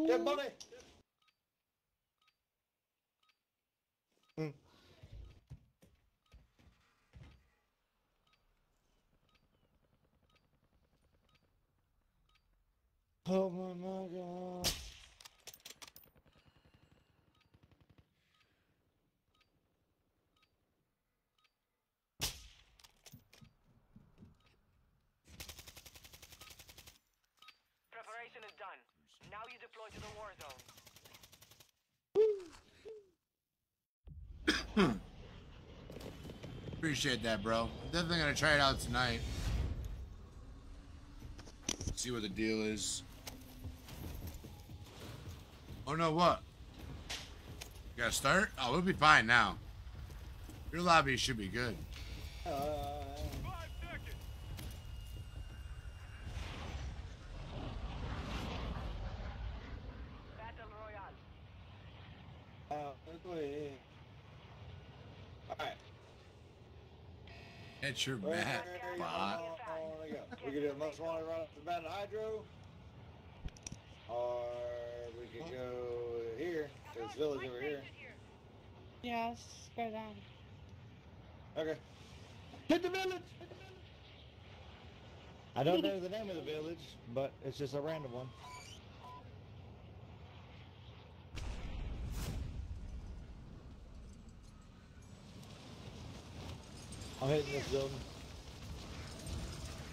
Get Ooh. money. Oh my god. Preparation is done. Now you deploy to the war zone. Appreciate that, bro. Definitely gonna try it out tonight. See what the deal is. Oh no, what? You gotta start? Oh, we'll be fine now. Your lobby should be good. Uh, Five seconds. Battle Royale. uh, go ahead. Alright. It's your Where map, you bot. We could do a most wanted right off the bat of Hydro. Or we could go here. There's village over here. Yeah, let's go down. Okay. Hit the village! I don't know the name of the village, but it's just a random one. I'm hitting this building.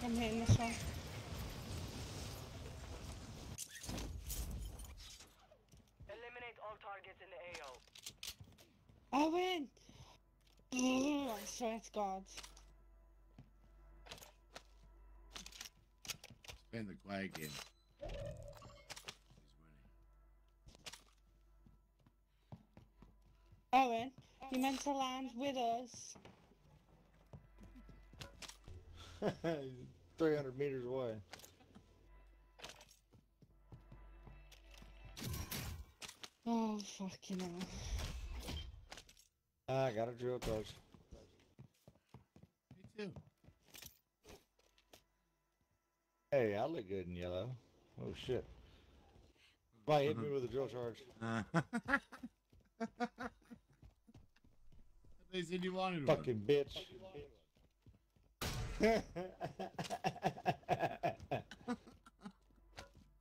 I'm hitting this one. Eliminate all targets in the AO. I win! Ugh, I swear to God. Spin the quiet game. Owen, you meant to land with us. 300 meters away. Oh, fucking hell. I got a drill charge. Me too. Hey, I look good in yellow. Oh shit. Somebody hit me mm-hmm. with a drill charge. they said you wanted one. Fucking bitch.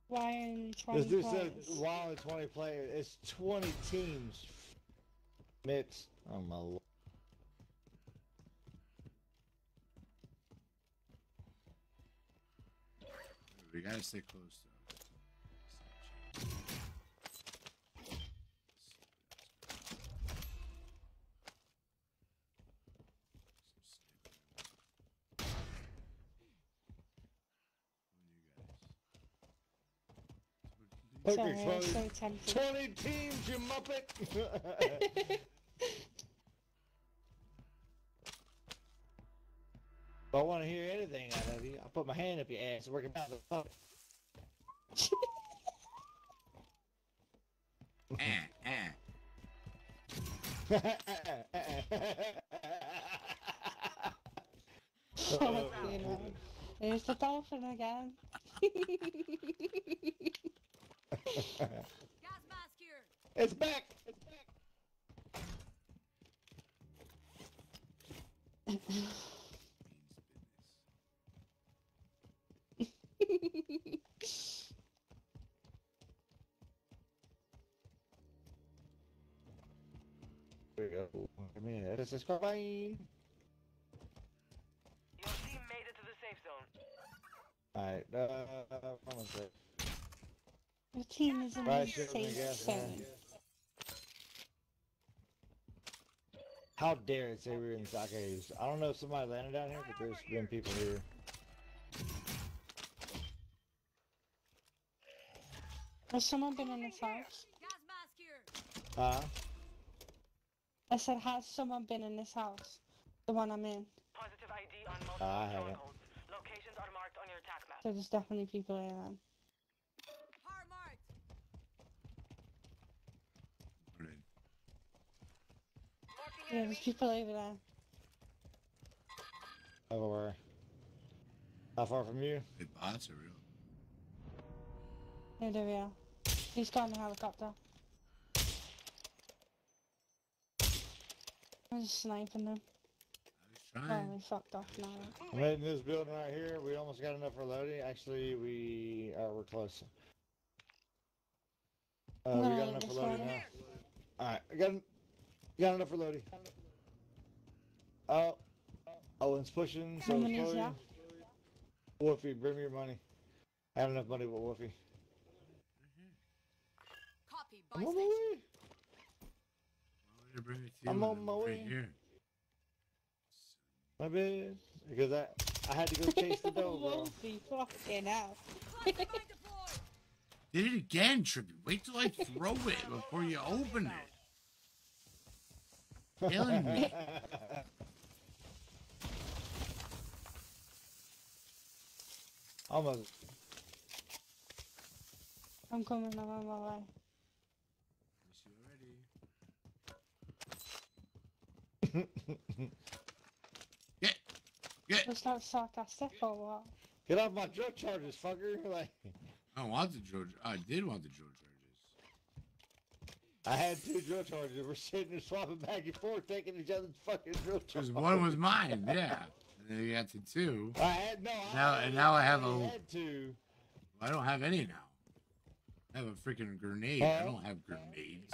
Why in 20 This dude said players? while only 20 players. It's 20 teams. Mitts. Oh my lord. We gotta stay close though. Poker Sorry, I'm so tempted. 20 teams, you muppet! if I want to hear anything out of you, I'll put my hand up your ass and work it out the fuck. eh. Fucking hell. There's the dolphin again. it's back! It's back! There we go. I mean, this is carbine. Your team made it to the safe zone. Alright, uh, one sec. The team is in the shit, let safe zone. How dare it say we were in stock caves? I don't know if somebody landed down here, but there's been people here. Has someone been in this house? Huh? I said, has someone been in this house? The one I'm in. Positive ID on ah, multiple I haven't. Locations are marked on your attack map. So there's definitely people in here then. Yeah, there's people over there. Everywhere. How far from you? The bots are real. Yeah, there we are. He's got in the helicopter. I'm just sniping them. Oh, Trying. they fucked off now. I'm heading this building right here. We almost got enough for loadout. Actually, we are. we're close. Uh, we got enough for loadout now. All right, we got got enough for loadout. Oh, oh Owen's pushing. So How is many is Chloe. that? Wolfie, bring me your money. I have enough money with Wolfie. Copy, I'm on my way. I'm gonna bring it to you. I'm on my way. Here. My bad. Because I I had to go chase the dough, bro. Wolfie, fucking hell. Did it again, Trippy. Wait till I throw it before you open it. Killing me. Almost. I'm coming, I'm on my way. Get, get. Was that sarcastic or what? Get off my drill charges, fucker. Like, I don't want the George. I did want the George charges. I had two drill charges. We're sitting there swapping back and forth, taking each other's fucking drill Because charges. one was mine, yeah. And then you got the two. I had no. Now had- and now I have a. had two. I don't have any now. I have a freaking grenade. I don't have grenades.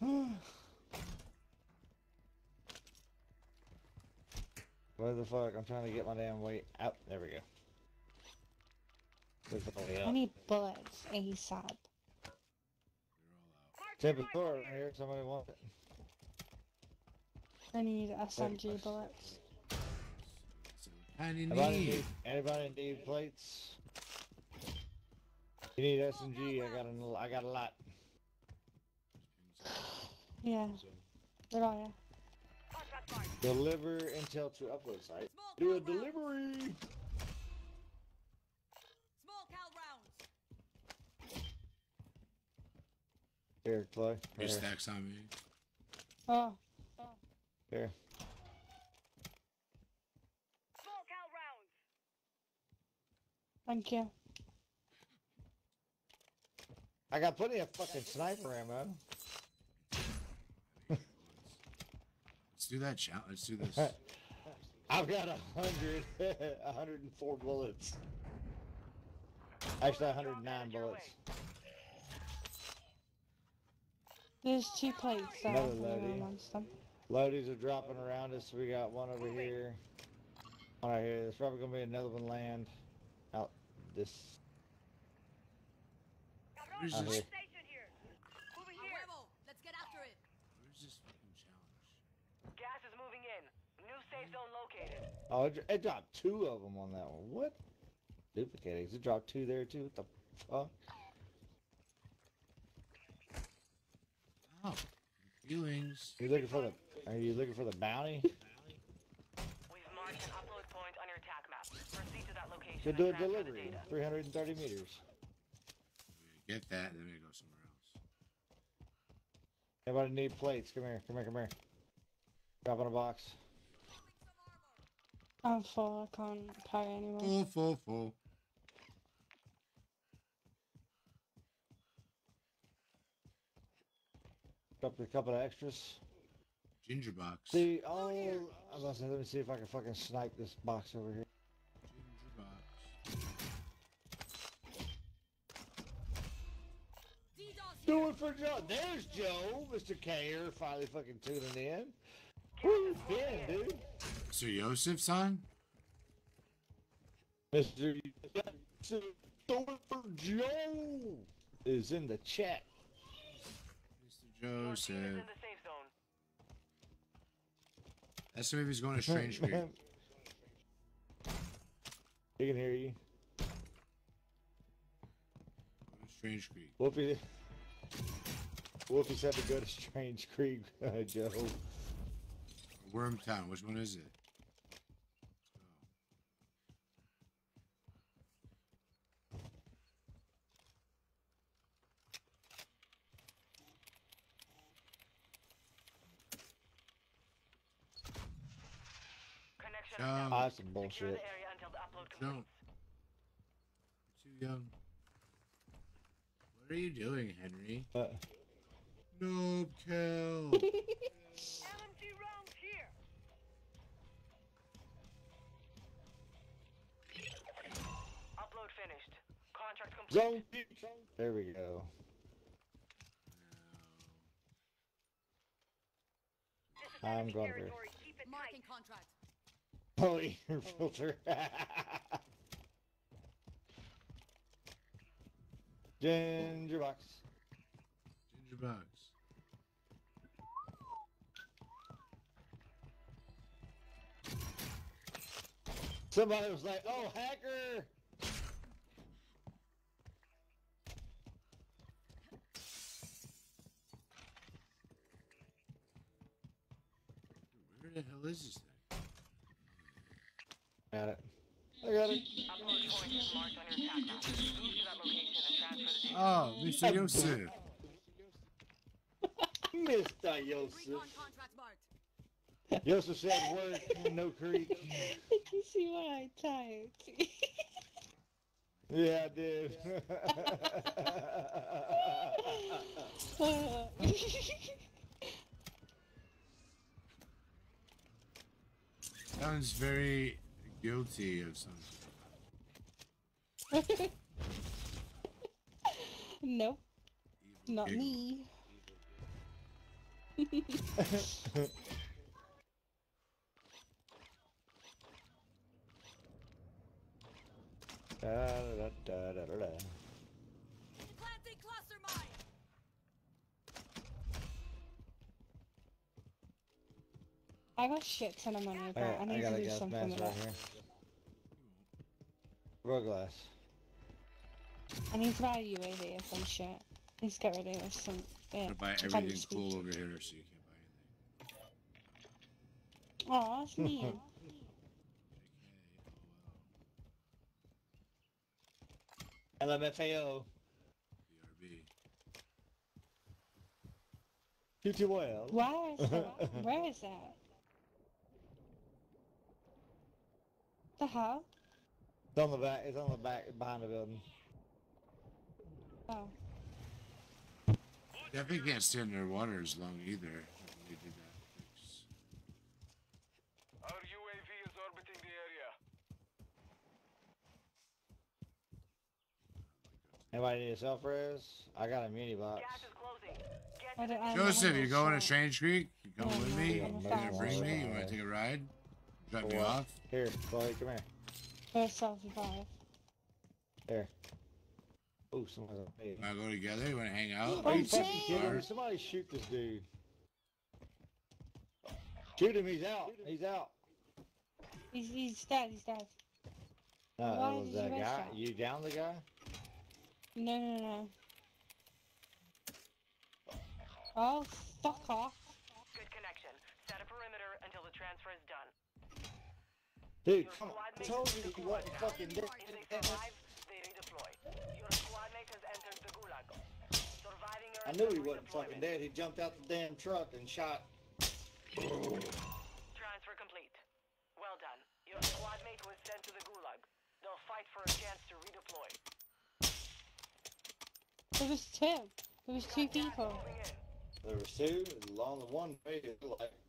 Where the fuck? I'm trying to get my damn weight out. There we go. Oh, There's I need bullets ASAP. Tip of sword right here. Somebody want it. I need SMG bullets. I need Anybody need, anybody need plates? You need SMG. I got a, I got a lot. Yeah. Where are you? Deliver intel to upload site. Do a delivery. Small cal rounds. Here, Chloe. Your Here. stacks on me. Oh. Here. Small cal rounds. Thank you. I got plenty of fucking sniper ammo. Let's do that challenge. Let's do this. I've got a hundred, a hundred and four bullets. Actually, a hundred and nine bullets. There's two plates there. Another if loadie. them. Loadies are dropping around us. We got one over here. One right here. There's probably gonna be another one land out this. Where's out this? here. Station here. Moving A here. huevo. Let's get after it. Where's this fucking challenge? Gas is moving in. New safe zone located. Oh, it, it dropped two of them on that one. What? Duplicating. It dropped two there too. What the fuck? Oh, feelings. You looking for the? Are you looking for the bounty? We've marked an upload point on your attack map. Proceed to that location. To and do a delivery. 330 meters. Get that, then we go somewhere else. Anybody need plates? Come here. Come here. Come here. Drop in a box. I'm full. I can't carry anymore. Full, full, full. Drop a couple of extras. Ginger box. See, oh, I was gonna say, let me see if I can fucking snipe this box over here. Ginger box. Do it for Joe. There's Joe, Mr. Kayer, finally fucking tuning in. Where you been, dude? So Yosef's on? Mr. Do it for Joe is in the chat. Mr. Joseph. In the safe zone. That's maybe he's going to Strange Street. He can hear you. Strange Creek. Whoopi, Whoopi said to go to Strange Creek, uh, Joe. Wormtown. Which one is it? Connection Jump. established. That's some bullshit. the area until the upload Jump. completes. Too young. What are you doing, Henry? Uh, No kill. LMG rounds here. Upload finished. Contract complete. Zone. There we go. This I'm going there. territory. Keep it Marking tight. Contract. Polymer filter. Ginger box. Ginger box. Somebody was like, "Oh, hacker!" Where the hell is this? Got it. I got it. Upload point marked on your attack map. Move to that location and transfer the data. Oh, ah, Mr. Yosef. Mr. Yosef. Recon contract. Joseph said work, no creek. Did you see what I typed? Yeah, I did. Sounds very guilty of something. nope. Not giggle. me. Da, da, da, da, da, da. Planting cluster mine. I got shit ton of money, but I, I, I need got to a do gas something mask with right it. here. Road glass. I need to buy a UAV or some shit. Need to get rid of some. Yeah, I'm gonna buy can't everything cool over here so you can't buy anything. Aw, that's mean. LMFAO. BRB. QTWL. Where is that? Where is that? The hell? It's on the back. It's on the back behind the building. Oh. Definitely can't stand underwater as long either. They did that fix. Our UAV is orbiting the area. Anybody need a self res? I got a muni box. Gas is closing. Get I to the don't- I don't Joseph, you going to. Strange Creek? You coming Yeah, with me? You a gonna bring me? You want to take a ride? Drop For me off? Here, Chloe, come here. First self-revive. Here. Oh, someone's on me. Want to go together? You want to hang out? Are you fucking kidding me? Somebody shoot this dude. Shoot him, he's out. He's out. He's, he's dead, he's dead. No, Why that was did that you guy. rush that? You down the guy? No, no, no. Oh, fuck off. Good connection. Set a perimeter until the transfer is done. Dude, Your come on. I told is you wasn't fucking dead. If they they. Your squad mate has entered the gulag. Surviving I knew he wasn't fucking dead. He jumped out the damn truck and shot. Transfer complete. Well done. Your squad mate was sent to the gulag. They'll fight for a chance to redeploy. There was two. There was two people. There was two. Along the one way, it looked like it was.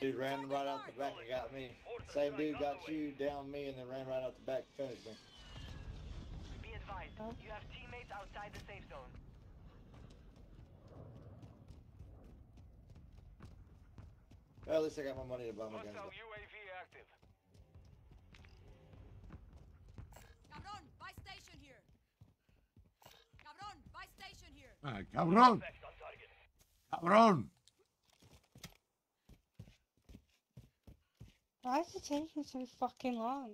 Dude ran right out the back and got me. Same dude got you, down me, and then ran right out the back and finished me. Be advised, you have teammates outside the safe zone. Well, at least I got my money to buy my guns. Hostile UAV active. Cabron, buy station here. Cabron, buy station here. Ah, cabrón! Cabrón! Why is it taking so fucking long?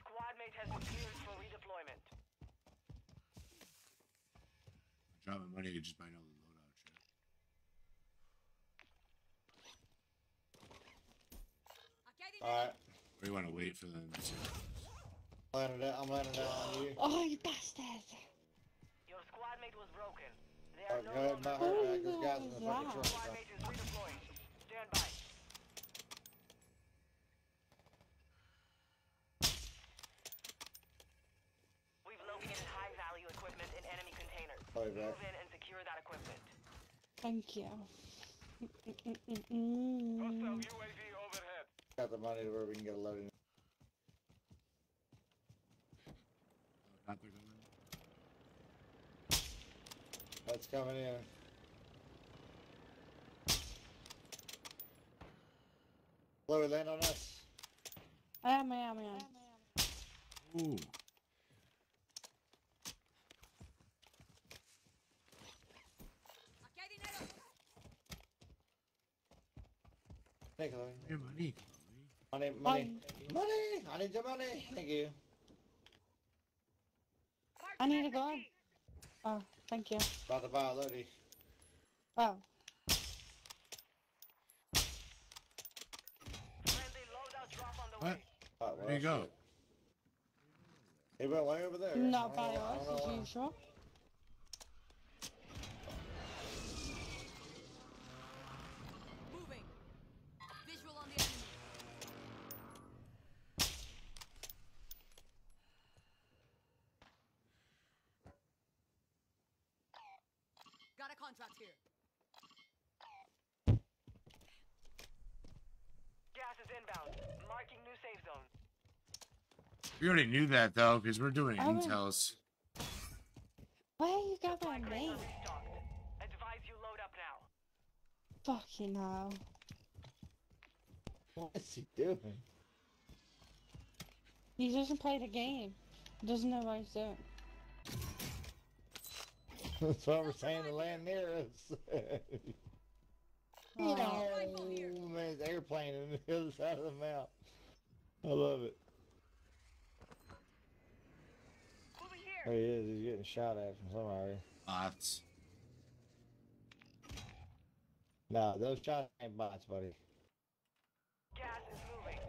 Squad mate has been cleared for redeployment. Drop my money, I could just buy another loadout shit. Alright. Or you want to wait for them to see what happens? Landing down, I'm landing down on you. Oh, you bastard! Your squad mate was broken. They Alright, are no go ahead and buy longer back. Those oh, guys in the fucking truck. Squad mate is redeploying. Stand by. We've located high value equipment in enemy containers. Sorry. Move in and secure that equipment. Thank you. Hostile UAV overhead. Got the money to where we can get a loadout. That's coming in. Chloe, land on us. I am, I am, I am. Ooh. Hey, Chloe. Your money. Money, money, money. I need your money. Thank you. I need to go. Oh, thank you. By the bar, Oh. What? Oh, there you go. Hey, bro, why over there. Not by us, Are you sure? We already knew that though, because we're doing Oh. intels. Why you got my name? Advise you load up now. Fucking hell. What is he doing? He doesn't play the game. He doesn't know what he's doing. That's why we're saying to land near us. Oh. no, man, it's airplane on the other side of the map. I love it. There he is. He's getting shot at from somewhere. Bots. No, those shots ain't bots, buddy. Gas is moving.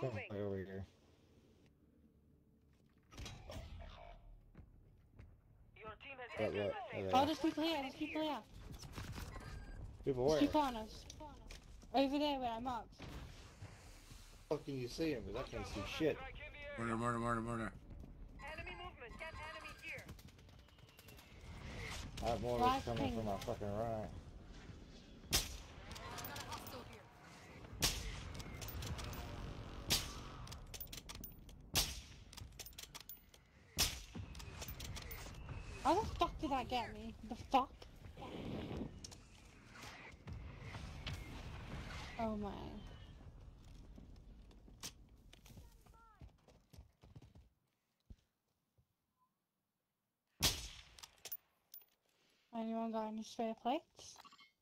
Come back over here. Your team has Look, entered look, the safe look. Oh, there's people here, there's people here. People There's where? people on us. Over there where I marked. How can you see him? Because I can't see shit. Murder, murder, murder, murder. Enemy movement. Get enemy here. I have more Right that's coming ping. from my fucking right. How the fuck did that get me? The fuck? Oh my. Anyone got any spare plates?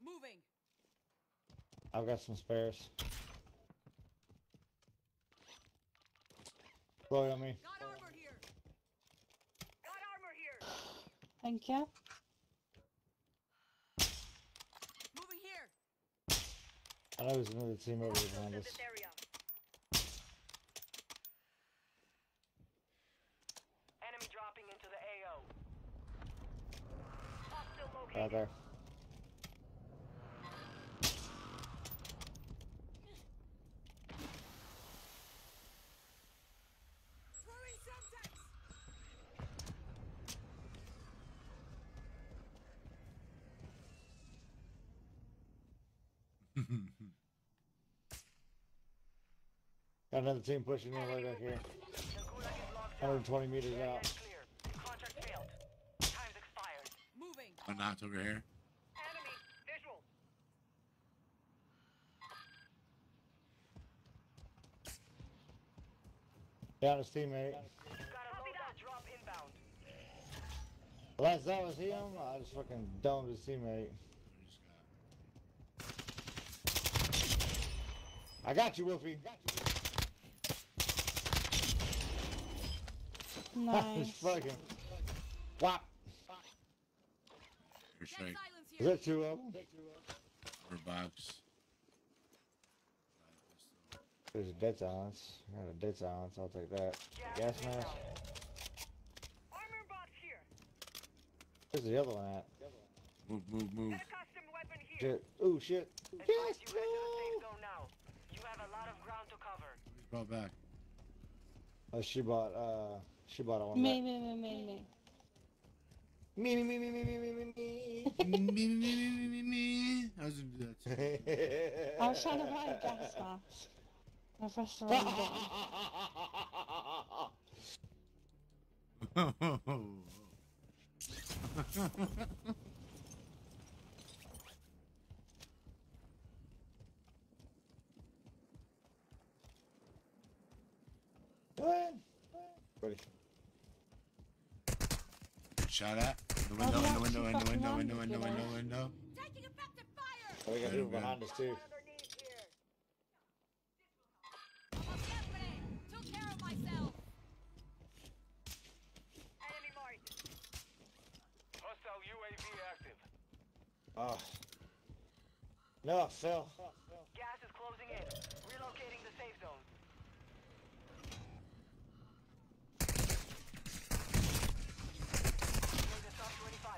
Moving. I've got some spares. Blow on me. Got armor here. Got armor here. Thank you. Moving here. I know there's another team over here behind us. This area. Enemy dropping into the AO. Semtex. Got another team pushing in right back here. 120 meters out. Clear. Contract failed. Time's expired. Moving. Oh, knocked over here. Enemy visual. Down his teammate. Got a loadout drop inbound. Last that was him, I just fucking domed his teammate. I got you, Wolfie. Nice. Just fucking. Whop. Your. Is that two of them? Or box. There's a dead silence. I got a dead silence. I'll take that. Gas mask. Armor box here. Where's the other one at? Move, move, move. Custom weapon here. Shit. Ooh, shit. Advise you enter the safe zone now. You have a lot of ground to cover. Brought back. Oh, she bought, uh, she bought a one. Me, me, me, me, me. Me, me, me, me, me, me, me, me, me. me, me, me, me, me, me, me. I was gonna do that too. I was trying to buy a gas mask. I pressed the wrong button. What? Ready. Shot at. In The window, in the window, in the window, window, window, window, window. Taking effective fire. Oh, we got people behind us too. Siempre. Took care of myself. Enemy marked. Hostile UAV active. Oh. No, I fell. Gas is closing in. Relocating the safe zone.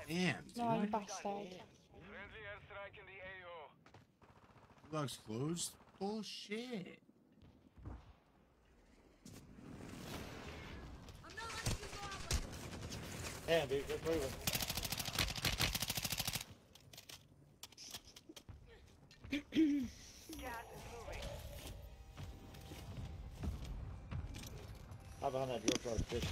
Damn, No, dude. bastard. Friendly airstrike in the AO. Looks closed. Bullshit. Damn, dude, good moving. Gas is moving. How behind that drill truck, bitch?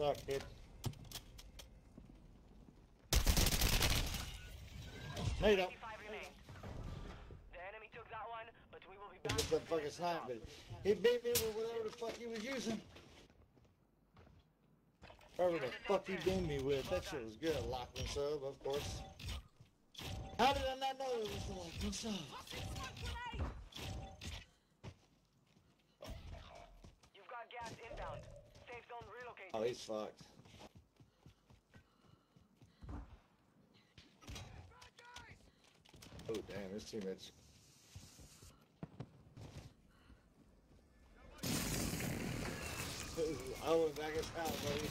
Suck, you. The enemy took that one, but we will be back. but he beat me with whatever the fuck he was using. Whatever the fuck he beat me with, that shit was good. Lachmann sub, of course. How did I not know it was the Lachmann sub? You've got gas inbound. Safe zone relocated. Oh, he's fucked. Oh, damn, his teammates. I went back his house, buddy.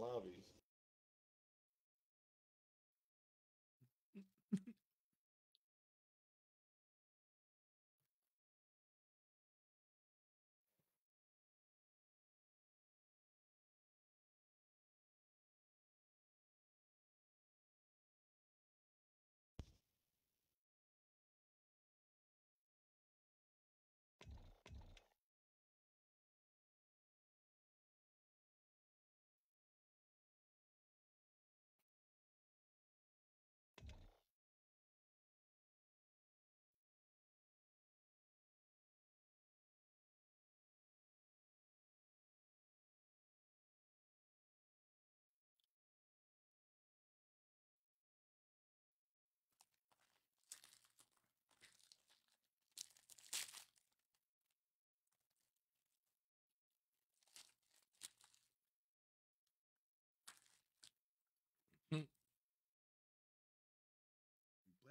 Lobbies.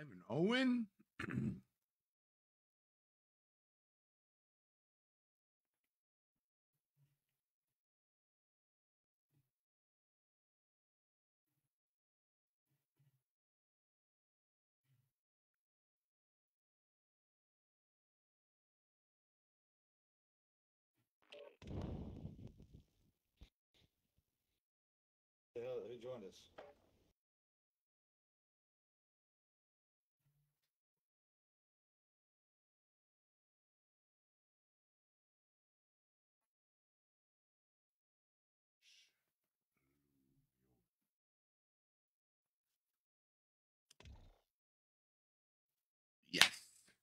Blaming Owen? Who joined us? Yes. That's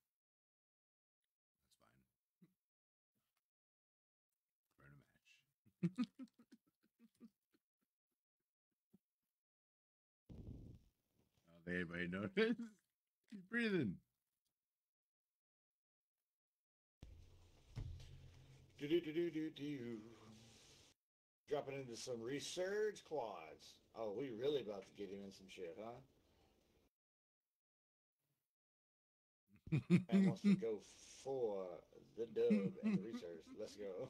fine. Burn a match. oh, did anybody notice? He's breathing. Do do do do do do. Dropping into some resurge quads. Oh, we really about to get him in some shit, huh? Man wants to go for the dub and the research. Let's go.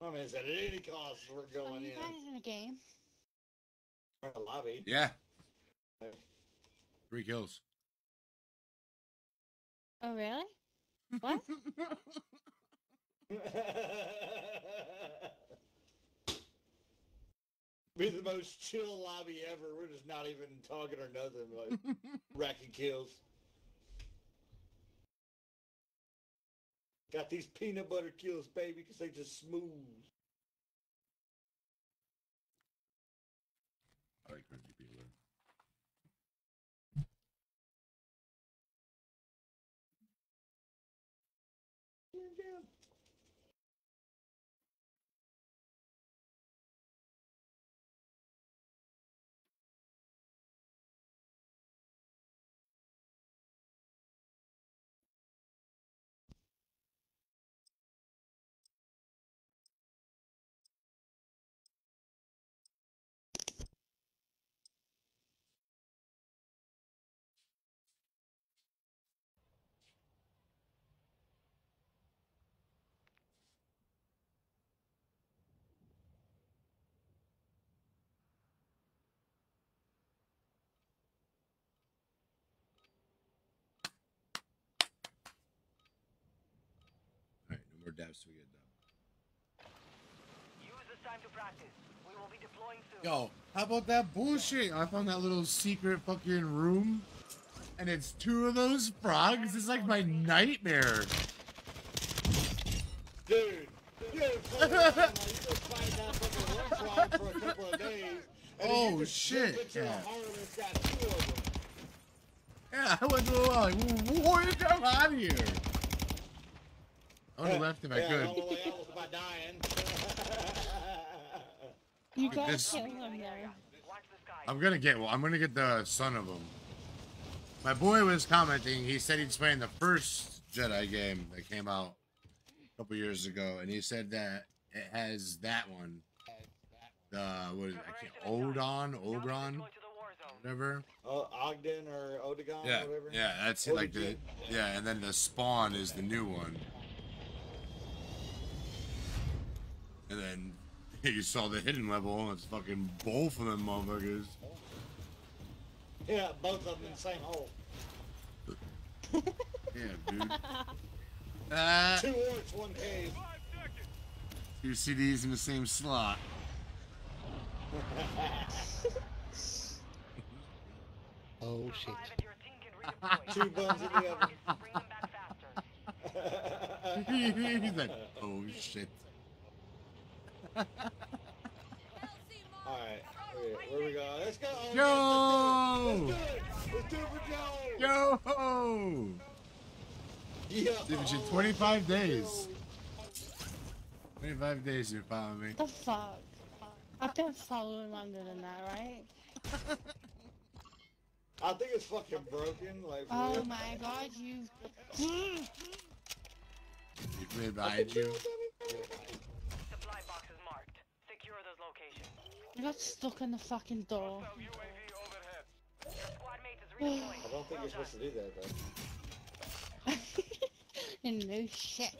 I mean, it's at any cost we're Are going you in. guys in a game? We're in the lobby. Yeah. Three kills. Oh, really? What? Be the most chill lobby ever. We're just not even talking or nothing. Like racking kills. Got these peanut butter kills, baby, because they just smooth. I like crazy people. Alright, no more dabs till we get done. Use this time to practice. We will be deploying soon. Yo, how about that bullshit? I found that little secret fucking room, and it's two of those frogs. It's like my nightmare. Dude, dude, for a couple of days. and then Oh, you just shit, dip a yeah. hole and it's got two of them. Yeah, I went to the like, what you come out of here? I would have left if I yeah, could. the only way out was by dying. You Look at gotta this. kill him though. I'm gonna get. Well, I'm gonna get the son of him. My boy was commenting. He said he's playing the first Jedi game that came out a couple years ago, and he said that it has that one. The what is it? I can't, Odon, Ogron, whatever. Uh, Ogden or Odegon Yeah, whatever. yeah, that's like the yeah, and then the spawn is the new one. And then you saw the hidden level. It's fucking both of them motherfuckers. Yeah, both of them in the same hole. Yeah, dude. Uh, Two orcs, one cave. two CDs in the same slot. oh shit. Two buns in the oven. He's like, oh shit. Alright, where, where we go? Let's go. Yo! Let's do it. Let's do it for Joe. Yo! Yo! Dude, it's in 25 days. 25 days you following me. The fuck? I've been following longer than that, right? I think it's fucking broken. Like, Oh real. my god, you. He's right behind you. Supply boxes marked. Secure those locations. I got stuck in the fucking door. Squad mate is redeploying. I don't think you're supposed to do that, though. and no shit.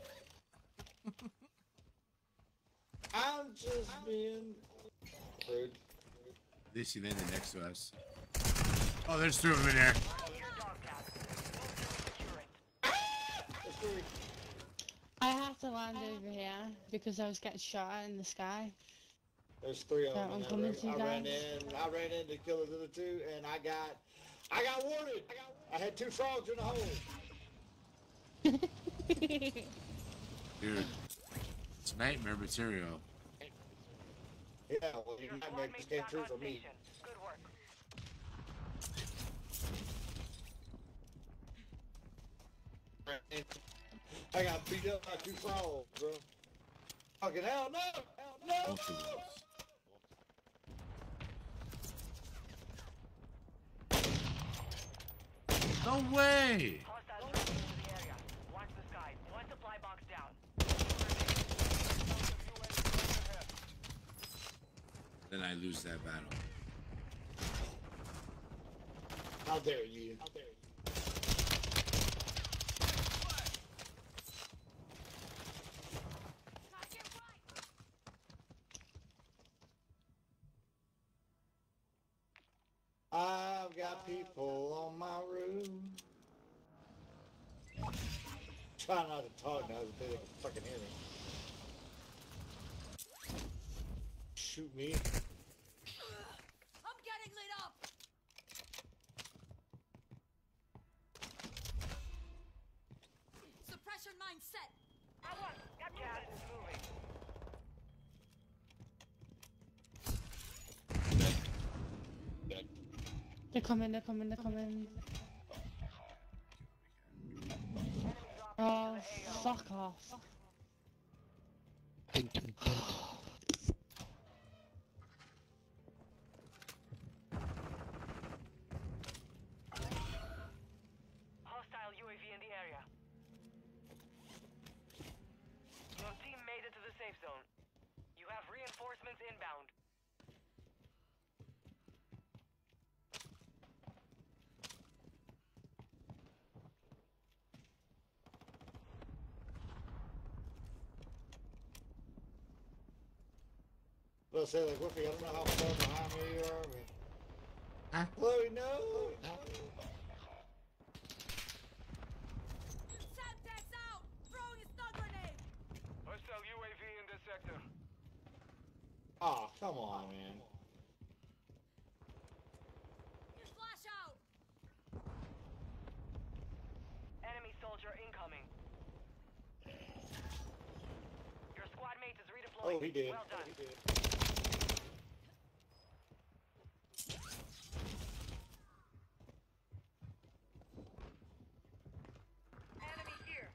I'm just being rude. At least he landed next to us. Oh, there's two of them in there. I have to land over here because I was getting shot at in the sky. There's three of them. I'm I ran, I ran in. I ran in to kill the other two, and I got, I got warded. I had two frogs in the hole. Dude, it's nightmare material. Yeah, well, your nightmare just came true for me. Good work. I got beat up by two frogs, bro. Fucking hell no! Hell no! Both of those. No way! Hostiles moving into the area. Watch the skies. One supply box way! Then I lose that battle. How dare you? How dare you? I've got people on my roof. Try not to talk now so they can fucking hear me. Shoot me. I'm getting lit up. Suppression mindset. I want. Gotcha. Moving. They're coming, they're coming, they're coming. Oh, fuck off UAV in the area. Your team made it to the safe zone. You have reinforcements inbound. Let's say like Whippy, I don't know how far behind me you are, but Huh? Chloe, no. Semtex out! Throwing a grenade! Hostile UAV in this sector. Oh, come on, man. Here's flash out! Enemy soldier incoming. Your squad mate is redeploying. Oh, he did. Well done. Oh, he did. Enemy here.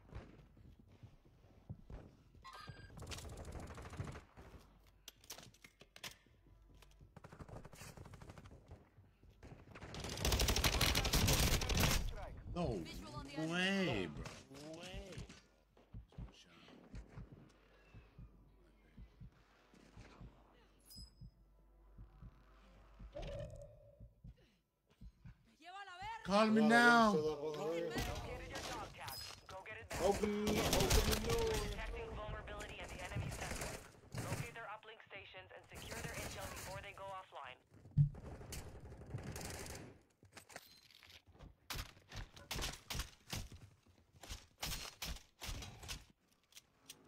No way, bro. Lleva la verga! Call me Well, now. we're still up on the roof. Located your dog tag. Go get me now. Open, open the door. Detecting vulnerability in the enemy network. Locate their uplink stations and secure their intel before they go offline.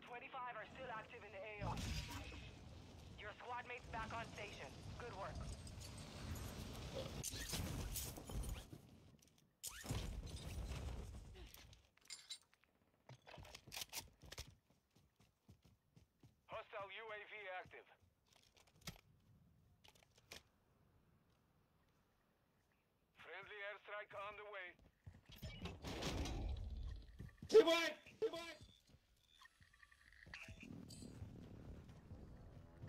Twenty-five are still active in the AO. Your squad mates back on station. Good work. Hostile UAV active. Friendly airstrike on the way. Keep away! Keep away!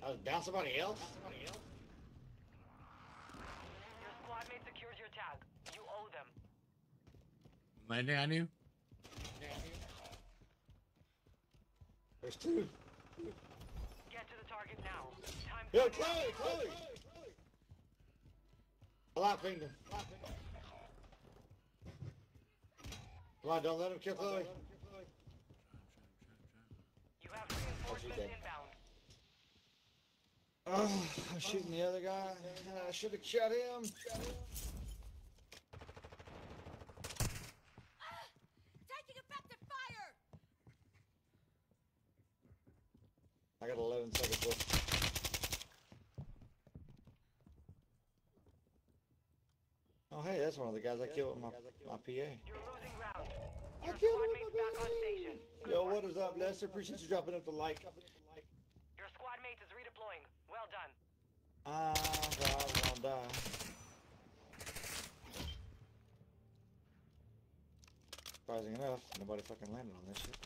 I was down somebody else? Somebody else? Your squad mate secured your tag. You owe them. Landing on you? There's two. Get to the target now. Time Yo, Chloe, Chloe! I lock pinged. Come on, don't let him kill Chloe. You have reinforcements dead. Oh, I'm shooting the other guy. I should have shot him. Ah! Taking effective fire! I got 11 seconds left. Oh, hey, that's one of the guys I killed with my, my PA. You're losing ground. I killed squad him mates back on Yo, what is up, Lester? Appreciate you dropping up the like. Your squad mates is redeploying. Well done. Ah, uh, I'm gonna die. Surprising enough, nobody fucking landed on this shit.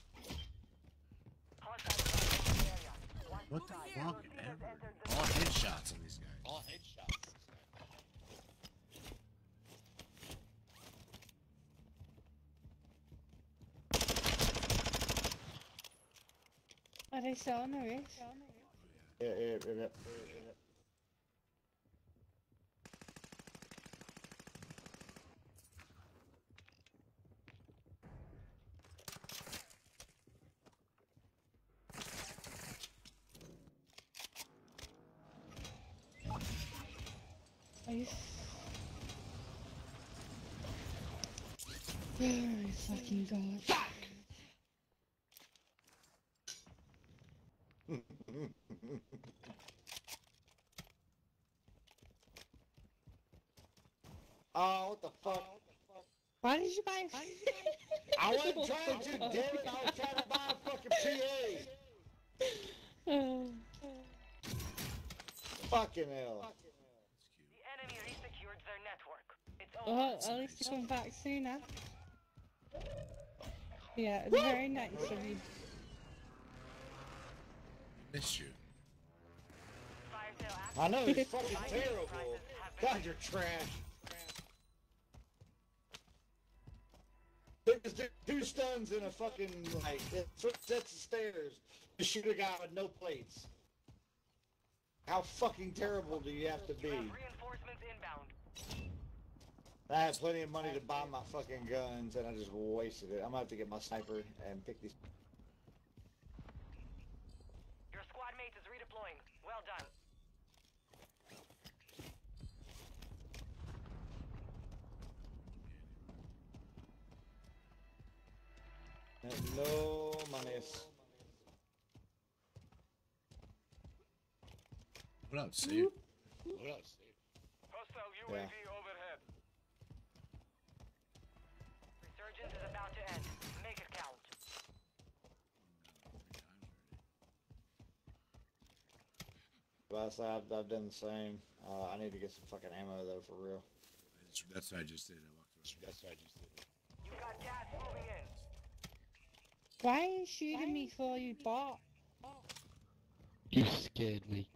Hostile target in the area. One What the fuck Your ever? All headshots on these guys. All headshots. Are they still on the roof? Yeah, yeah, yeah, yeah, yeah. Eh, eh. Are you... Oh my fucking god. Fuck! Oh, what the fuck? Why did you buy? I wasn't trying to, damn it. I was trying to buy a fucking PA. Fucking hell. The enemy resecured their network. It's Well, at least you come back sooner. Yeah, it's very nice of you. Missed you. I know, it's fucking terrible. God, you're trash. There's two- two stuns in a fucking, like, sets of stairs to shoot a guy with no plates. How fucking terrible do you have to be? Reinforcements inbound. I had plenty of money to buy my fucking guns, and I just wasted it. I'm gonna have to get my sniper and pick these. Your squad mate is redeploying. Well done. No monies. What up, Steve? What up, Steve? Hostile Yeah. UAV overhead. Resurgence is about to end. Make it count. But I I've, I've done the same. Uh, I need to get some fucking ammo though, for real. That's, that's what I just did. I walked away. That's what I just did. You got gas moving in. Why are you shooting me for you bot? You scared me.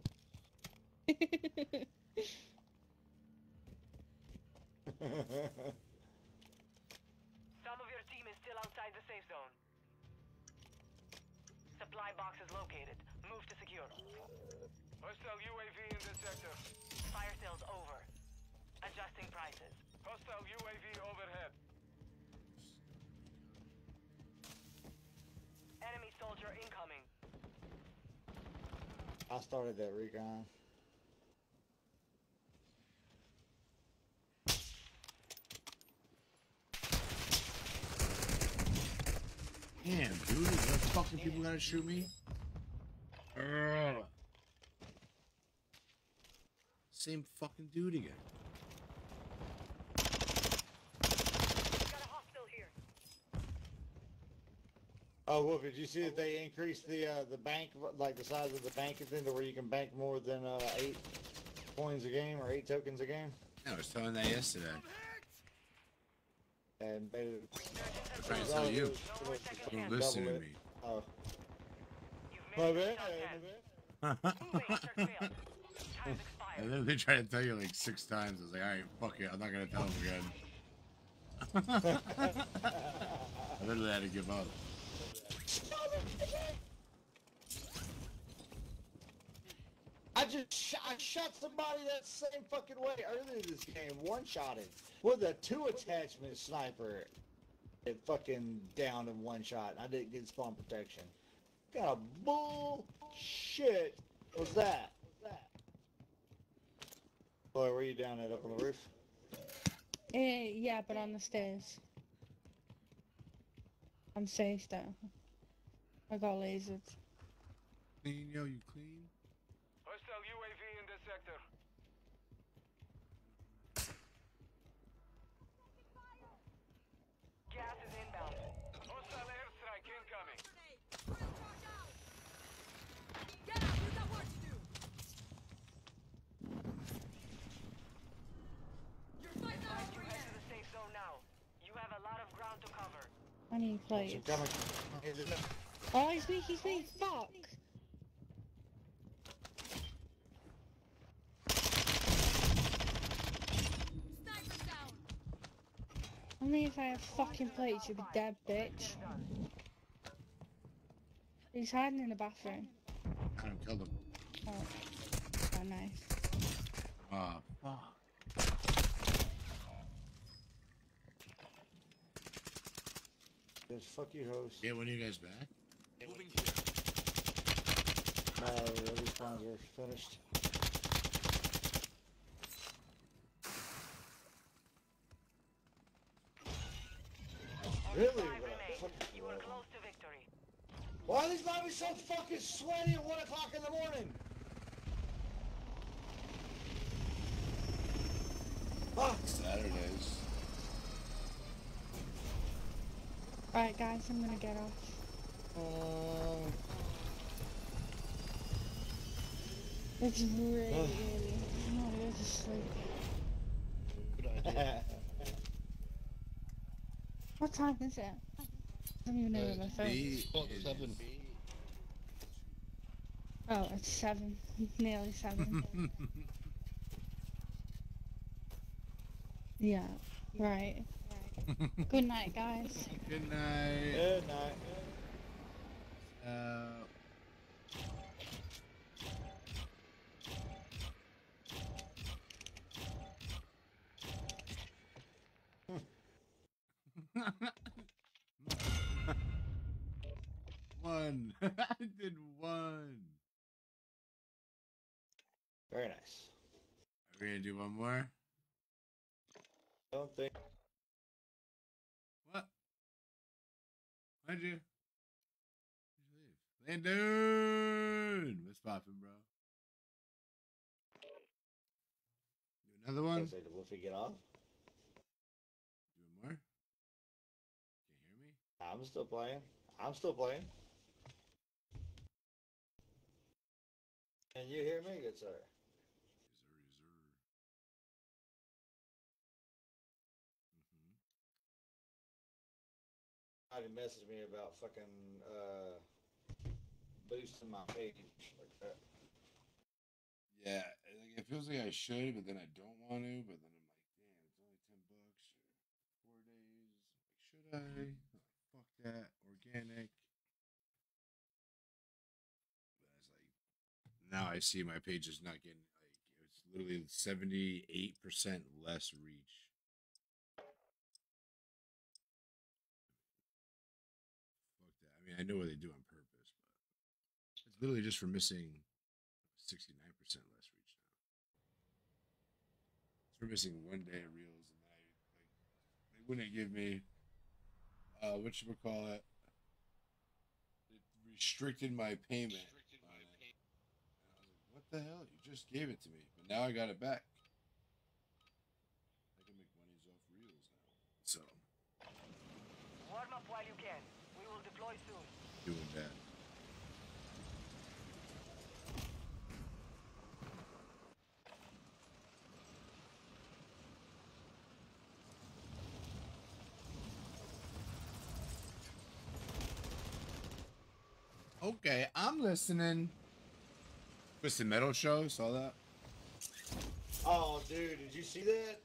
Some of your team is still outside the safe zone. Supply box is located. Move to secure. Hostile UAV in this sector. Fire sales over. Adjusting prices. Hostile UAV overhead. I started that recon. Damn, dude, what fucking people gotta shoot me? Ugh. Same fucking dude again. Oh, Wolf, did you see that they increased the uh, the bank, like the size of the bank thing, to where you can bank more than uh, eight coins a game or eight tokens a game? I was telling that yesterday. And they, I'm trying to tell you. Don't listen to me. Oh. My bad. I literally tried to tell you like six times. I was like, alright, fuck it. I'm not gonna tell him again. I literally had to give up. I just I shot somebody that same fucking way earlier this game, one shot shotted with a two attachment sniper. It fucking downed in one shot. I didn't get spawn protection. What kind of bullshit was that? Boy, were you down it up on the roof? Eh, yeah, but on the stairs. I'm safe though. I got lasered. Clean, yo, you clean? Hostile UAV in this sector. Gas is inbound. Hostile airstrike incoming. Get up, you got work to do. Your fight's not over Head yet. to the safe zone now. You have a lot of ground to cover. I need plates. Some coming. Oh, he's me, he's me, fuck! Down. Only if I have fucking plates, you'll be dead, bitch. He's hiding in the bathroom. I don't kill them. Oh, oh nice. Ah, fuck. Just fuck you, host. Yeah, when are you guys back? No, the respawns are finished. Really? Five bro? remain. Fuck You were close to victory. Why are these zombies so fucking sweaty at 1 o'clock in the morning? Fuck. Saturdays. Alright, guys, I'm gonna get off. Oh. It's really early. I'm gonna sleep. Good idea. What time is it? I don't even know my uh, phone. B seven. Oh, it's seven. Nearly seven. yeah, right. Good night, guys. Good night. Good night. Uh, one. I did one. Very nice. Are we gonna do one more? I Don't think. What? Why'd you? Leave? Landon! What's poppin', bro? Do another one? Say the Wolfie get off. Do more? Can you hear me? I'm still playing. I'm still playing. Can you hear me, good sir? Somebody messaged me about fucking uh, boosting my page like that. Yeah, like it feels like I should, but then I don't want to. But then I'm like, damn, it's only ten bucks four days. Like, should I? Like, fuck that, organic. But it's like now I see my page is not getting like it's literally seventy eight percent less reach. Fuck that. I mean, I know what they do on literally just for missing sixty nine percent less reach now. It's for missing one day of reels, and I like they wouldn't give me uh what you would call it. It restricted my payment. on it. And I was like, what the hell? You just gave it to me, but now I got it back. I can make monies off reels now. So Warm up while you can. We will deploy soon. doing that. Okay, I'm listening. Twisted Metal show, saw that? Oh, dude, did you see that?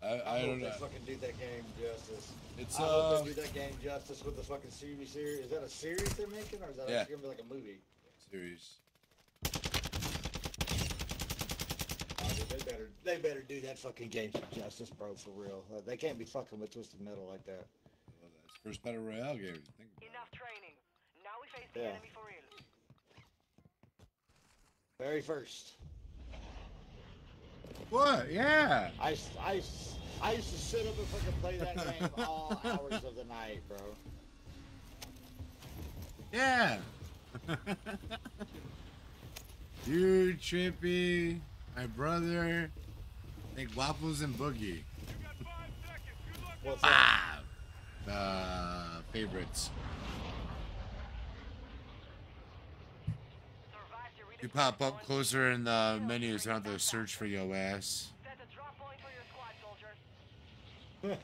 I, I, hope don't they know. fucking do that game justice. It's, I uh, hope they do that game justice with the fucking series series. Is that a series they're making, or is that Yeah. actually gonna be like a movie? Series. Oh, dude, they better, they better do that fucking game justice, bro, for real. Uh, They can't be fucking with Twisted Metal like that. Well, that's first battle royale game. Think about Enough training. Now we face the Yeah. enemy for real. Very first. What? Yeah. I, I, I used to sit up and fucking play that game all hours of the night, bro. Yeah. Dude, Trippy, my brother, make waffles and boogie. What's ah, Five. The favorites. You pop up closer in the menu, so I don't have to search for your ass. Set a drop your squad, soldiers.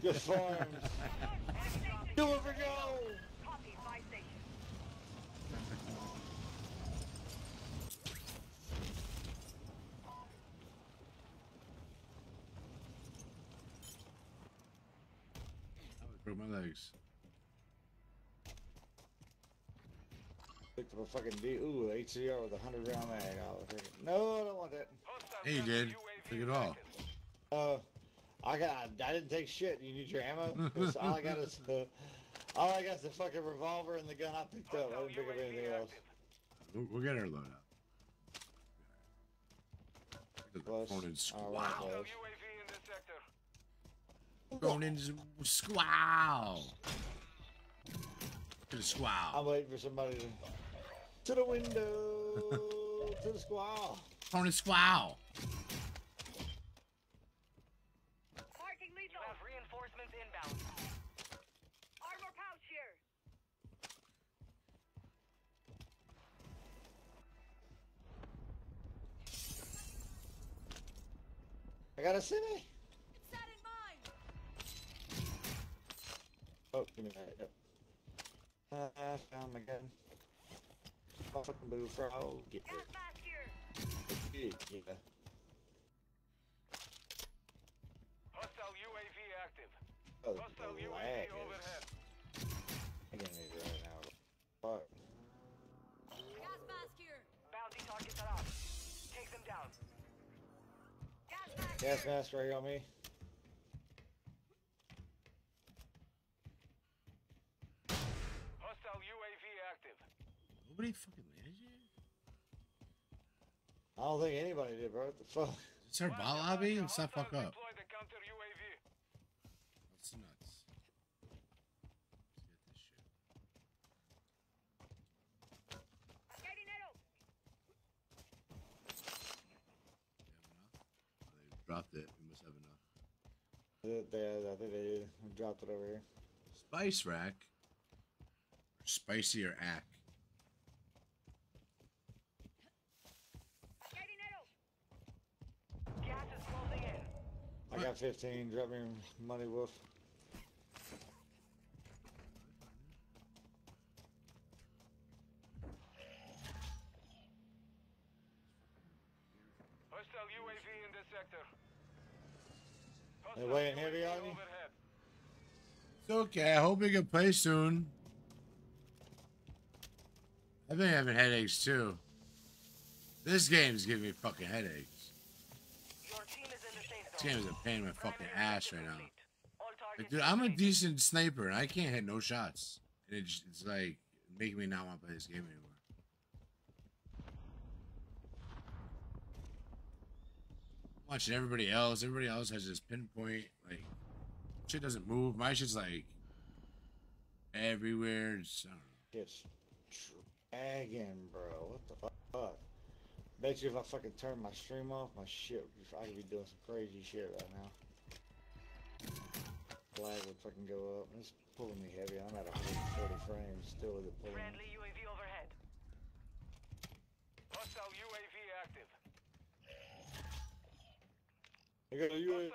Good farms. Do it for go. Copy, my station. Broke my legs. Picked up a fucking D. Ooh, HCR with a hundred round mag. I'll take it. No, I don't want that. Hey, you did. Took it all. Uh, I got. I didn't take shit. You need your ammo. all I got is the. All I got is the fucking revolver and the gun I picked up. I didn't pick up anything else. We'll, we'll get our load up. Close. Going in All right, squall. close. Going squall. To the squall. I'm waiting for somebody to. To the window. to the squall. Going to squall. Parking You have reinforcements inbound. Armor pouch here. I got a city. Set in mind. Oh, give me that. Yep. Uh, I found my gun. Fucking boo frog. Get Gas it. mask here. Yeah. Hostile UAV active. Oh, Hostile the UAV lag is- overhead. I can't even right now. Fuck. Gas mask here. Bounty targets are up. Take them down. Gas mask Gas mask right on me. Hostile UAV active. Nobody fucking landed yet? I don't think anybody did, bro. What the fuck? Is this our bot lobby? Let's not fuck up. Deploy the counter UAV. That's nuts. Let's get this shit. Getting arrow. They dropped it. We must have enough. They, they, I think they dropped it over here. Spice rack. Or spicy or ack. Getting arrow. Gas is closing in. I got 15. Drop me money, Wolf. Hostile UAV in the sector. They weighing heavy on you? It's okay. I hope we can play soon. I've been having headaches too. This game's giving me fucking headaches. Your team is in the safe This game is a pain in my fucking ass right now. Like, dude, I'm a decent sniper and I can't hit no shots. And it's, it's like making me not want to play this game anymore. Watching everybody else, everybody else has this pinpoint, like, shit doesn't move. My shit's like everywhere. It's, I don't know. It's dragging, bro. What the fuck? Bet you if I fucking turn my stream off, my shit, I could be doing some crazy shit right now. Flag would fucking go up. It's pulling me heavy. I'm at 140 frames. Still with it pulling me. Friendly UAV overhead. Hostile UAV active. I got a UAV.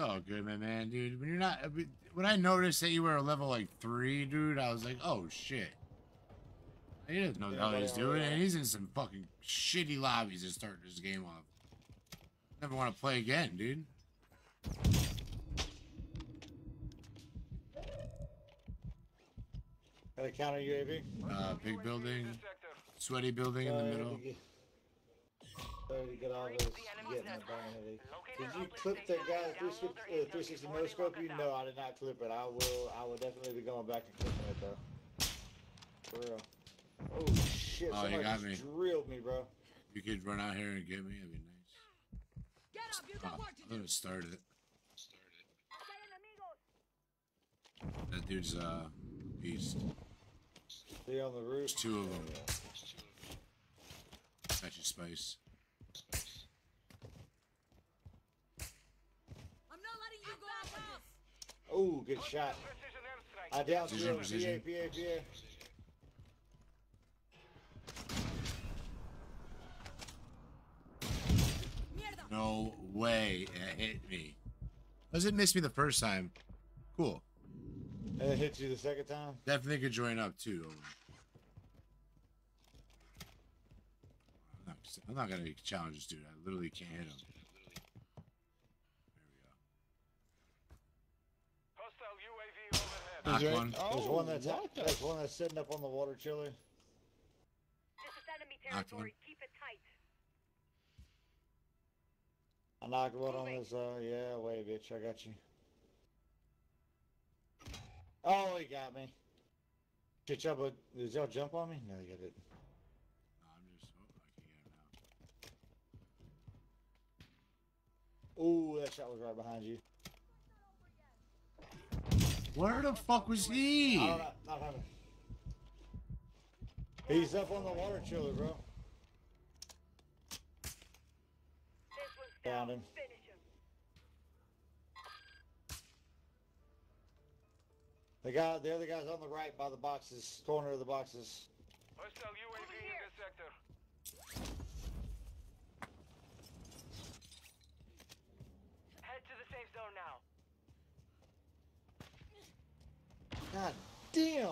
All good, my man, dude. When you're not, when I noticed that you were a level like three, dude, I was like, oh shit. He doesn't know the hell he's doing, and he's in some fucking shitty lobbies to start this game off. Never want to play again, dude. Got a counter UAV. Uh, big building, sweaty building in the Sorry, middle. To get- Sorry to get all this getting my brain headache. Did you clip that guy 360, uh, 360 no scope? You know I did not clip it. I will. I will definitely be going back and clipping it though. For real. Oh shit! Oh, you somebody got just me. drilled me, bro. You could run out here and get me. That'd be nice. Get up. You Oh, got work to I'm do. gonna start it. Hay enemigos. That dude's uh beast. Stay on the roof. There's two of them. Got you, Spice. I'm not letting you go out with this. Oh, good shot. I Precision, two. precision. PA, PA, PA. No way it hit me. Does it miss me the first time? Cool. And it hit you the second time. Definitely could join up too. I'm not, I'm not gonna challenge this dude. I literally can't hit him. Knock there- one. There's one that's there's one that's sitting up on the water chiller. This is enemy Knocked one. territory. Keep it tight. I knocked one on this. Uh, yeah, wait, bitch, I got you. Oh, he got me. Did y'all, did y'all jump on me? No, you didn't. No, I'm just. Oh, I can get him now. Ooh, that shot was right behind you. Where the fuck was he? I don't know. Not having. He's up on the water chiller, bro. Found him. The guy, the other guy's on the right by the boxes, corner of the boxes. Hostile UAV in this sector. Head to the safe zone now. God damn!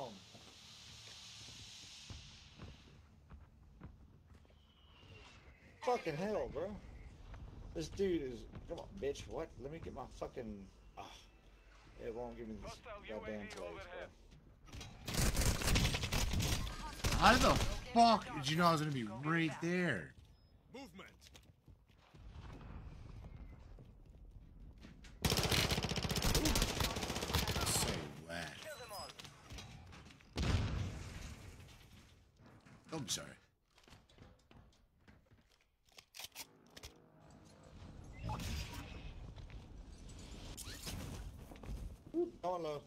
Fucking hell, bro. This dude is. Come on, bitch. What? Let me get my fucking. ah. it won't give me this goddamn place, bro. How the fuck did you know I was gonna be right there? Movement. So wet. Oh, I'm sorry. Going low.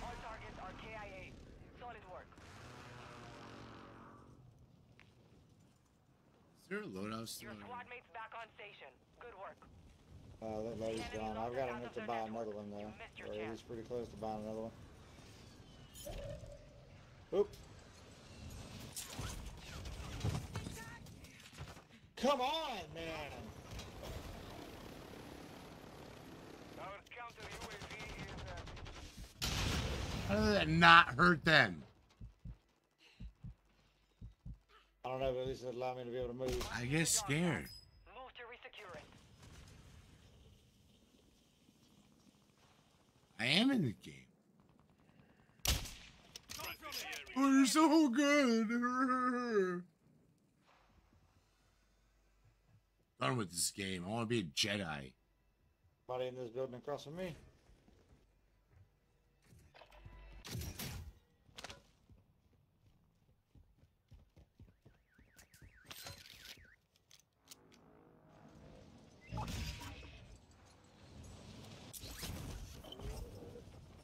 All targets are KIA. Solid work. Is there a loadout still? Your squad mates back on station. Good work. Uh, that lady's gone. I've got enough to buy another one though. Or at least pretty close to buying another one. Oop. Come on, man! Our counter UAV is uh, How did that not hurt them? I don't know, but at least it allowed me to be able to move. I get scared. Move to resecure it. I am in the game. Oh, you're so good. Done with this game. I want to be a Jedi. Body in this building across from me.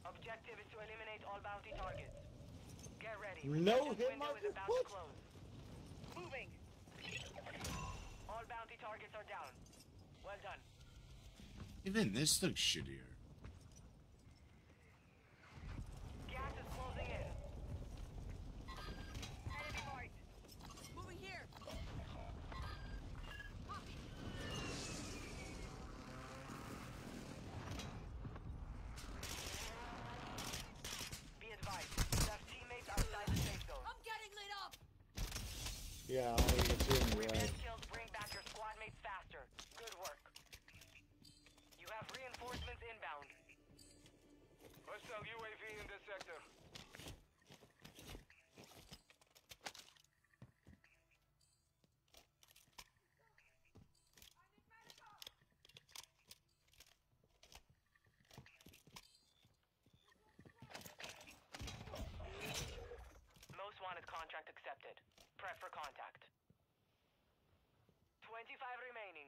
Objective is to eliminate all bounty targets. Get ready. No hit window marker? What? Moving. All bounty targets are down. Well done. Even this looks shittier. Gas is closing in. Enemy marked. Moving here. Copy. Be advised. You have teammates outside the safe zone. I'm getting lit up. Yeah, I don't even see him right. Revenge kills bring back your squad mates faster. Good work. You have reinforcements inbound. hostile UAV in this sector. Most wanted contract accepted. Prep for contact. 25 remaining.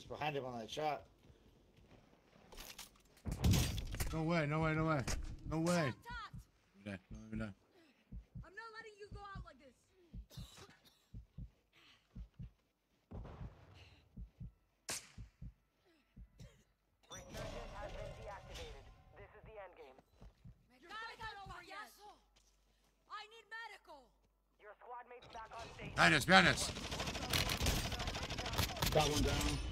Just behind him on that shot. No way, no way, no way. No way. No, no, no. I'm not letting you go out like this. Resurgence has been deactivated. This is the end game. Gotta get over yet. I need medical. Your squad mates back on station. Behind us. Got one down.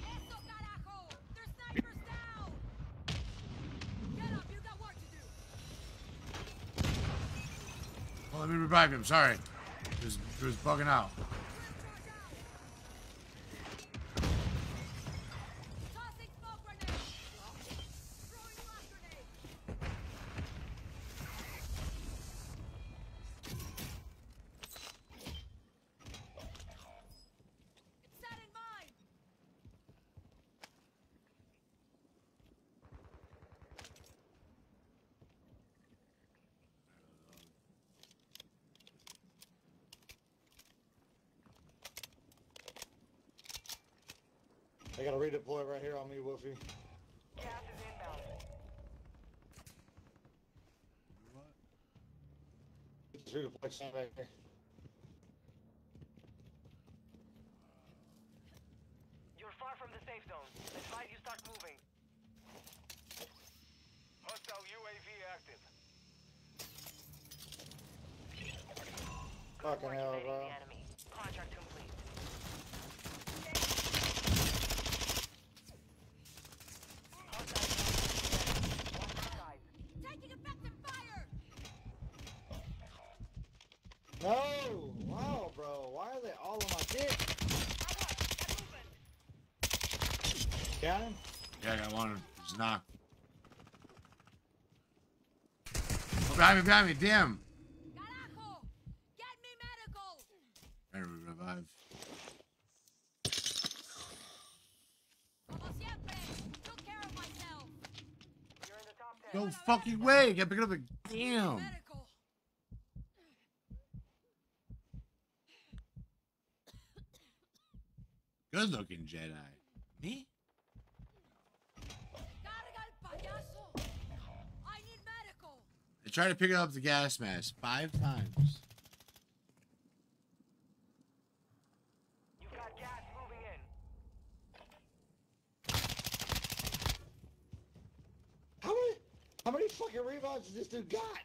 Let me revive him. Sorry. He was, it was bugging out. Tossing smoke grenade. Throwing blast grenade. It's set in mine. I gotta redeploy right here on me, Wolfie. Gas is inbound. Just redeploy stand right here. You're far from the safe zone. Advise you start moving. Hostile UAV active. Fucking hell, bro. the enemy. Contract complete. Taking effective fire! No! Wow, bro. Why are they all on my dick? Got him? Yeah, I got one. He's knocked. Oh, behind me, behind me, damn. Carajo! Get me medical! To revive. No fucking way. Get pick up. Like, damn. Good looking Jedi. Me? Tried to pick up the gas mask five times. How many, how many fucking rebounds does this dude got?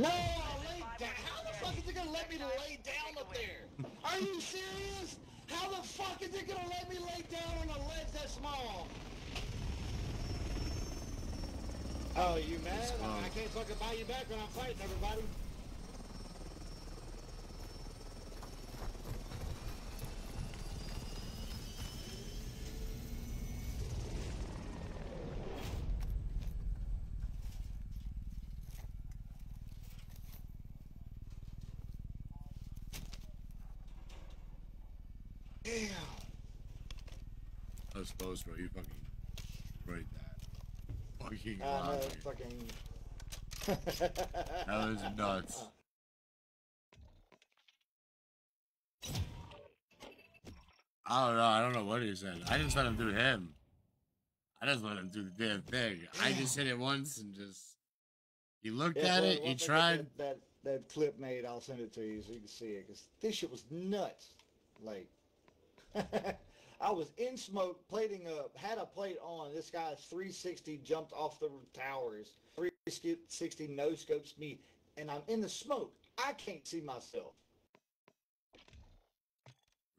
No, I laid down. How the fuck is it gonna let me lay down up there? Are you serious? How the fuck is it gonna let me lay down on a ledge that small? Oh, you mad? I can't fucking buy you back when I'm fighting everybody. Damn. I was bro. You fucking right that. Fucking rocket. fucking. That was nuts. I don't know. I don't know what he said. I just let him do him. I just let him do the damn thing. I just hit it once and just. He looked Yeah, at so it. He tried. That, that that clip made, I'll send it to you so you can see it. Cause this shit was nuts. Like, I was in smoke, plating a had a plate on. This guy's 360 jumped off the towers. 360 no scopes me, and I'm in the smoke. I can't see myself.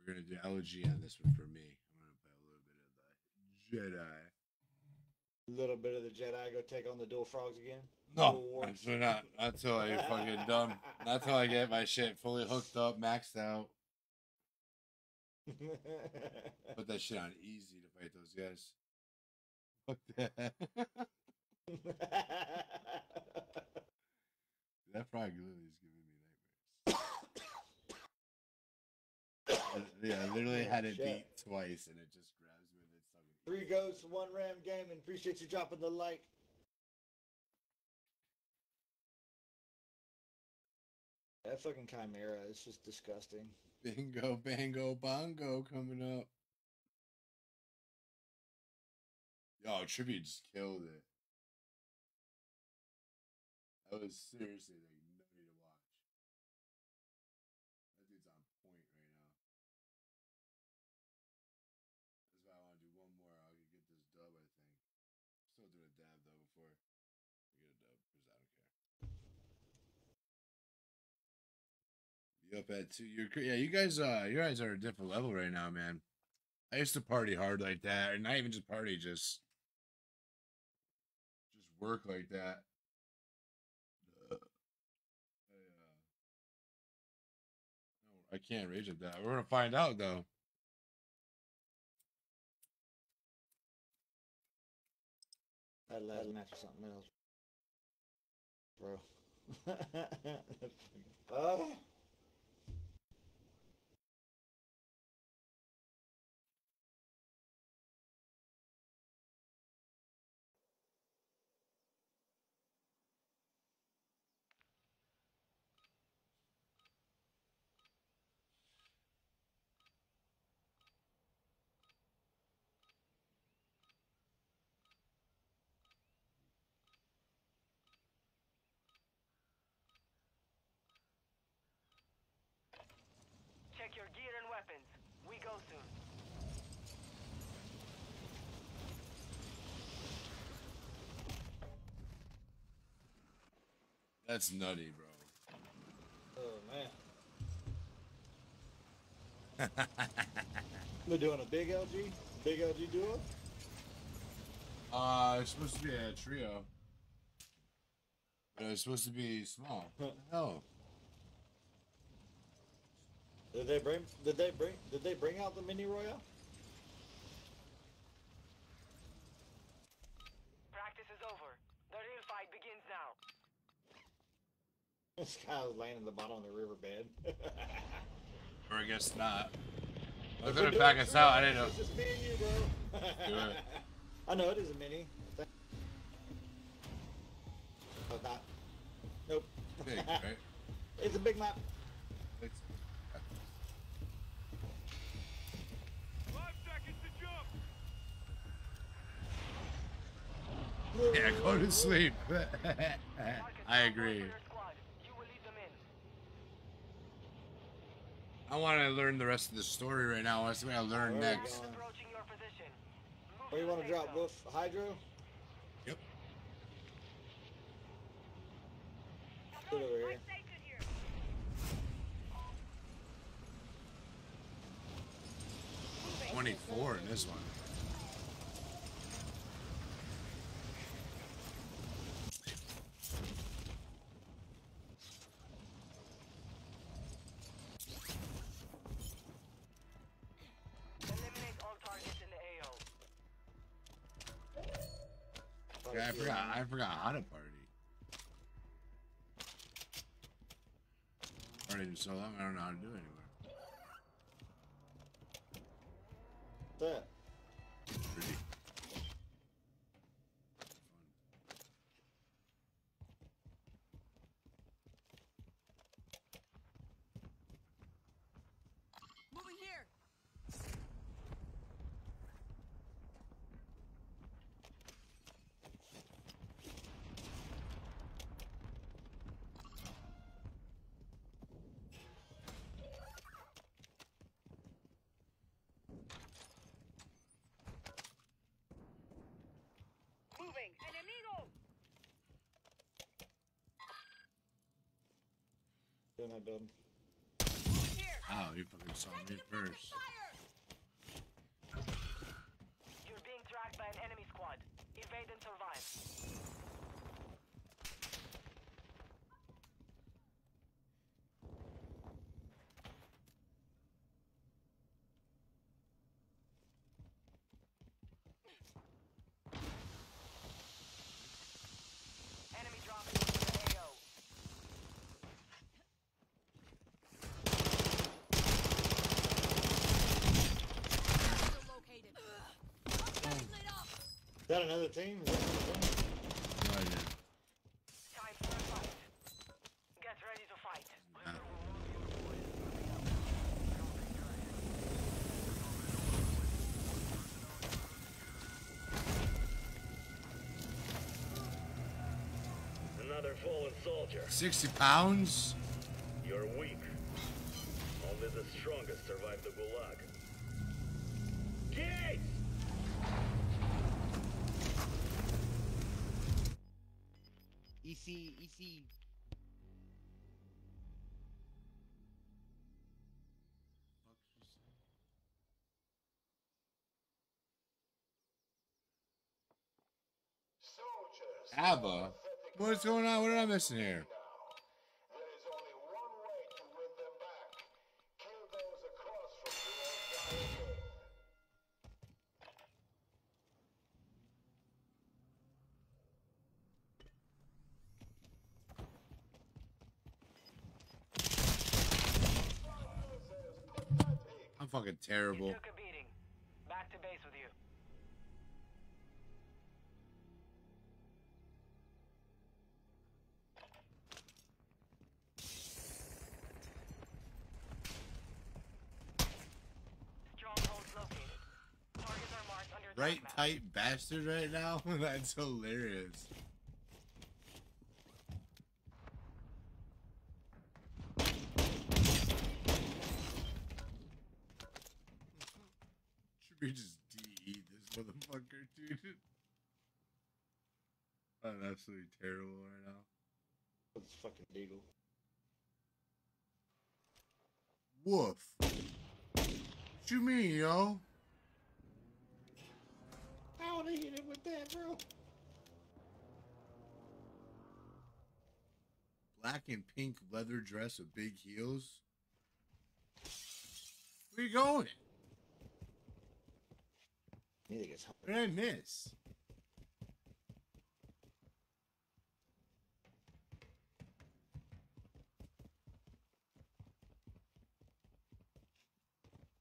We're gonna do elegy on this one for me. I'm gonna play a little bit of the Jedi. A little bit of the Jedi go take on the dual frogs again. No, absolutely not. Not till I get fucking done. Not till I get my shit fully hooked up, maxed out. Put that shit on easy to fight those guys. Fuck that. that frog literally is giving me nightmares. yeah, I literally had it beat twice and it just grabs me with its tongue. Three goes, one ram gaming. Appreciate you dropping the like. That fucking chimera is just disgusting. Bingo, bango, bongo coming up. Yo, Tribute just killed it. That was seriously like nutty to watch. That dude's on point right now. That's why I want to do one more. I'll get this dub, I think. Still do a dab though before we get a dub because I don't care. Up at two? You're yeah. You guys, uh, you guys are a different level right now, man. I used to party hard like that, and not even just party, just just work like that. Uh, I, uh, I can't rage at that. We're gonna find out though. That last match was something else, bro. oh. Your gear and weapons. We go soon. That's nutty, bro. Oh man. We're doing a big LG, big LG duo. Uh, it's supposed to be a trio. But it's supposed to be small. What the hell? Did they bring? Did they bring? Did they bring out the mini royale? Practice is over. The real fight begins now. This guy was laying in the bottom of the riverbed. Or I guess not. I was We're gonna pack us out. I trio. didn't know. It's just me and you, bro. I know it is a mini. Oh, not. Nope. Big, right? It's a big map. Yeah, go to sleep. I agree. You will lead them in. I want to learn the rest of the story right now. That's what I learn Where next. going? Approaching your position. Move Where you want to drop, Wolf? Hydro? Yep. Get over here. 24 in this one. Yeah, I forgot. I forgot how to party. Partied so long, I don't know how to do it anymore. That. Pretty. Moving here. Doing that building. Oh, you fucking saw me first. You're being tracked by an enemy squad. Evade and survive. Enemy dropping into the AO. Is that another team? Is that another team? No idea. Time for a fight. Get ready to fight. Ah. Another fallen soldier. 60 pounds? You're weak. Only the strongest survive the Gulag. EC, EC. Abba? What's going on? What am I missing here? Terrible. Took a beating. Back to base with you. Strongholds located. Targets are marked on your Right tight bastard right now? That's hilarious. Should we just DE this motherfucker, dude? I'm absolutely terrible right now. It's fucking Deagle. Woof. What you mean, yo? I would have hit him with that, bro. Black and pink leather dress with big heels. Where you going? Neither gets What did I miss?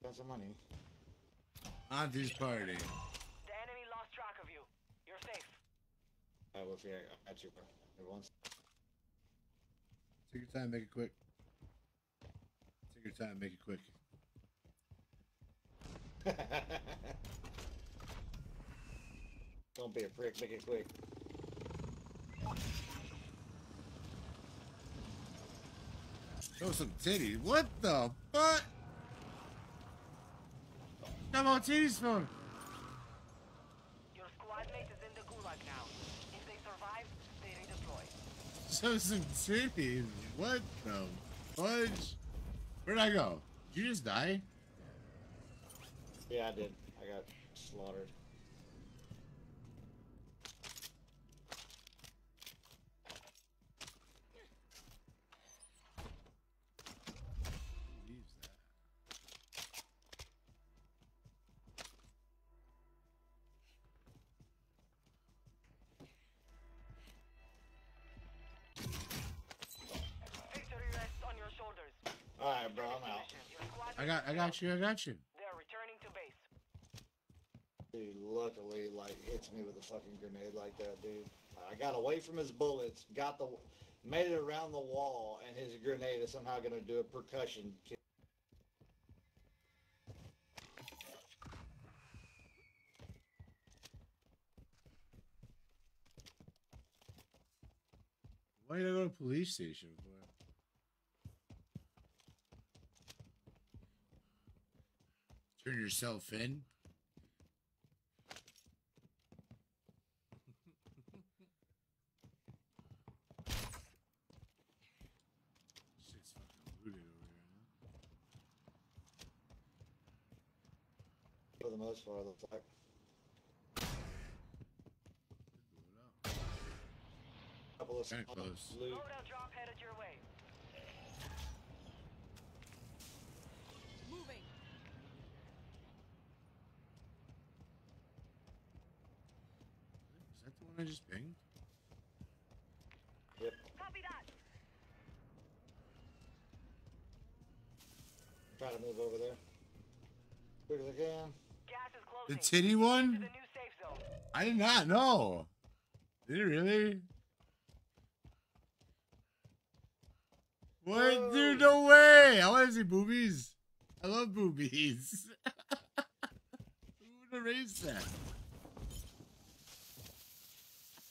Got some money. Auntie's party. The enemy lost track of you. You're safe. I will see. I got you, bro. Everyone's. Take your time, make it quick. Take your time, make it quick. Don't be a prick. Make it quick. Show some titties. What the fuck? Come on, titties. Your squad mate is in the gulag now. If they survive, they redeploy. Show some titties. What the fudge? Where'd I go? Did you just die? Yeah, I did. I got slaughtered. I got, you, I got you. They're returning to base. Dude, luckily, like, hits me with a fucking grenade like that, dude. I got away from his bullets, got the, made it around the wall, and his grenade is somehow gonna do a percussion. kick. Why did I go to police station turn yourself in. Shit's fucking looted over here, huh? For the most part, it looks like. Couple of close. Loot. Loadout drop headed your way. One I just pinged? Yep. Copy that. Try to move over there. Quick as I can. Gas is The titty one? the new safe zone. I did not know. Did it really? What, dude? No way! I want to see boobies. I love boobies. Who would erase that?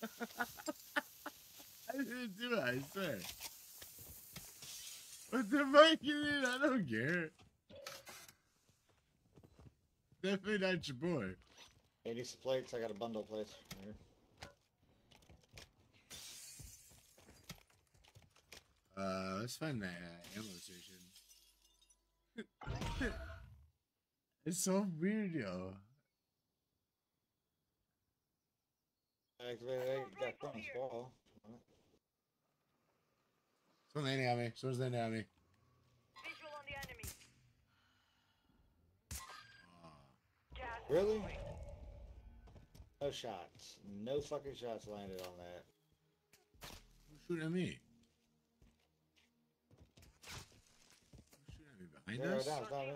I didn't do it. I swear. What the fuck, dude? I don't care. Definitely not your boy. Hey, need some plates. I got a bundle place. Right here. Uh, let's find that uh, ammo station. it's so weird, yo. Activate it. Got Chronos Ball. Someone's landing on me. Someone's landing on me. Visual on the enemy. Ah. Gas is Really? No shots. No fucking shots landed on that. Who's shooting at me? Who's shooting at me behind Yeah, us? down.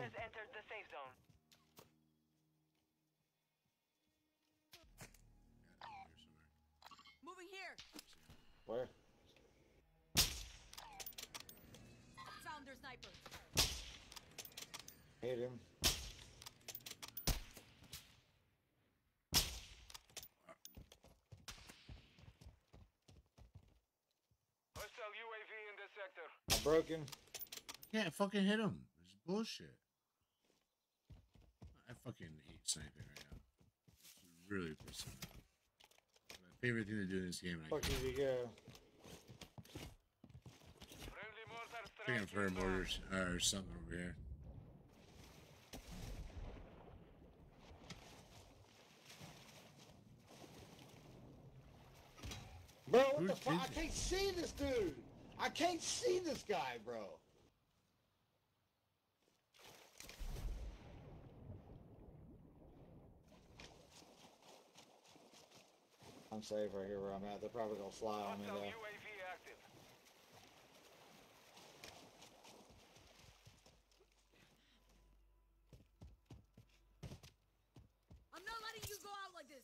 Where? Found their sniper. Hit him. Hostile UAV in this sector. I'm broken. Can't fucking hit him. It's bullshit. I fucking hate sniping right now. It's really pissing me off. It's my favorite thing to do in this game. Fuck did he go? Friendly mortar Picking mortars uh, or something over here. Bro, what Who the fuck? I can't see this dude. I can't see this guy, bro. I'm safe right here where I'm at. They're probably gonna fly on me though. UAV active. I'm not letting you go out like this.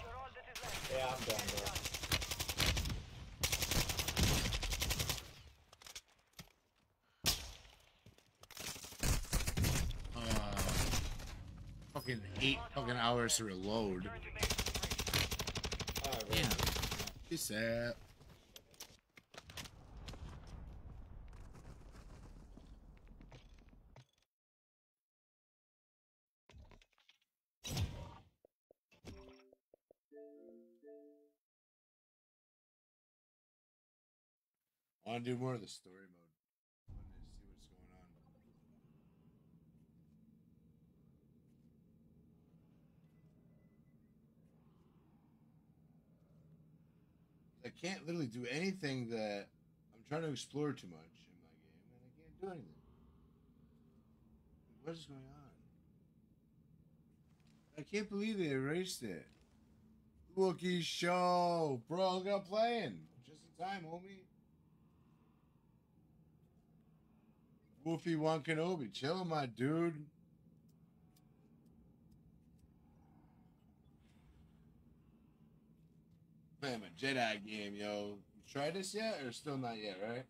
You're all that is left. Yeah, I'm done, bro. Uh, fucking eight fucking hours to reload. To base. Yeah. Peace out. I want to do more of the story mode. I want to see what's going on. I can't literally do anything that I'm trying to explore too much in my game, and I can't do anything. What is going on? I can't believe they erased it. Wookie show, bro. Look how I'm playing. Just in time, homie. Wolfie One Kenobi, chill, my dude. Playing a Jedi game, yo. You tried this yet, or still not yet, right?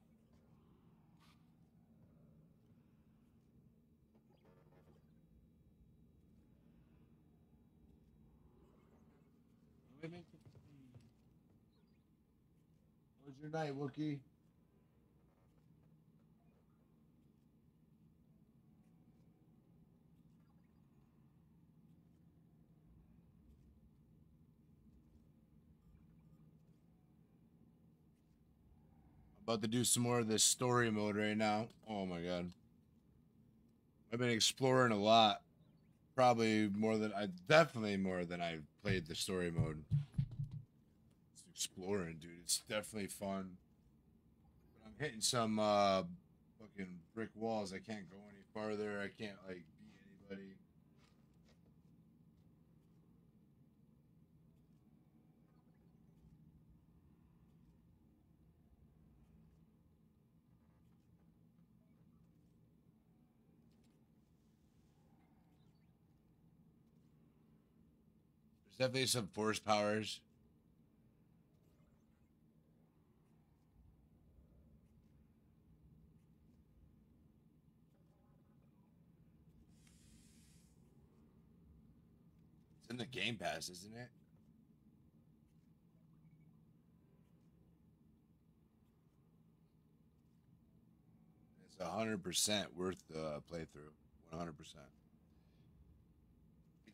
How was your night, Wookie? About to do some more of this story mode right now. Oh my god. I've been exploring a lot. Probably more than I definitely more than I've played the story mode. It's exploring, dude. It's definitely fun. But I'm hitting some uh fucking brick walls. I can't go any farther. I can't like beat anybody. Definitely some force powers. It's in the Game Pass, isn't it? It's a hundred percent worth the playthrough. One hundred percent. I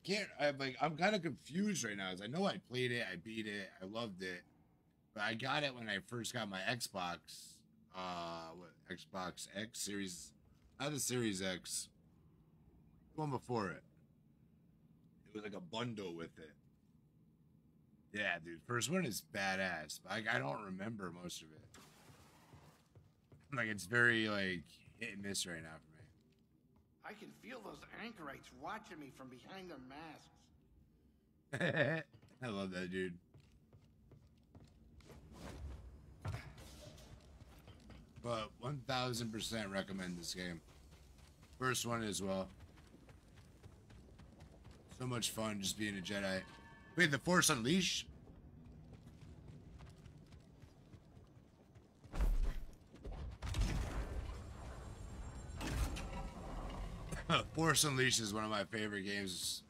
can't. I'm like. I'm kind of confused right now. As I know I played it, I beat it, I loved it, but I got it when I first got my Xbox. Uh, what Xbox X Series? Not the Series X. The one before it. It was like a bundle with it. Yeah, dude. First one is badass. I, I don't remember most of it. Like it's very like hit and miss right now for me. I can feel those anchorites watching me from behind their masks. I love that dude. But 1000% recommend this game. First one as well. So much fun just being a Jedi. Wait, the Force Unleashed? Force Unleashed is one of my favorite games.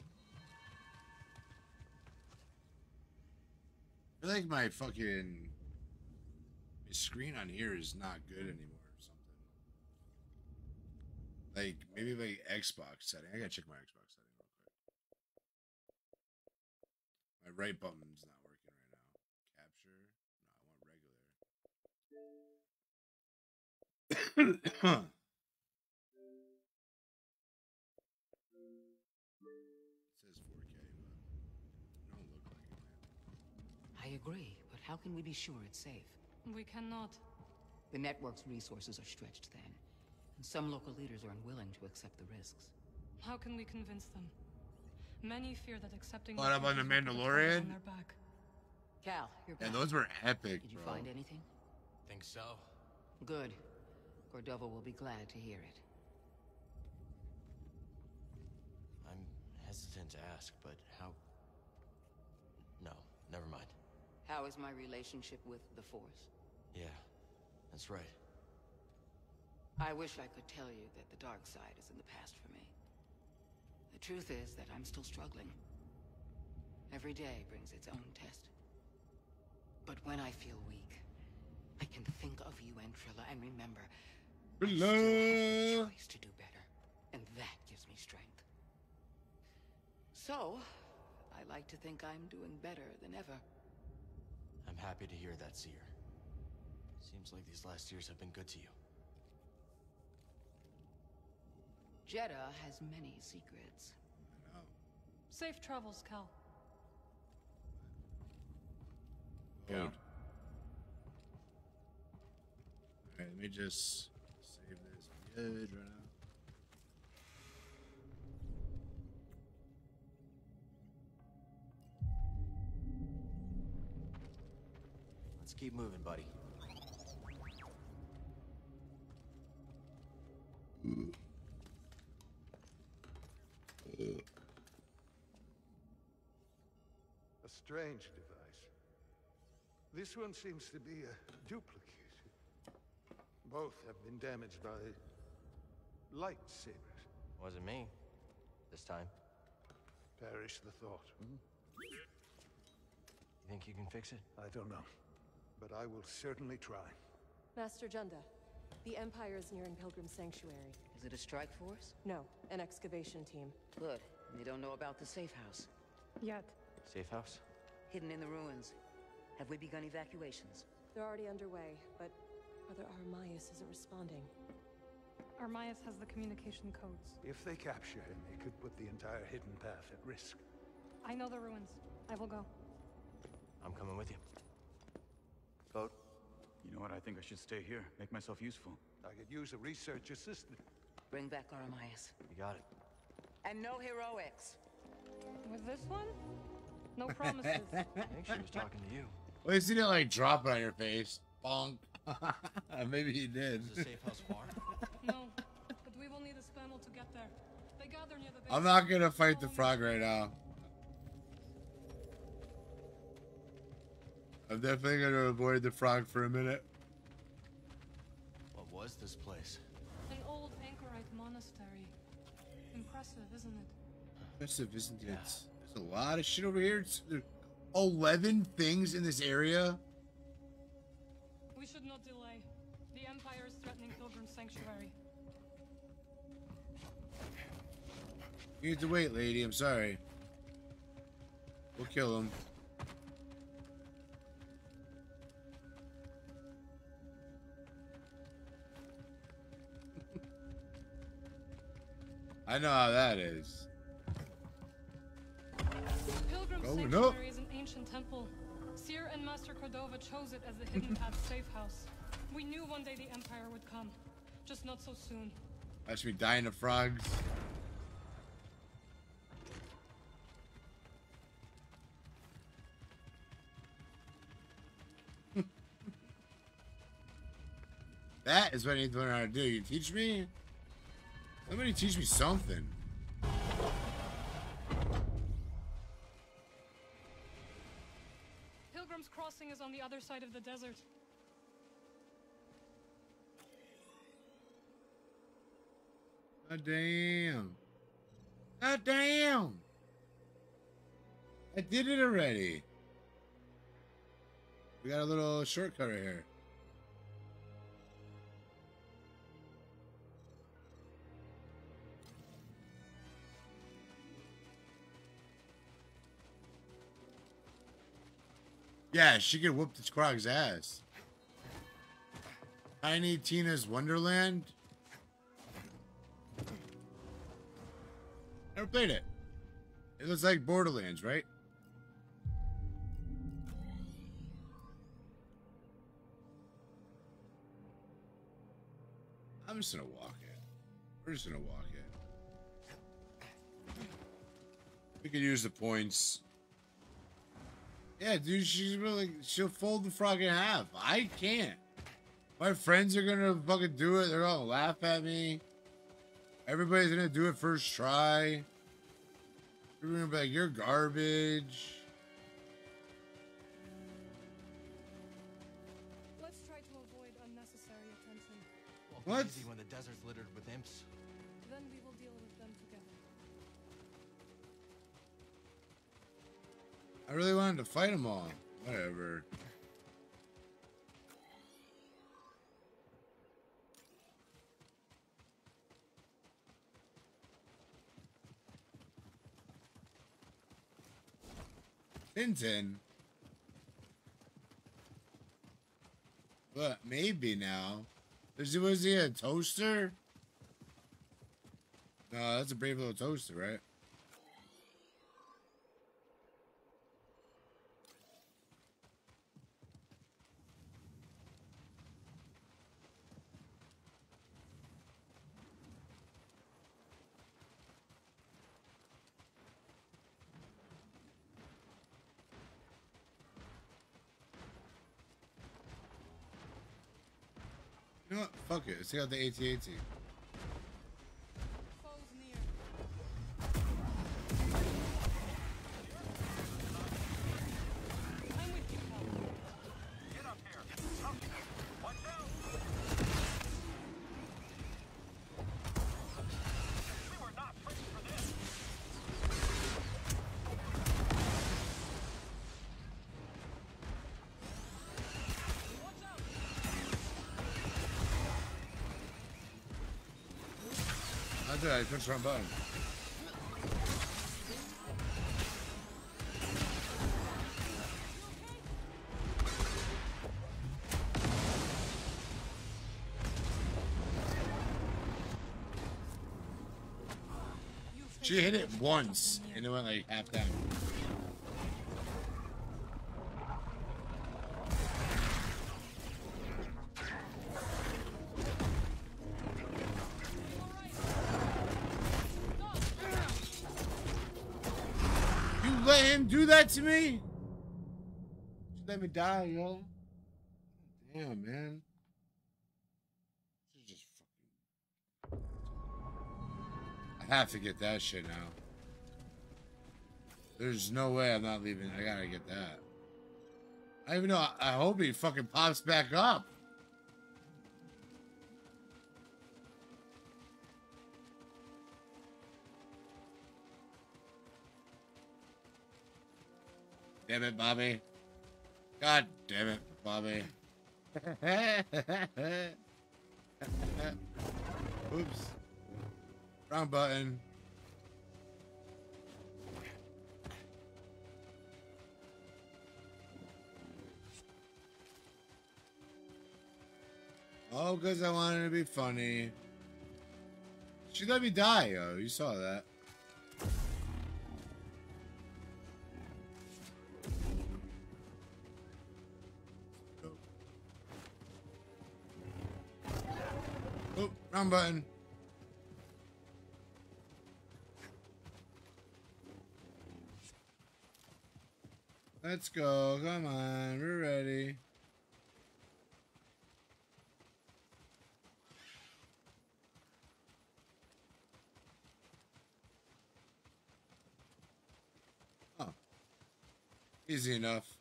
I feel like my fucking my screen on here is not good anymore or something. Like maybe my Xbox setting. I gotta check my Xbox setting real quick. My right button's not working right now. Capture? No, I want regular. agree, but how can we be sure it's safe? We cannot. The network's resources are stretched thin, and some local leaders are unwilling to accept the risks. How can we convince them? Many fear that accepting What about the charges will put a target Mandalorian? on their back. Cal, you're Yeah, back. those were epic, Did you bro. find anything? Think so? Good. Cordova will be glad to hear it. I'm hesitant to ask, but how... No, never mind. How is my relationship with the Force? Yeah, that's right. I wish I could tell you that the dark side is in the past for me. The truth is that I'm still struggling. Every day brings its own test. But when I feel weak, I can think of you and Trilla and remember I still have the choice to do better. And that gives me strength. So, I like to think I'm doing better than ever. I'm happy to hear that, Cere. Seems like these last years have been good to you. Jedha has many secrets. Oh. Safe travels, Cal. Hold. Alright, let me just save this good right Let's keep moving, buddy. A strange device. This one seems to be a duplicate. Both have been damaged by lightsabers. Wasn't me. This time. Perish the thought. Hmm? You think you can fix it? I don't know. But I will certainly try. Master Junda, the Empire is nearing Pilgrim Sanctuary. Is it a strike force? No, an excavation team. Good. They don't know about the safe house. Yet. Safe house? Hidden in the ruins. Have we begun evacuations? They're already underway, but Brother Aramias isn't responding. Armias has the communication codes. If they capture him, it could put the entire hidden path at risk. I know the ruins. I will go. I'm coming with you. Vote. You know what? I think I should stay here. Make myself useful. I could use a research assistant. Bring back Aramias. You got it. And no heroics. With this one? No promises. I think she was talking to you. Well, he seen it like drop it on your face. Bonk. Maybe he did. Is the safe house far? no, but we will need a spamel to get there. They gather near the base. I'm not gonna fight the frog right now. I'm definitely gonna avoid the frog for a minute. What was this place? An old anchorite monastery. Impressive, isn't it? Impressive, isn't it? There's a lot of shit over here. It's, there's 11 things in this area. We should not delay. The Empire is threatening Pilgrim Sanctuary. You need to wait, lady. I'm sorry. We'll kill him. I know how that is. Pilgrim oh, Going Sanctuary up. is an ancient temple. Cere and Master Cordova chose it as the Hidden Path safe house. We knew one day the Empire would come. Just not so soon. I should be dying of frogs. that is what I need to learn how to do. You teach me? Somebody teach me something. Pilgrim's Crossing is on the other side of the desert. God damn. God damn. I did it already. We got a little shortcut right here. Yeah, she could whoop this Krog's ass. Tiny Tina's Wonderland. Never played it. It looks like Borderlands, right? I'm just gonna walk it. We're just gonna walk it. We could use the points. Yeah, dude, she's really she'll fold the frog in half. I can't. My friends are gonna fucking do it. They're gonna laugh at me. Everybody's gonna do it first try. You're gonna be like, you're garbage. Let's try to avoid unnecessary attention. Won't What? when the desert's littered I really wanted to fight them all. Whatever. Tintin. But maybe now. Is he, was he a toaster? No, that's a brave little toaster, right? Know what? Fuck it. Let's take out the AT-AT. did I? I the wrong button. She hit it once, and it went like half down. To me? Just let me die, yo. Damn, man. Just fucking. I have to get that shit now. There's no way I'm not leaving. I gotta get that. I even know. I, I hope he fucking pops back up. Damn it, Bobby. God damn it, Bobby. Oops. Wrong button. Oh, because I wanted to be funny. She let me die, yo. You saw that. Wrong button. Let's go. Come on. We're ready. Oh. Easy enough.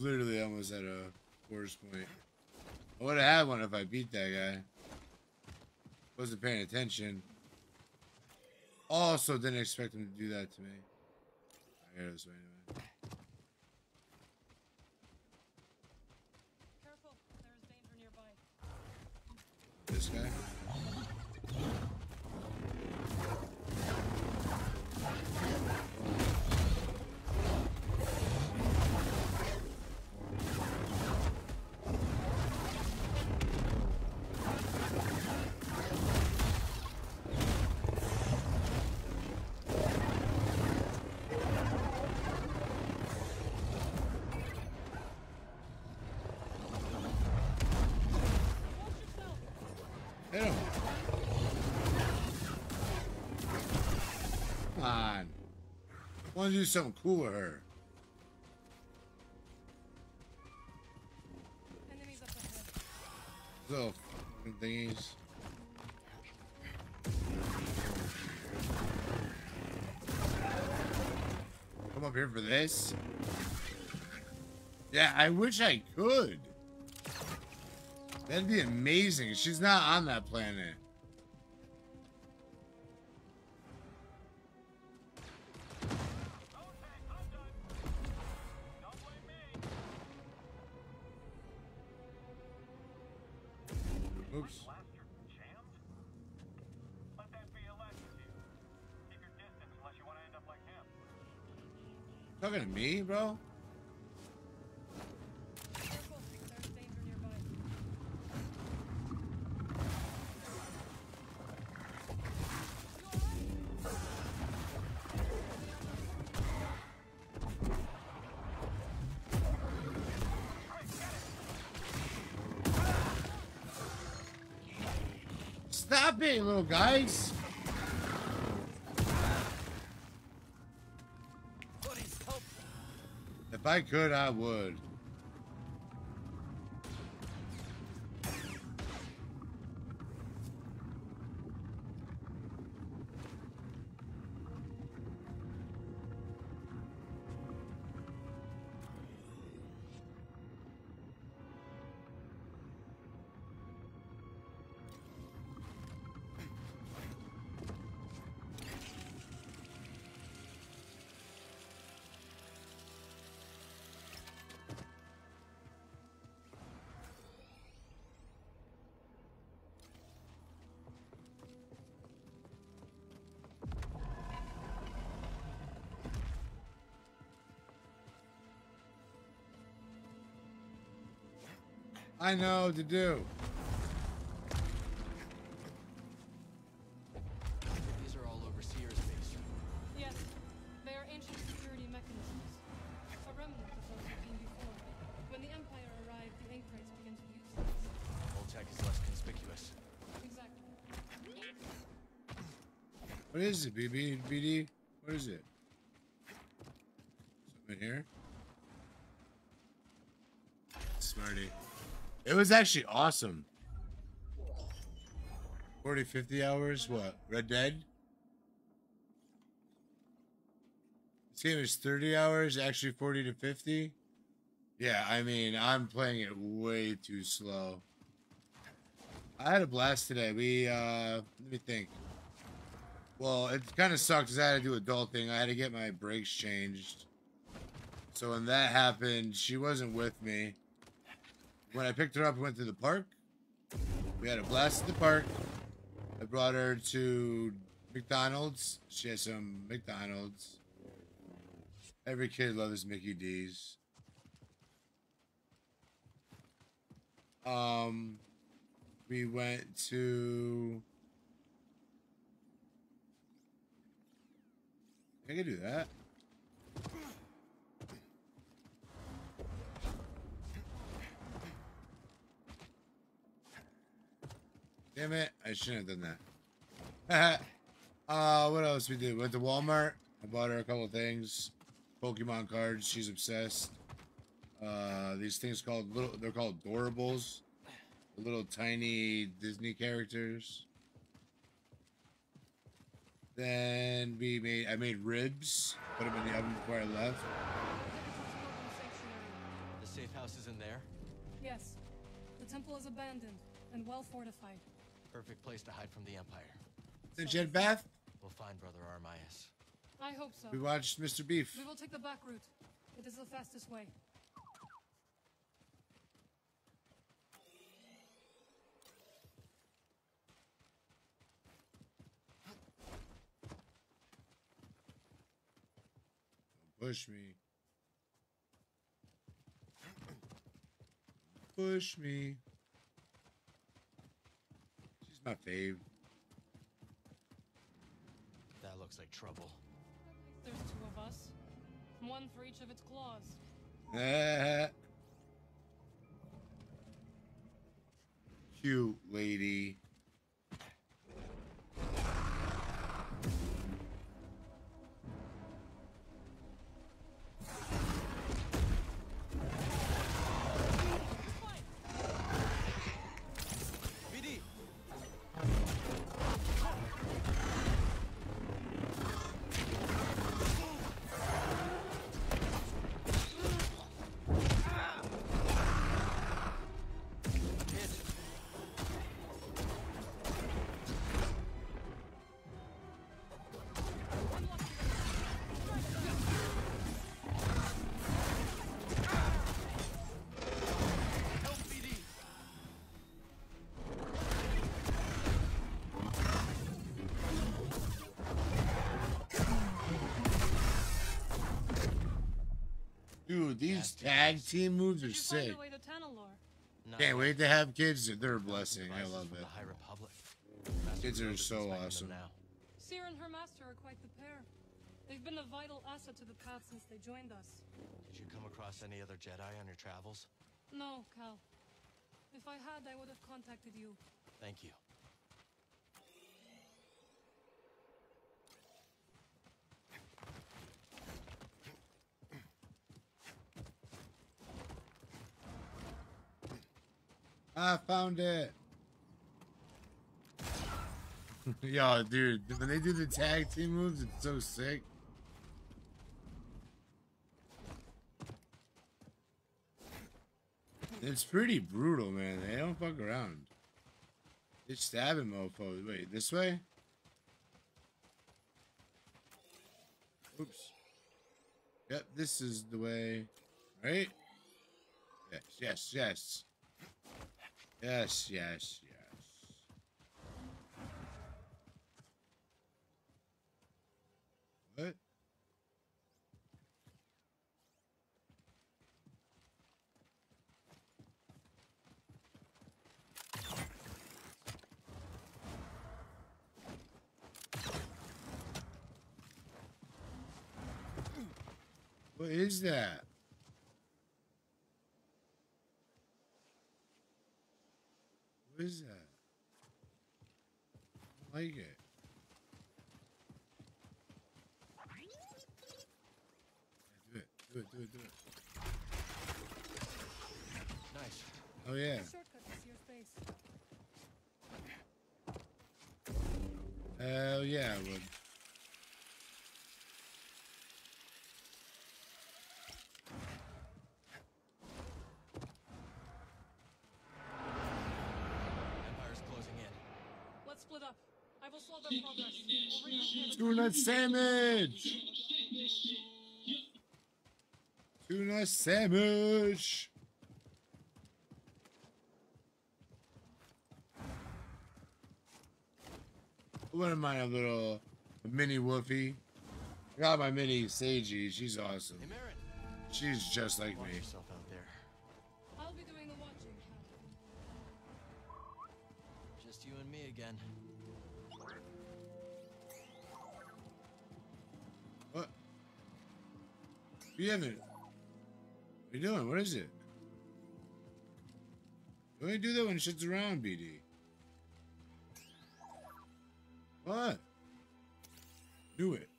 Literally almost at a worst point. I would have had one if I beat that guy. Wasn't paying attention. Also didn't expect him to do that to me. I gotta this way anyway. Careful, there is danger nearby. This guy. Want to do something cool with her. Little thingies. Come up here for this? Yeah, I wish I could. That'd be amazing. She's not on that planet. Oops. Talking to me, bro? Little guys. If I could, I would. I know to do. These are all over Cere's base. Yes, they are ancient security mechanisms. A remnant of those that came before. When the Empire arrived, the Anchorites began to use them. Old tech is less conspicuous. Exactly. What is it, BB? BD? What is it? Something here? Smarty. It was actually awesome. 40, 50 hours? What? Red Dead? This game is 30 hours, actually 40 to 50? Yeah, I mean, I'm playing it way too slow. I had a blast today. We, uh, let me think. Well, it kind of sucked because I had to do adulting. I had to get my brakes changed. So when that happened, she wasn't with me. When I picked her up, we went to the park. We had a blast at the park. I brought her to McDonald's. She had some McDonald's. Every kid loves Mickey D's. Um, we went to. I can do that. Damn it, I shouldn't have done that. uh, what else we did? Went to Walmart. I bought her a couple things. Pokemon cards. She's obsessed. Uh, these things called little. They're called Doorables. The little tiny Disney characters. Then we made. I made ribs. Put them in the oven before I left. The safe house is in there. Yes. The temple is abandoned and well fortified. Perfect place to hide from the Empire. The jet bath. We'll find Brother Armias. I hope so. We watched Mr. Beef. We will take the back route. It is the fastest way. Push me. Push me. She's my fave. That looks like trouble. There's two of us. One for each of its claws. Cute lady. These tag team moves are Did you find sick. your way to Tanalor? Can't wait to have kids. They're a blessing. I love it. The High Republic. Kids are so Rover's inspecting them awesome. Now. Seer and her master are quite the pair. They've been a vital asset to the path since they joined us. Did you come across any other Jedi on your travels? No, Cal. If I had, I would have contacted you. Thank you. I found it. Yo, dude, when they do the tag team moves, it's so sick. It's pretty brutal, man. They don't fuck around. They're stabbing mofos. Wait, this way? Oops. Yep, this is the way. Right? Yes, yes, yes. Yes, yes, yes. What? What is that? What is that? I don't like it. Do it, do it, do it, do it. Nice. Oh yeah. Shortcut to Cere's base. Hell yeah, I would. Empire's closing in. Let's split up. I will slow their progress. We'll regroup near Tuna sandwich! Tuna sandwich! I wouldn't mind a little mini woofy. I got my mini Seiji. She's awesome. She's just like me. You haven't. What are you doing? What is it? You only do that when shit's around, BD. What? Do it.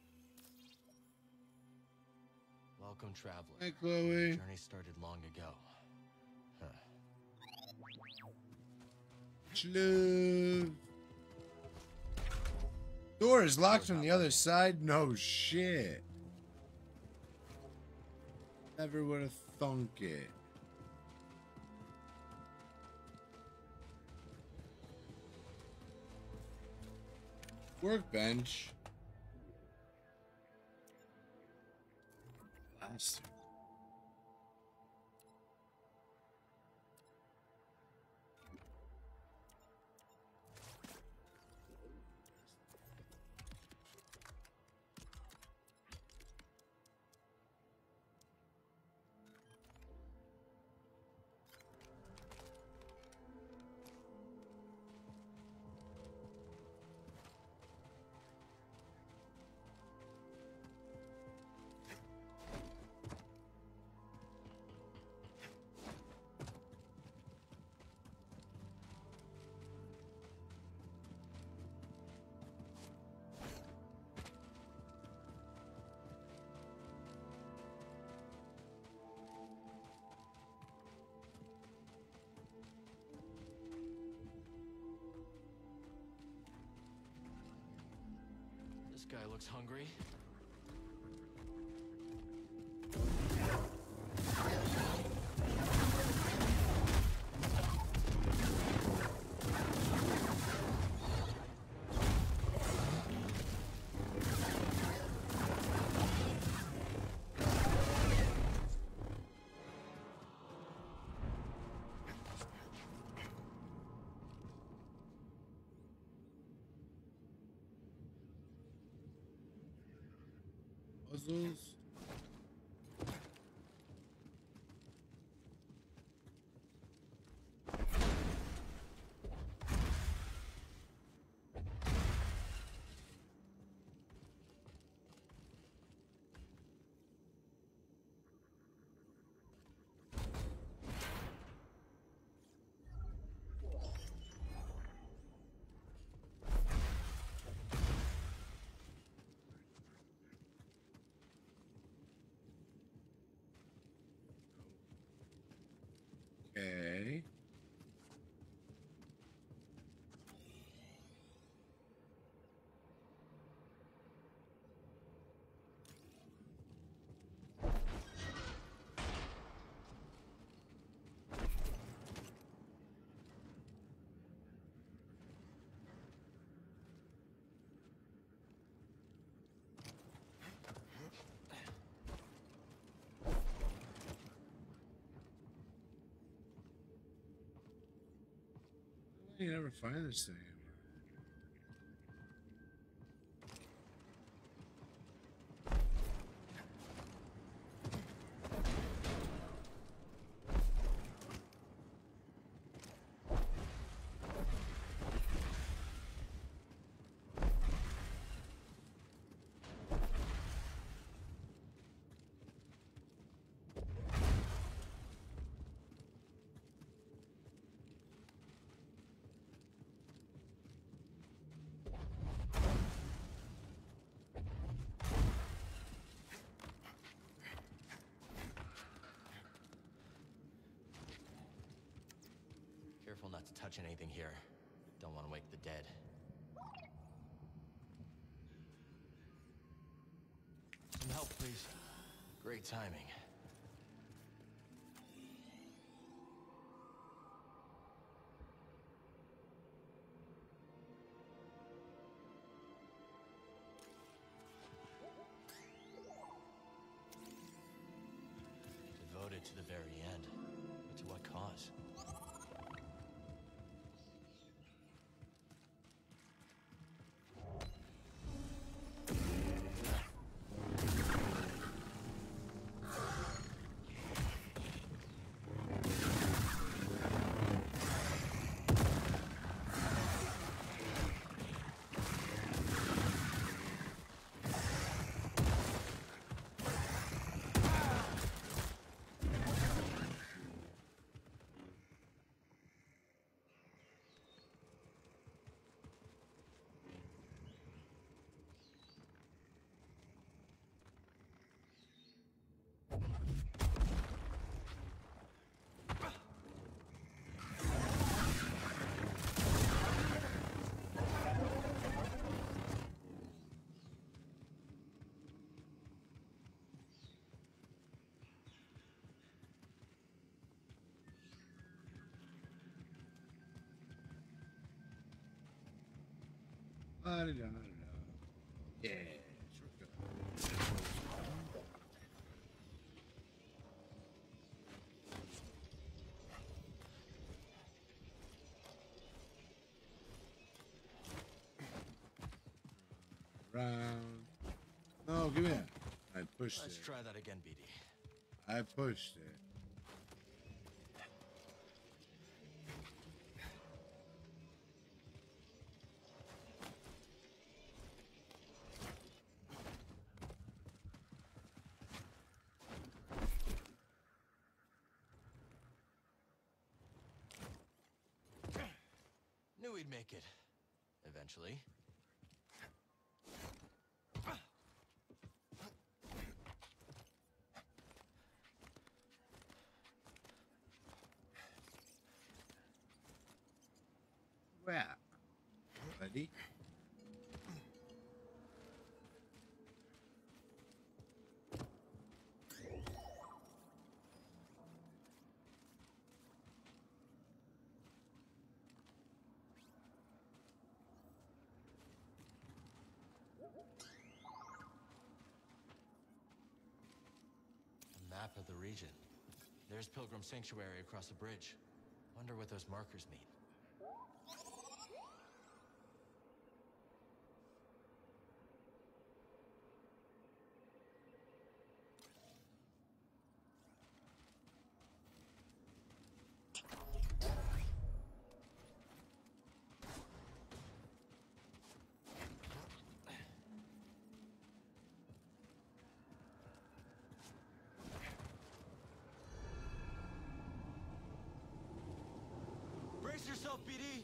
Welcome, traveler. Hi, Chloe. Journey started long ago. Huh. Door is locked from the other side? No shit. Never would have thunk it. Workbench. Guy looks hungry. Azul. You never find this thing. Careful not to touch anything here. Don't want to wake the dead. Some help, please. Great timing. Devoted to the very end. But to what cause? I don't know. Yeah. Round. No, give me that. I pushed Let's it. try that again, BD. I pushed it. Knew we'd make it. Eventually. Where? Ready? A map of the region. There's Pilgrim Sanctuary across the bridge. Wonder what those markers mean. Brace yourself, BD!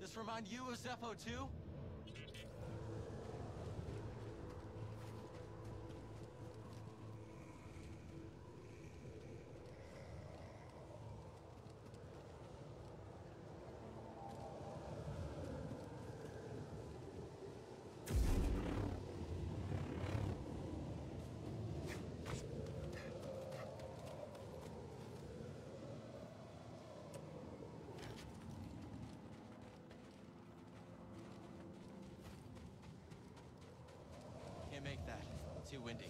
This remind you of Zeffo too? Make that. Too windy.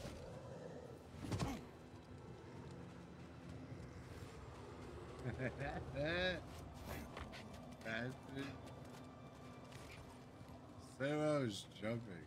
Sarah's jumping.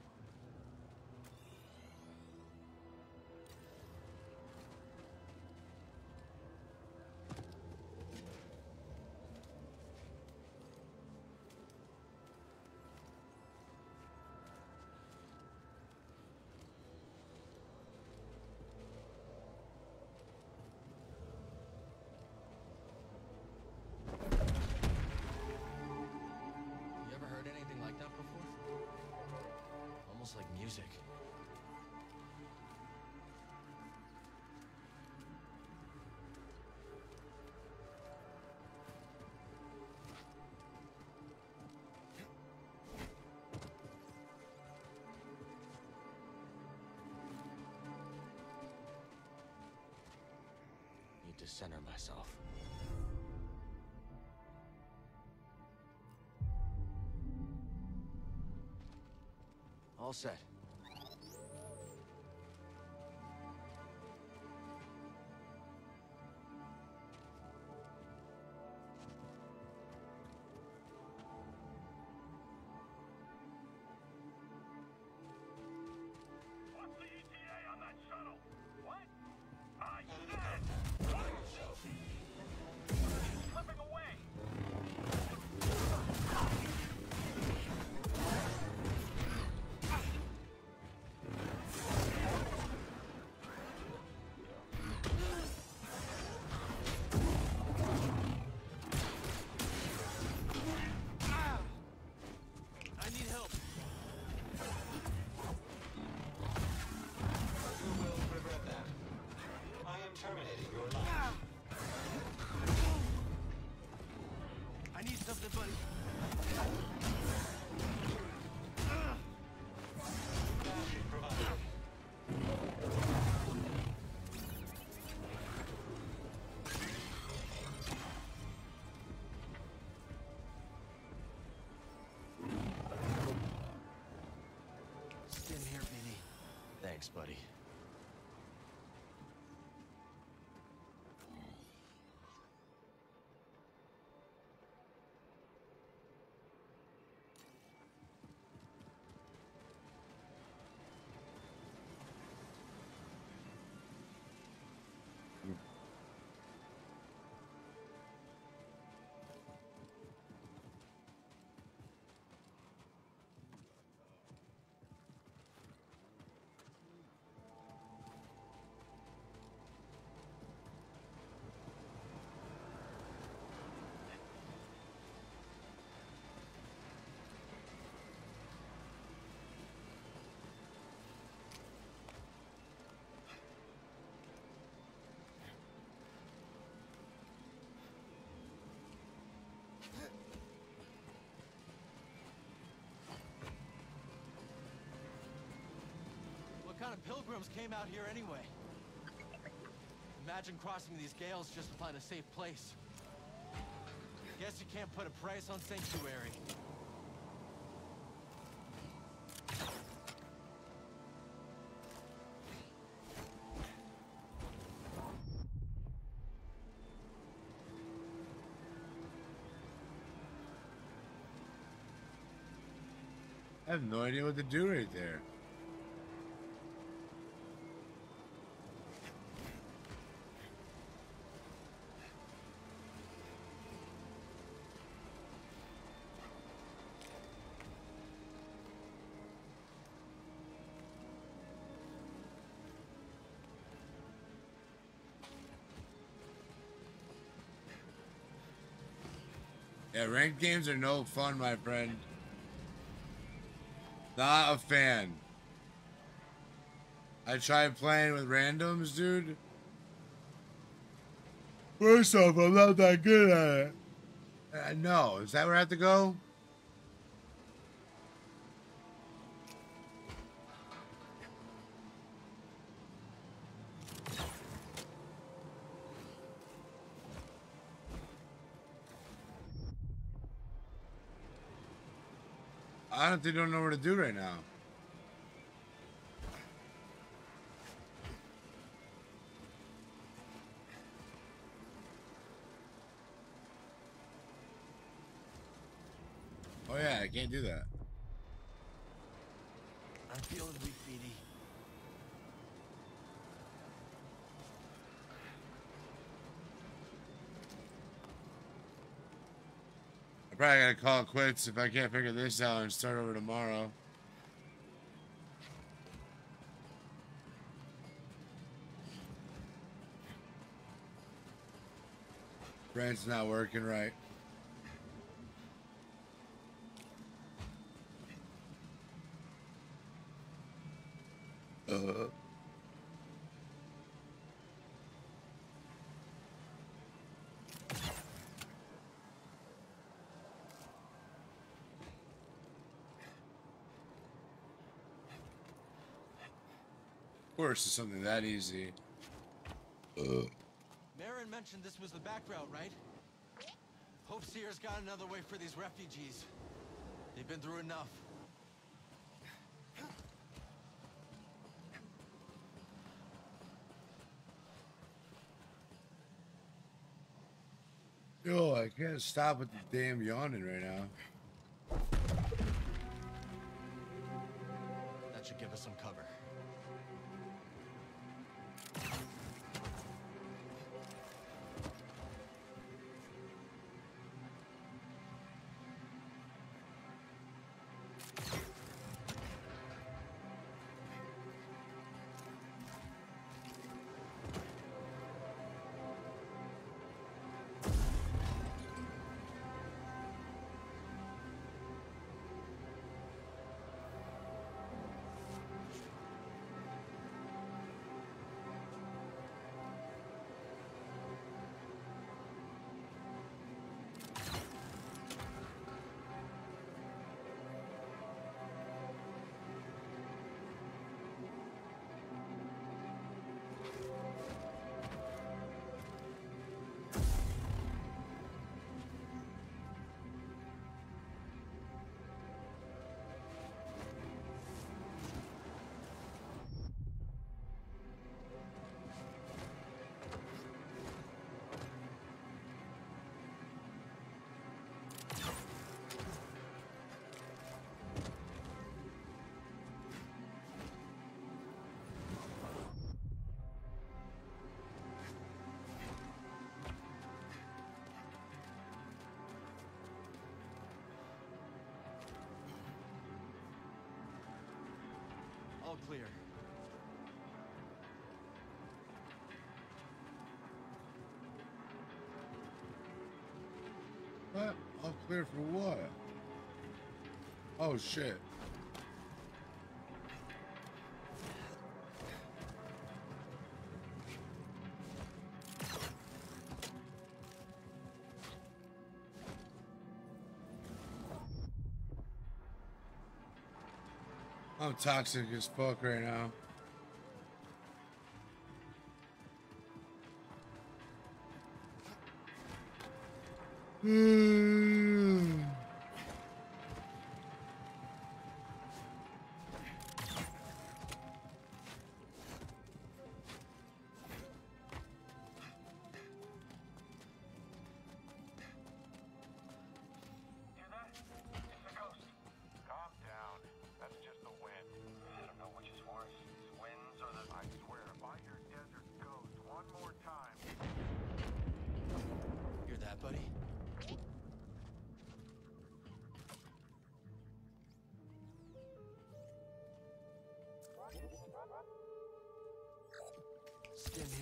music. Need to center myself. All set. Thanks, buddy. Kind of pilgrims came out here anyway? Imagine crossing these gales just to find a safe place. Guess you can't put a price on sanctuary. I have no idea what to do right there. Yeah, ranked games are no fun, my friend. Not a fan. I tried playing with randoms, dude. First off, I'm not that good at it. Uh, no, is that where I have to go? Honestly don't know what to do right now. Oh yeah, I can't do that. I'm feeling weak, Beanie. I probably gotta call it quits if I can't figure this out and start over tomorrow. Brain's not working right. Uh. Of course, it's something that easy. Uh. Merrin mentioned this was the back route, right? Hope Cere's got another way for these refugees. They've been through enough. Yo, I can't stop with the damn yawning right now. That should give us some cover. All clear. What? All clear for what? Oh shit. I'm toxic as fuck right now. Hmm.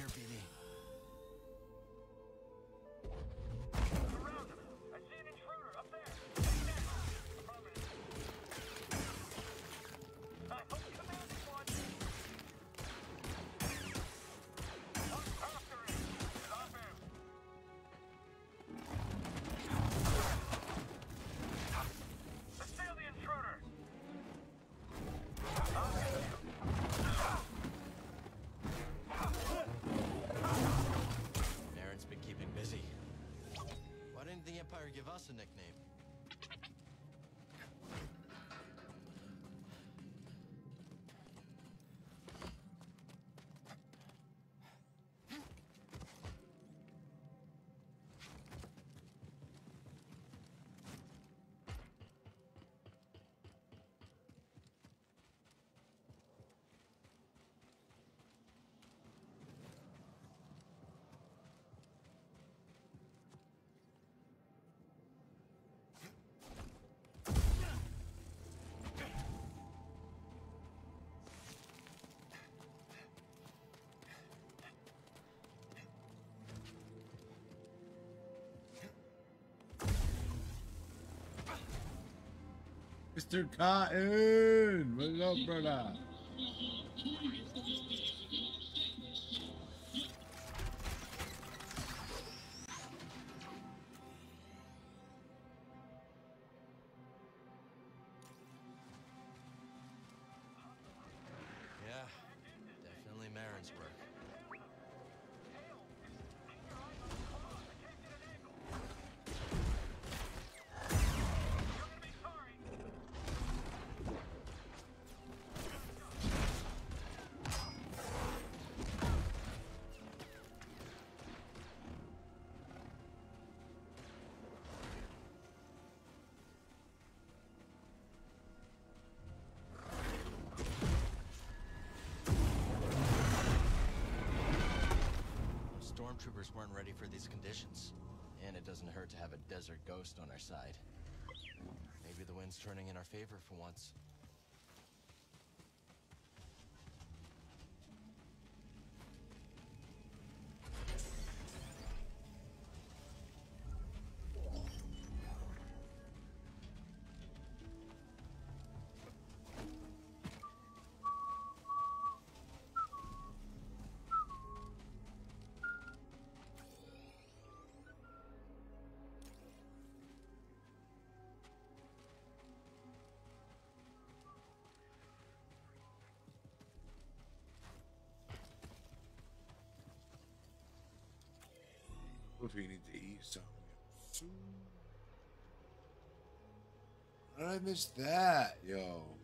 TV. Give us a nickname? Mr. Cotton! What's up, brother? Conditions. And it doesn't hurt to have a desert ghost on our side. Maybe the wind's turning in our favor for once. If we need to eat something. How did I miss that, yo?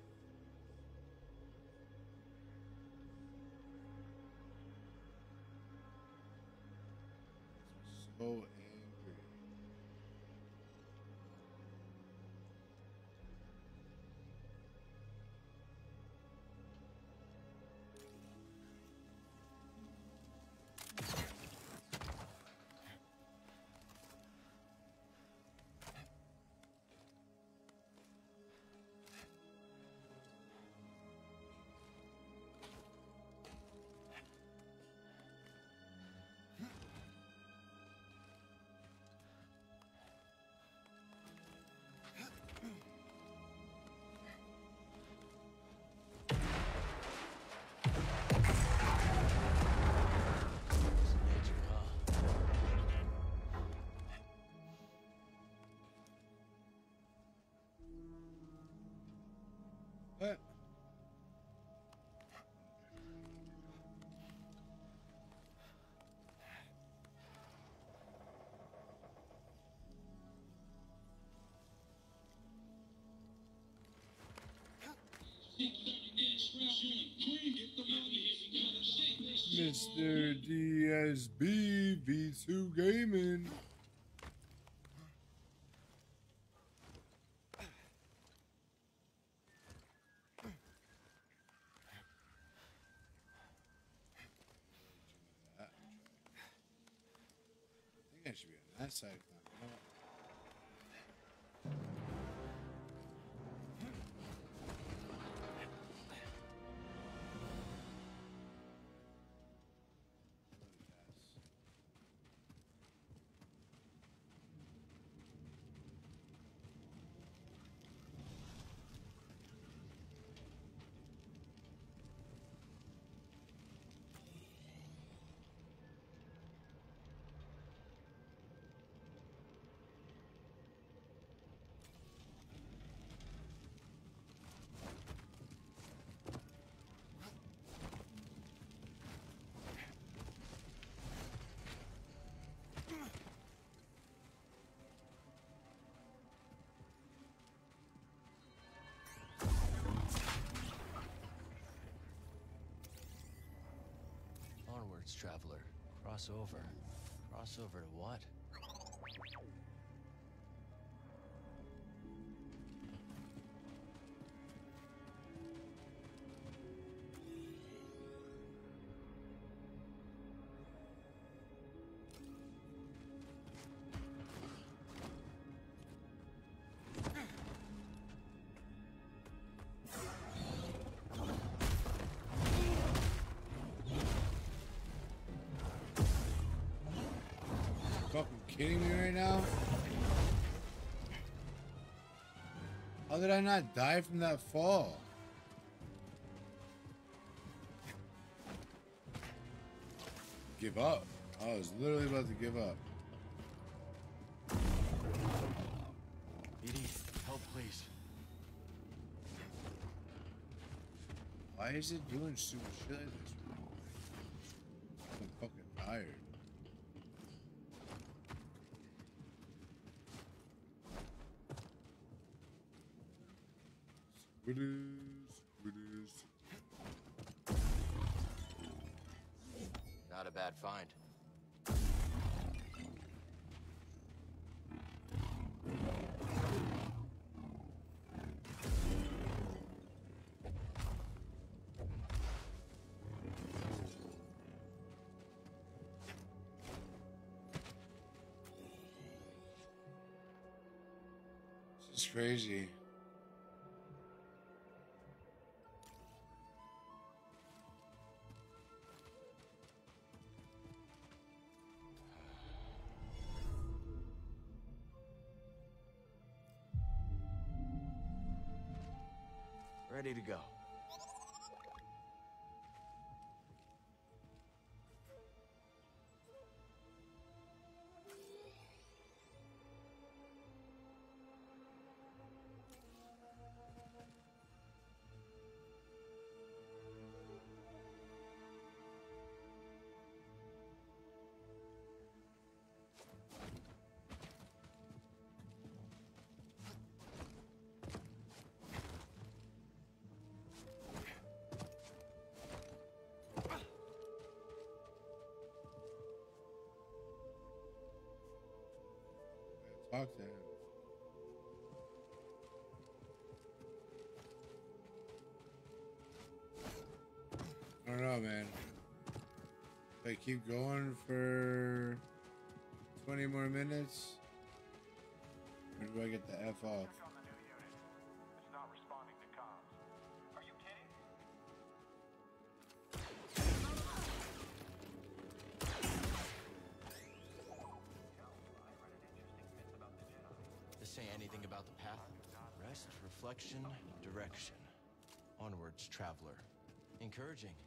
Mr. DSB V2 Gaming. I think I should be on that side. Traveler. Cross over. Cross over to what? Kidding me right now? How did I not die from that fall? Give up. I was literally about to give up. Edie, help please. Why is it doing stupid shit like this? Crazy. Ready to go. To him. I don't know, man. If I keep going for 20 more minutes, or do I get the F off? Encouraging.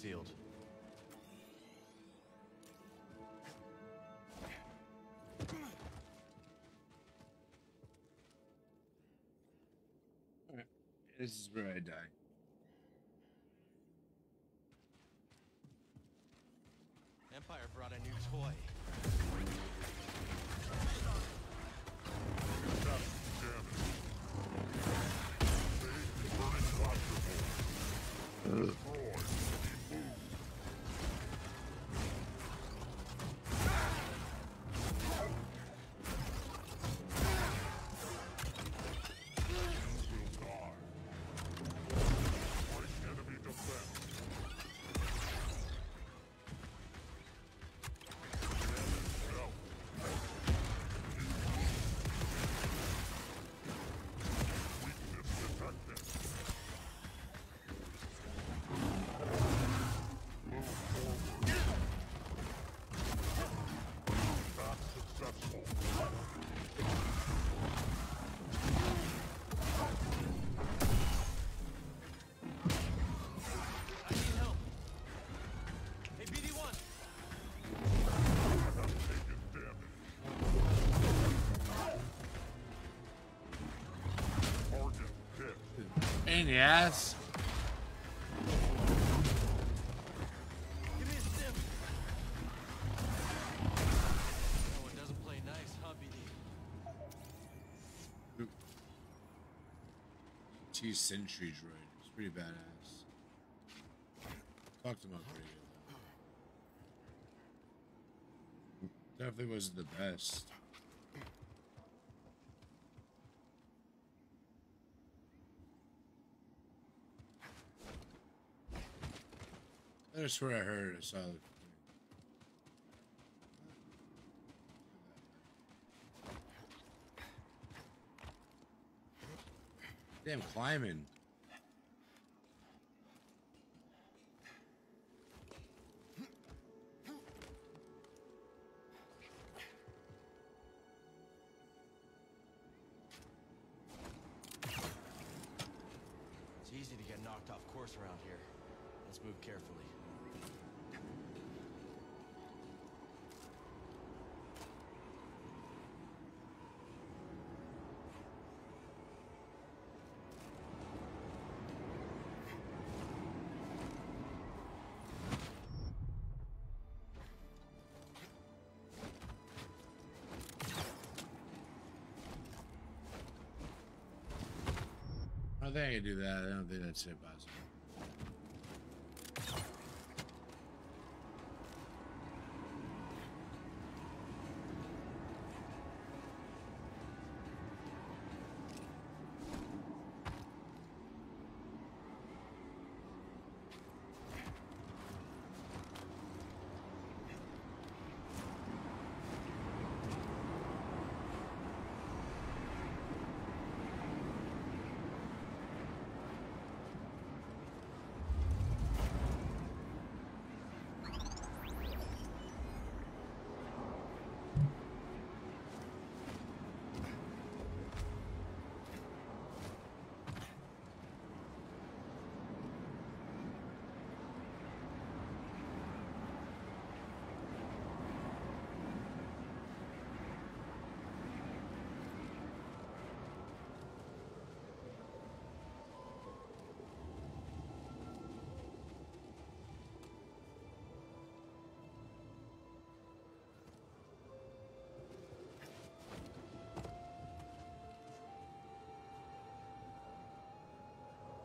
Sealed. Alright. This is where I die. In the ass. T Sentry droid. It's pretty badass. Fucked him up pretty good. Definitely wasn't the best. I swear I heard I saw the Damn, climbing. Think I do that. I don't think that's it.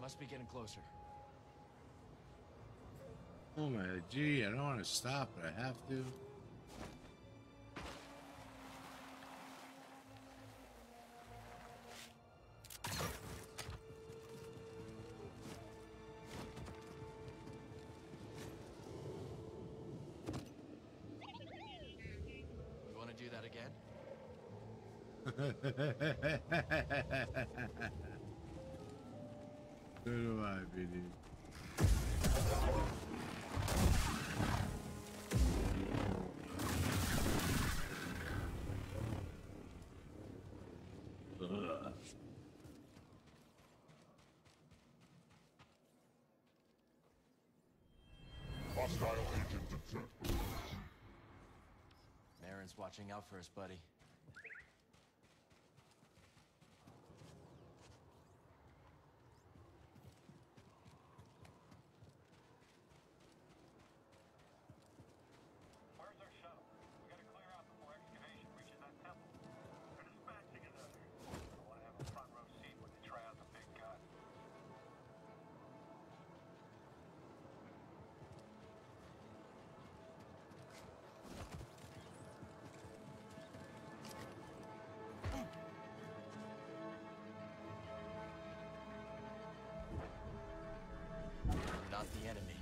Must be getting closer. Oh my gee, I don't want to stop, but I have to. You want to do that again? so do I, BD. Hostile agent detected. Merrin's watching out for us, buddy. Not the enemy.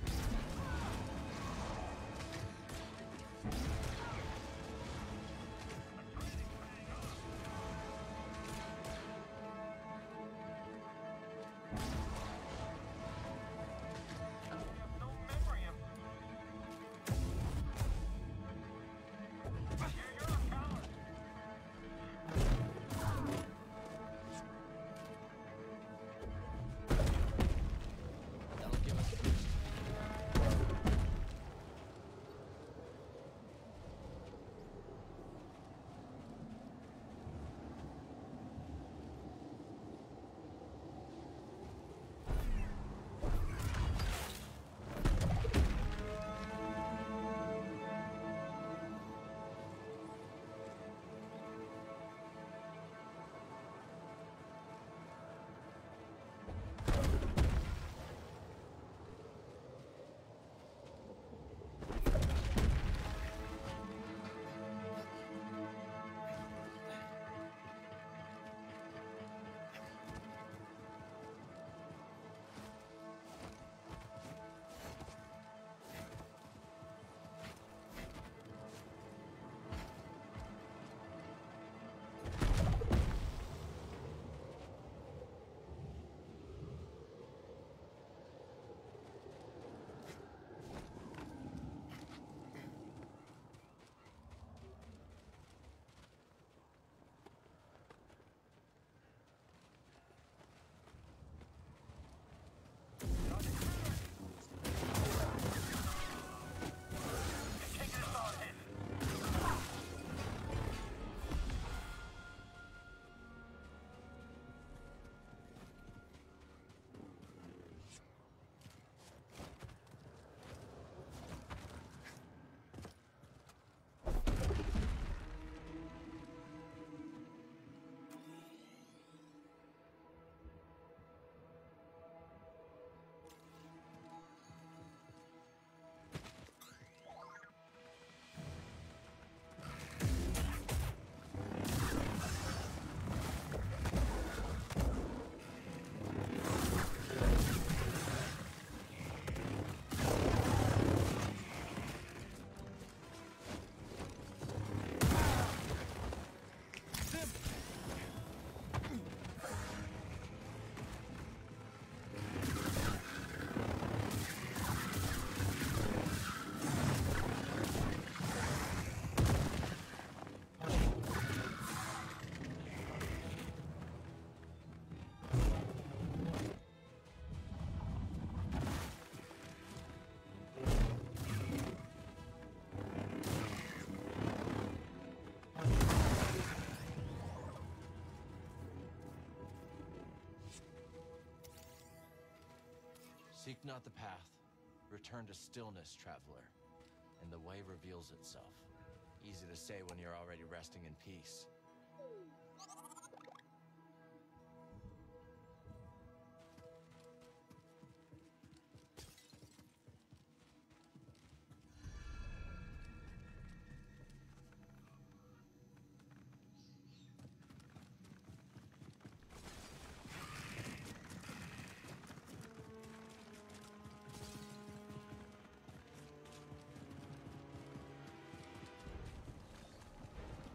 Seek not the path. Return to stillness, traveler. And the way reveals itself. Easy to say when you're already resting in peace.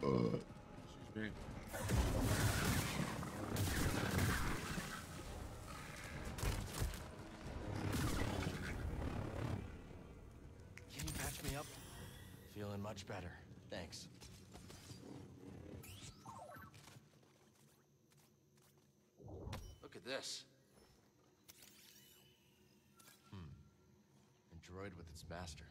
Excuse me. Can you patch me up? Feeling much better. Thanks. Look at this. Hmm. A droid with its master.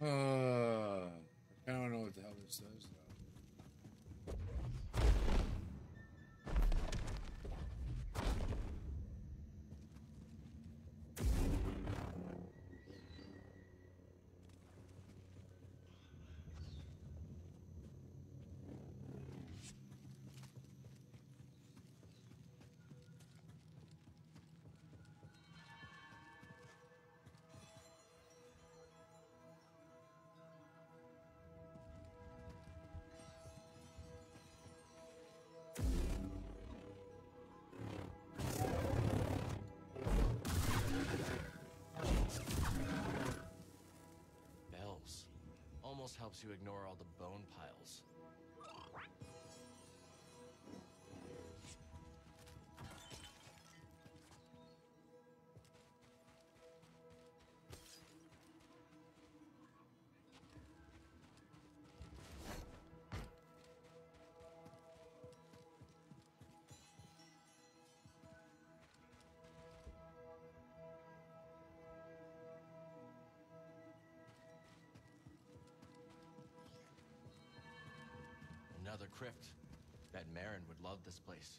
Uh, I don't know what the hell this does, helps you ignore all the bone piles. Crypt. Bet Merrin would love this place.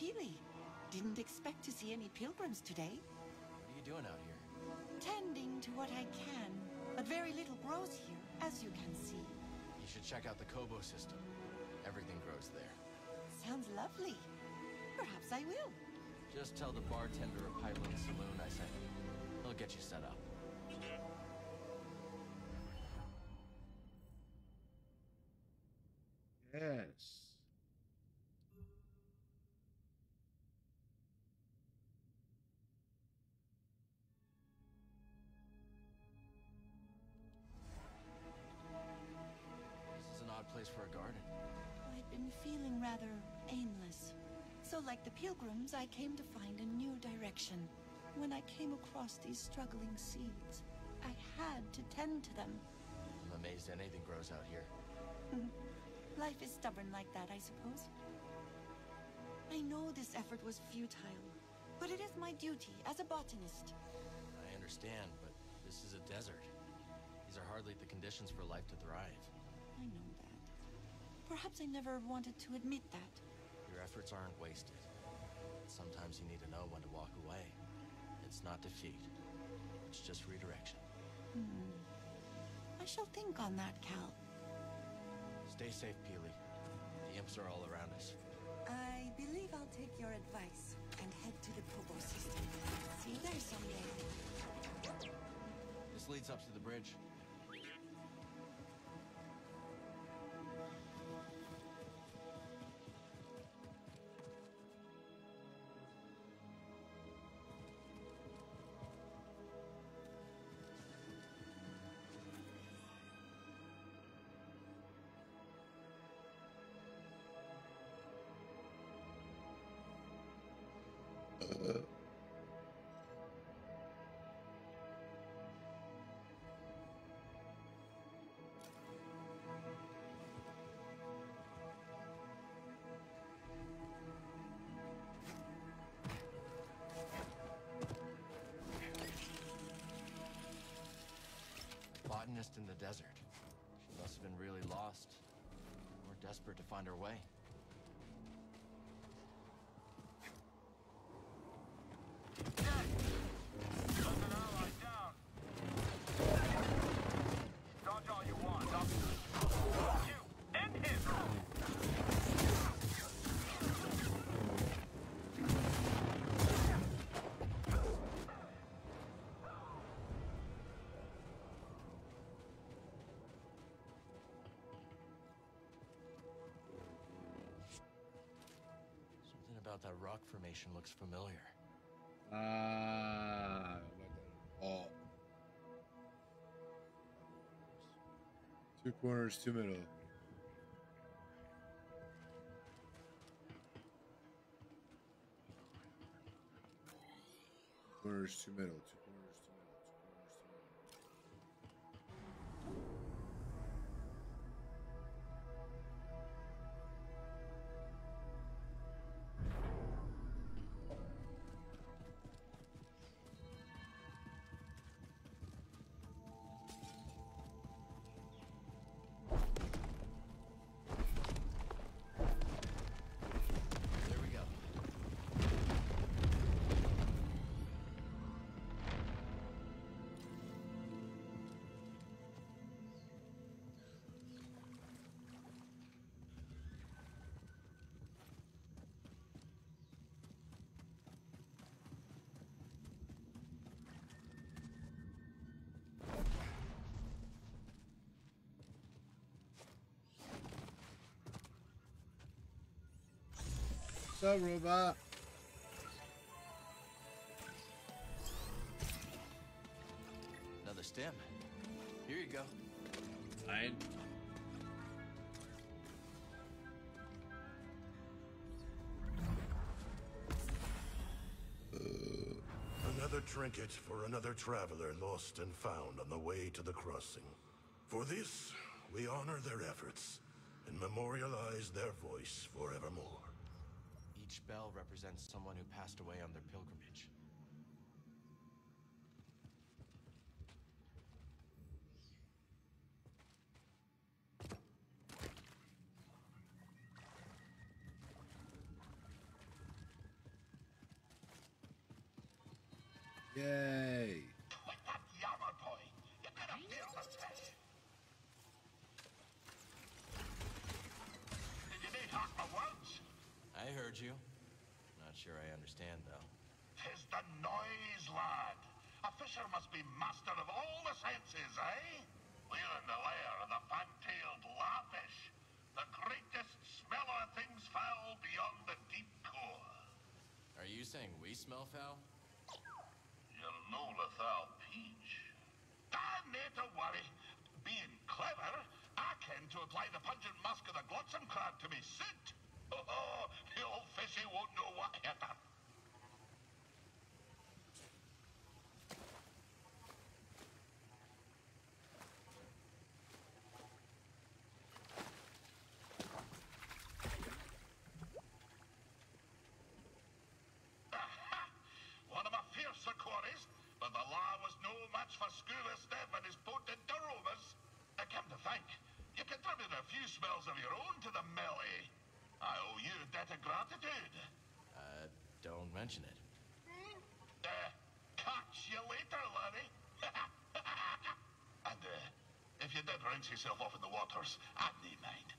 Peely. Didn't expect to see any pilgrims today. What are you doing out here? Tending to what I can, but very little grows here, as you can see. You should check out the Koboh system. Everything grows there. Sounds lovely. Perhaps I will. Just tell the bartender of Pyloon's Saloon I sent you. He'll get you set up. Like the pilgrims, I came to find a new direction. When I came across these struggling seeds, I had to tend to them. I'm amazed anything grows out here. Life is stubborn like that, I suppose. I know this effort was futile, but it is my duty as a botanist. I understand, but this is a desert. These are hardly the conditions for life to thrive. I know that. Perhaps I never wanted to admit that. Your efforts aren't wasted. Sometimes you need to know when to walk away. It's not defeat. It's just redirection. Hmm. I shall think on that, Cal. Stay safe, Peely. The imps are all around us. I believe I'll take your advice and head to the Koboh system. See you there someday. This leads up to the bridge. Botanist in the desert. She must have been really lost. Or desperate to find her way. About that rock formation looks familiar. Ah, that. Oh. Two corners, two middle. What's up, robot? Another stem. Here you go. Fine. Another trinket for another traveler lost and found on the way to the crossing. For this, we honor their efforts and memorialize their voice forevermore. Each bell represents someone who passed away on their pilgrimage. Yay. With that yammer boy, you could have nailed the fish. Did you not hear my words? I heard you. Not sure I understand, though. Tis the noise, lad. A fisher must be master of all the senses, eh? We're in the lair of the fan-tailed larfish. The greatest smeller of things foul beyond the deep core. Are you saying we smell foul? You're no lethal peach. Ah, nae to worry. Being clever, I can to apply the pungent musk of the glotsome crab to me suit. Oh, the old fishy won't know what hit her. One of my fiercer quarries, but the law was no match for Skoova Stay when his boat did Durovers. I come to think, you contributed a few spells of your own to the melee. I owe you a debt of gratitude. Uh, don't mention it. Uh, catch you later, laddie. and, uh, if you did rinse yourself off in the waters, I'd need mind.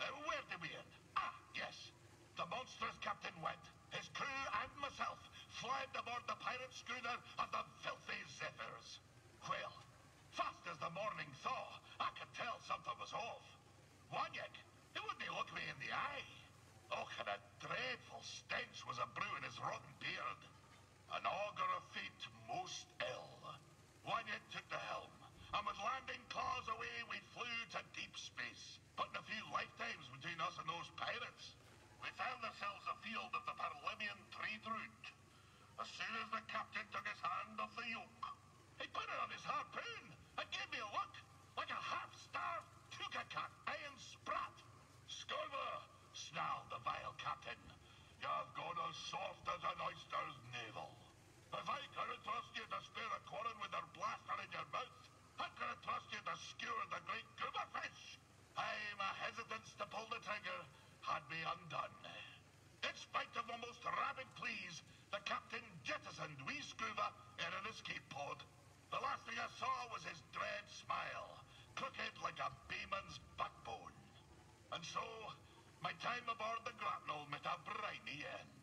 Uh, where did we end? Ah, yes. The monstrous Captain went. His crew and myself fled aboard the pirate schooner of the filthy Zephyrs. Well, fast as the thaw, I could tell something was off. Wanyek, he wouldn't look me in the eye. Oh, and a dreadful stench was a brew in his rotten beard. An augur of fate most ill. Wanyek took the helm, and with landing claws away, we flew to deep space, putting a few lifetimes between us and those pirates. We found ourselves afield of the Perlemian trade route. As soon as the captain took his hand off the yoke, he put it on his harpoon and gave me a look, like a half-starved tooka-cat iron sprat. Skoova, snarled the vile captain, you've gone as soft as an oyster's navel. If I couldn't trust you to spare a quarren with their blaster in your mouth, I trust you to skewer the great goober fish? Aye, my hesitance to pull the trigger had me undone. In spite of my most rabid pleas, the captain jettisoned wee Skoova in an escape pod. The last thing I saw was his dread smile, crooked like a bayman's backbone. And so, my time aboard the grapnel met a briny end.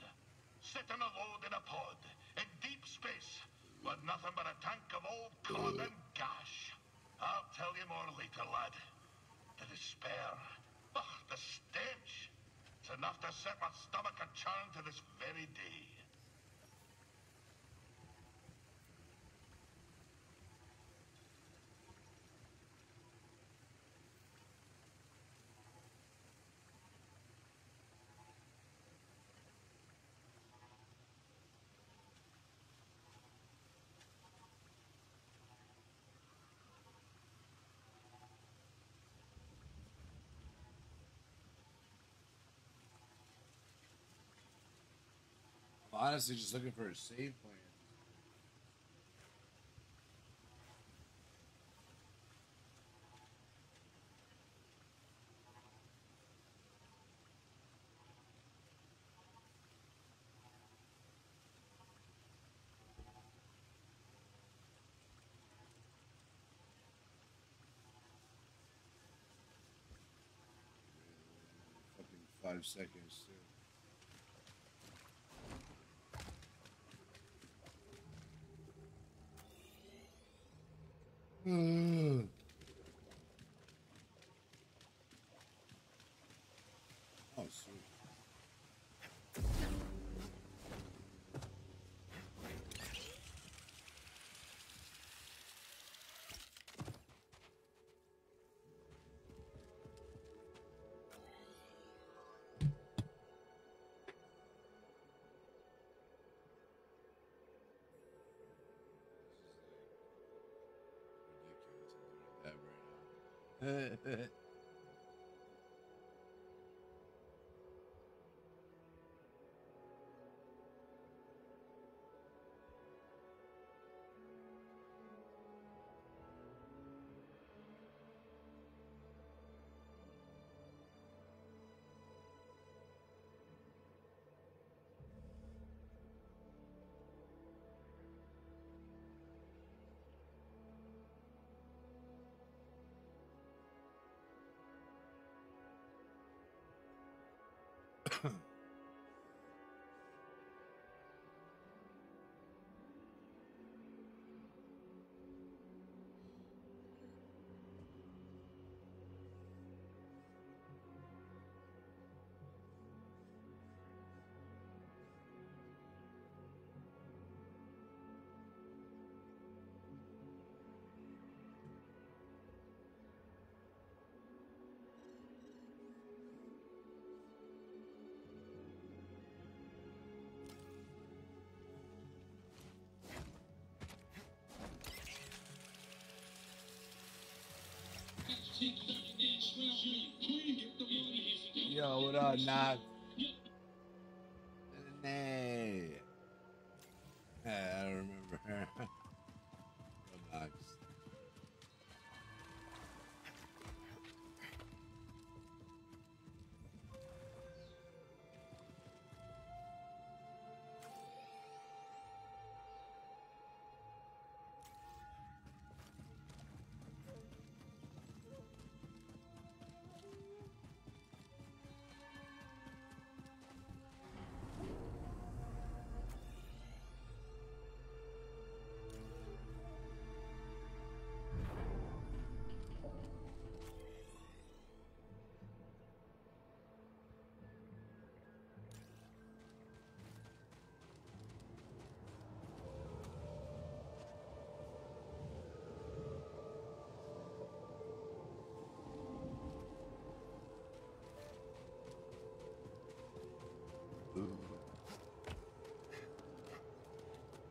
Sitting alone in a pod, in deep space, with nothing but a tank of old cod and gash. I'll tell you more later, lad. The despair. The stench. It's enough to set my stomach a churn to this very day. Honestly, just looking for a save point. Fucking five seconds too. Mm. That right now. Yo, what up, Knock?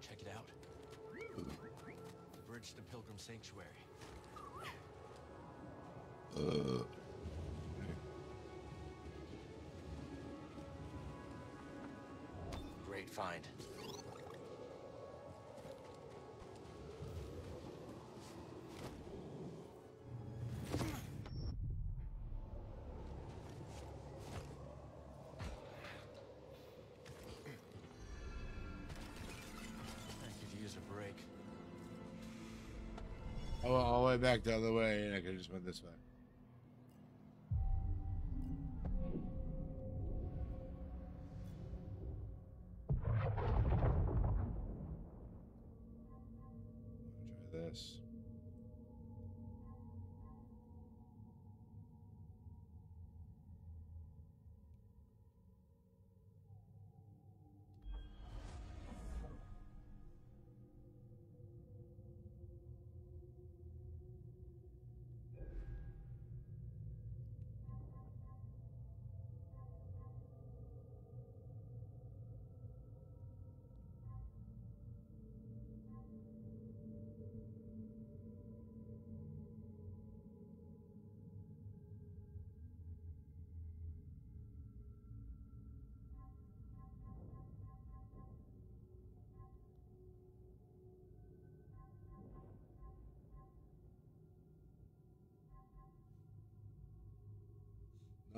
Check it out. The bridge to Pilgrim Sanctuary. Uh, Great find. Way back the other way, and I could have just went this way.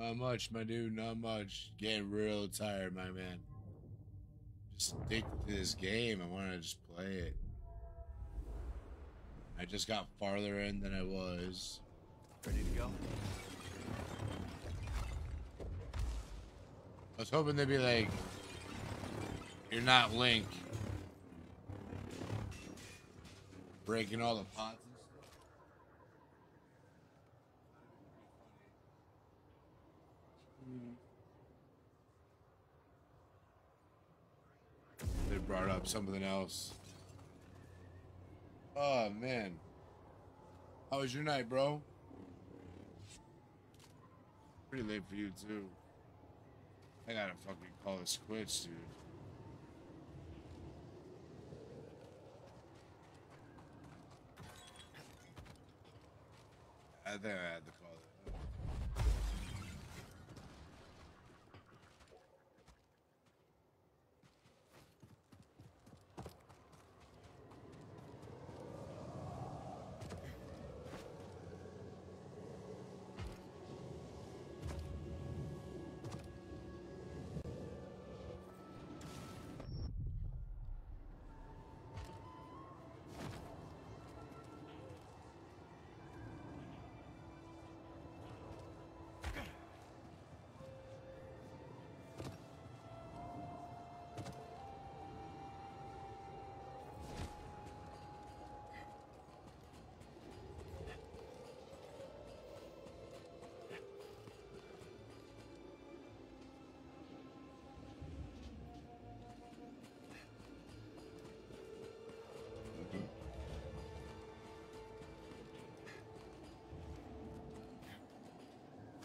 Not much, my dude. Not much. Getting real tired, my man. Just stick to this game. I want to just play it. I just got farther in than I was. Ready to go? I was hoping they'd be like, "You're not Link." Breaking all the pots brought up something else. Oh man. How was your night, bro? Pretty late for you too. I gotta fucking call this quits, dude. I think I had to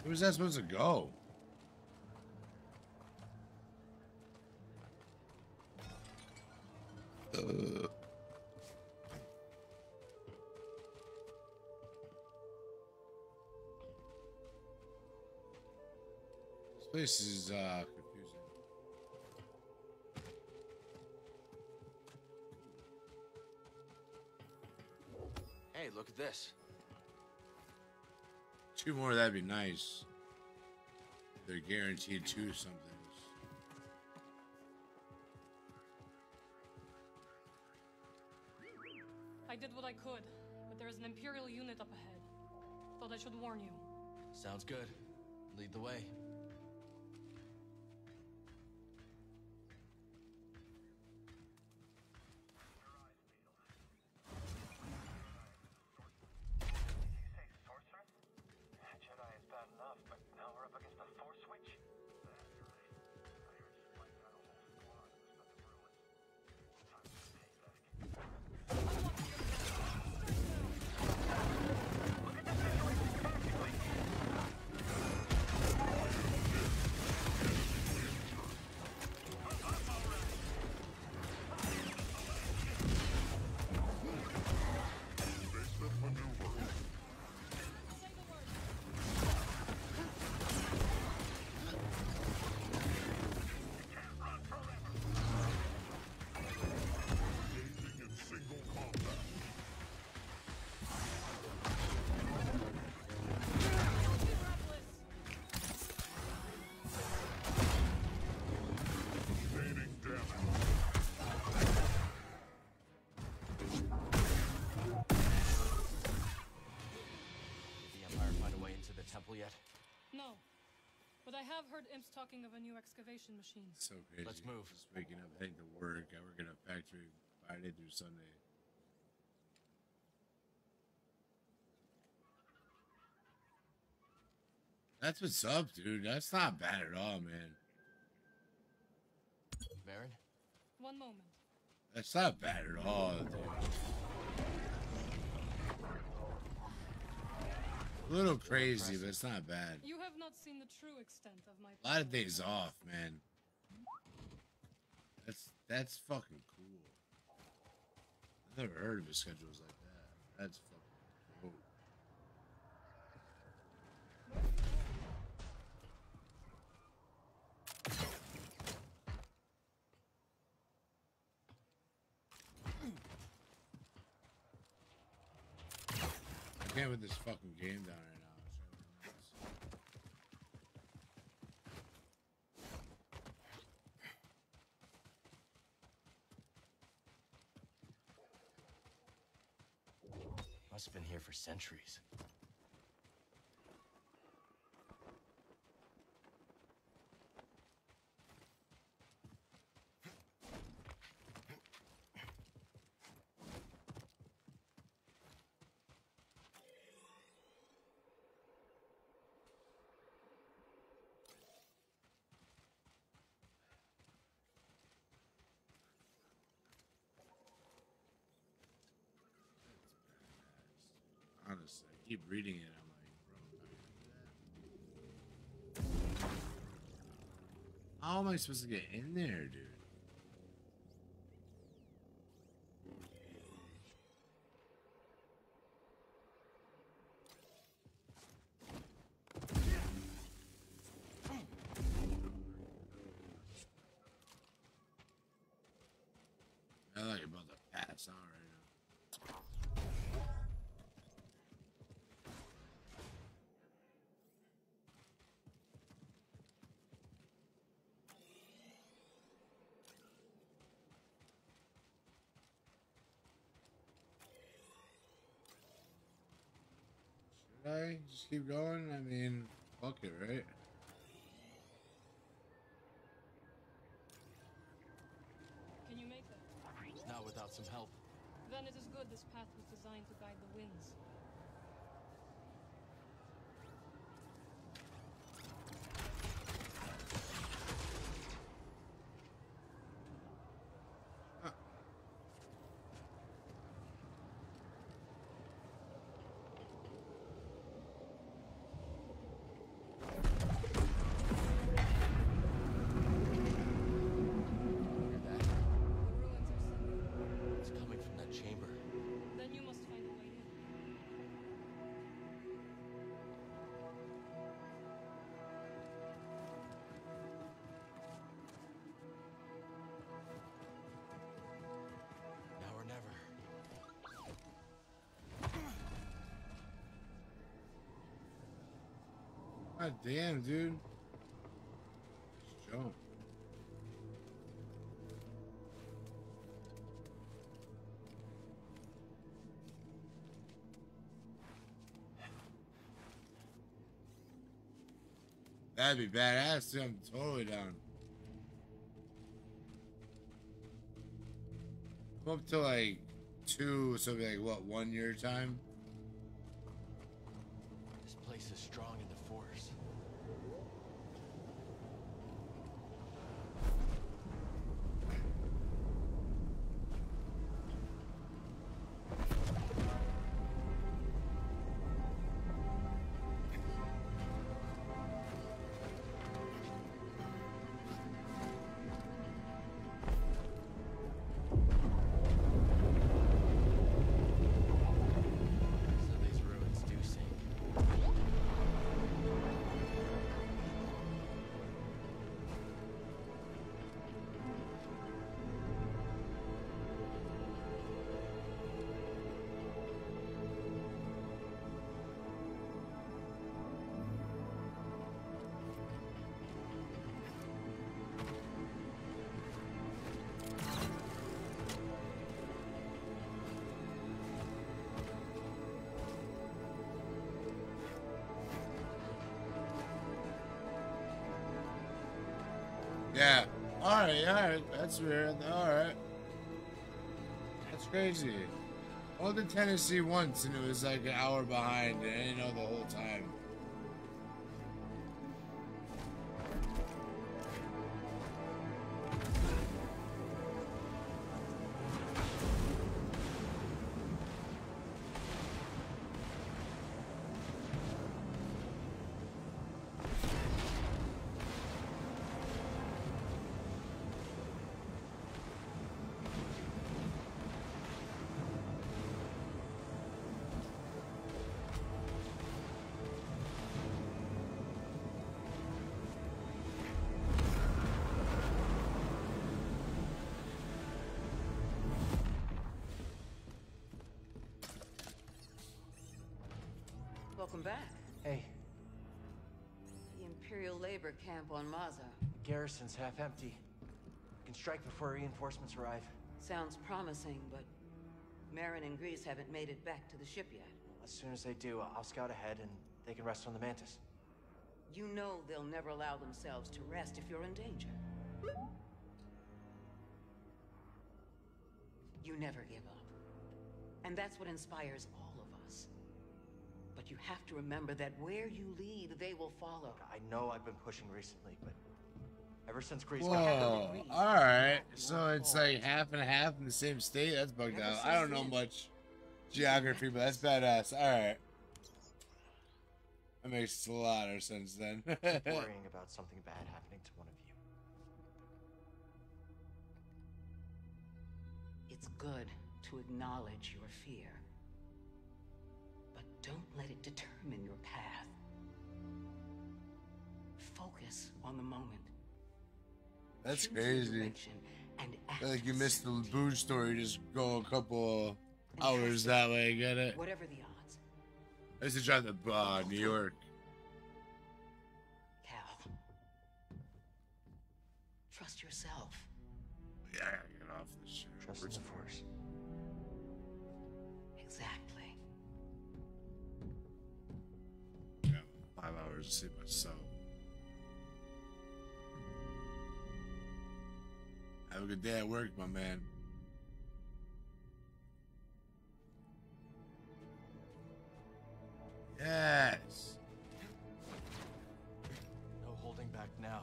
Who's that supposed to go? Uh. This place is uh, confusing. Hey, look at this. Two more, that'd be nice. They're guaranteed two somethings. I did what I could, but there is an Imperial unit up ahead. Thought I should warn you. Sounds good. Lead the way. Imps talking of a new excavation machine. So crazy. Let's move. Just waking up, heading to work. I work in a factory Friday through Sunday. That's what's up, dude. That's not bad at all, man. Baron? One moment. That's not bad at all, dude. A little crazy, but it's not bad. You have not seen the true extent of my A lot of days off, man. That's that's fucking cool. I've never heard of a schedule like that. That's fucking dope. I can't put this fucking game down right now. It's driving me nuts. Must have been here for centuries. Keep reading it. I'm like, bro, how am I supposed to get in there, dude? I like about to pass out right now. Should I just keep going? I mean, fuck it, right? Can you make that? Not without some help. Then it is good this path was designed to guide the winds. God damn, dude. Jump. That'd be badass. I'm totally down. I'm up to like two, so be like what, one year time? Alright, alright. That's weird. Alright. That's crazy. Went to Tennessee once and it was like an hour behind and I didn't know the whole camp on Maza. the garrison's half empty. We can strike before reinforcements arrive. Sounds promising, but Merrin and Greez haven't made it back to the ship yet. As soon as they do, I'll scout ahead and they can rest on the Mantis. You know they'll never allow themselves to rest if you're in danger. You never give up. And that's what inspires all you have to remember that where you lead, they will follow. I know I've been pushing recently, but ever since Greez Whoa. Alright. So it's like half and half in the same state? That's bugged out. I don't know much geography, but that's badass. Alright. That makes a lot of sense then. worrying about something bad happening to one of you. It's good to acknowledge your fear. But don't let it determine your path. Focus on the moment. That's Choose crazy. direction And Like you missed the Booge story, just go a couple hours that way, get it? whatever the odds. I used to drive to uh, New York. Cal. Trust yourself. Yeah, I get off this shit. Trust in Five hours to sleep myself. Have a good day at work, my man. Yes. No holding back now.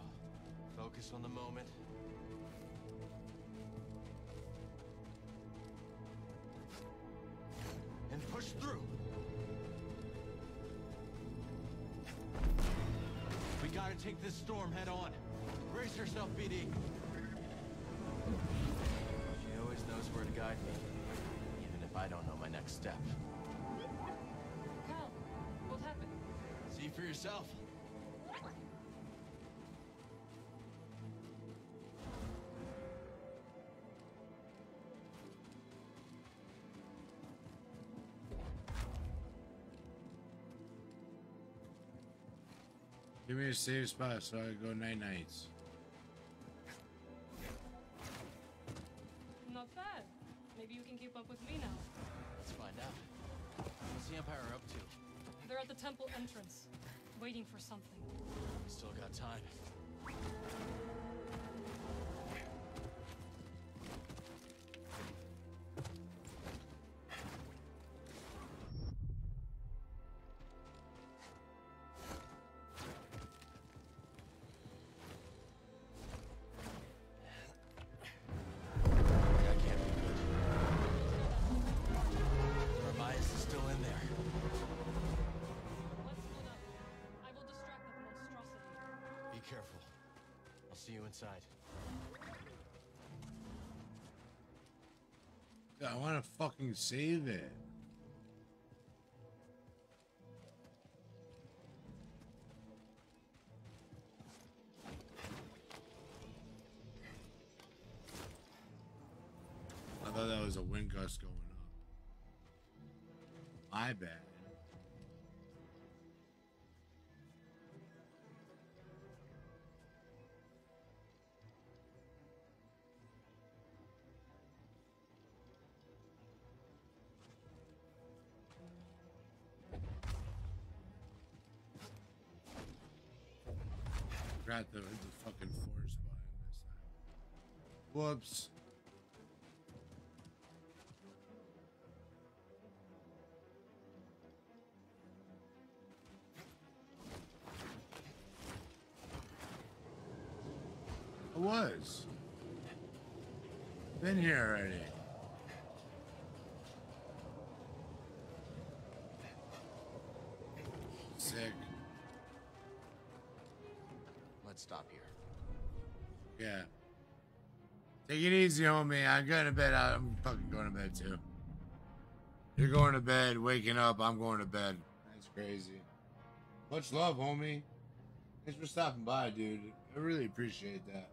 Focus on the moment. And push through. We gotta take this storm head on. Brace yourself, BD. She always knows where to guide me, even if I don't know my next step. Cal, what happened? See for yourself. Give me a safe spot so I can go night nights. Not bad. Maybe you can keep up with me now. Let's find out. What's the Empire up to? They're at the temple entrance, waiting for something. We still got time. Inside. I want to fucking save it. I thought that was a wind gust going up. My bad. Forgot fucking this. Whoops. I was. Been here already. Take it easy, homie. I'm going to bed. I'm fucking going to bed too. You're going to bed, waking up. I'm going to bed. That's crazy. Much love, homie. Thanks for stopping by, dude. I really appreciate that.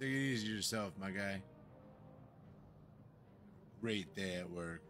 Take it easy yourself, my guy. Great day at work.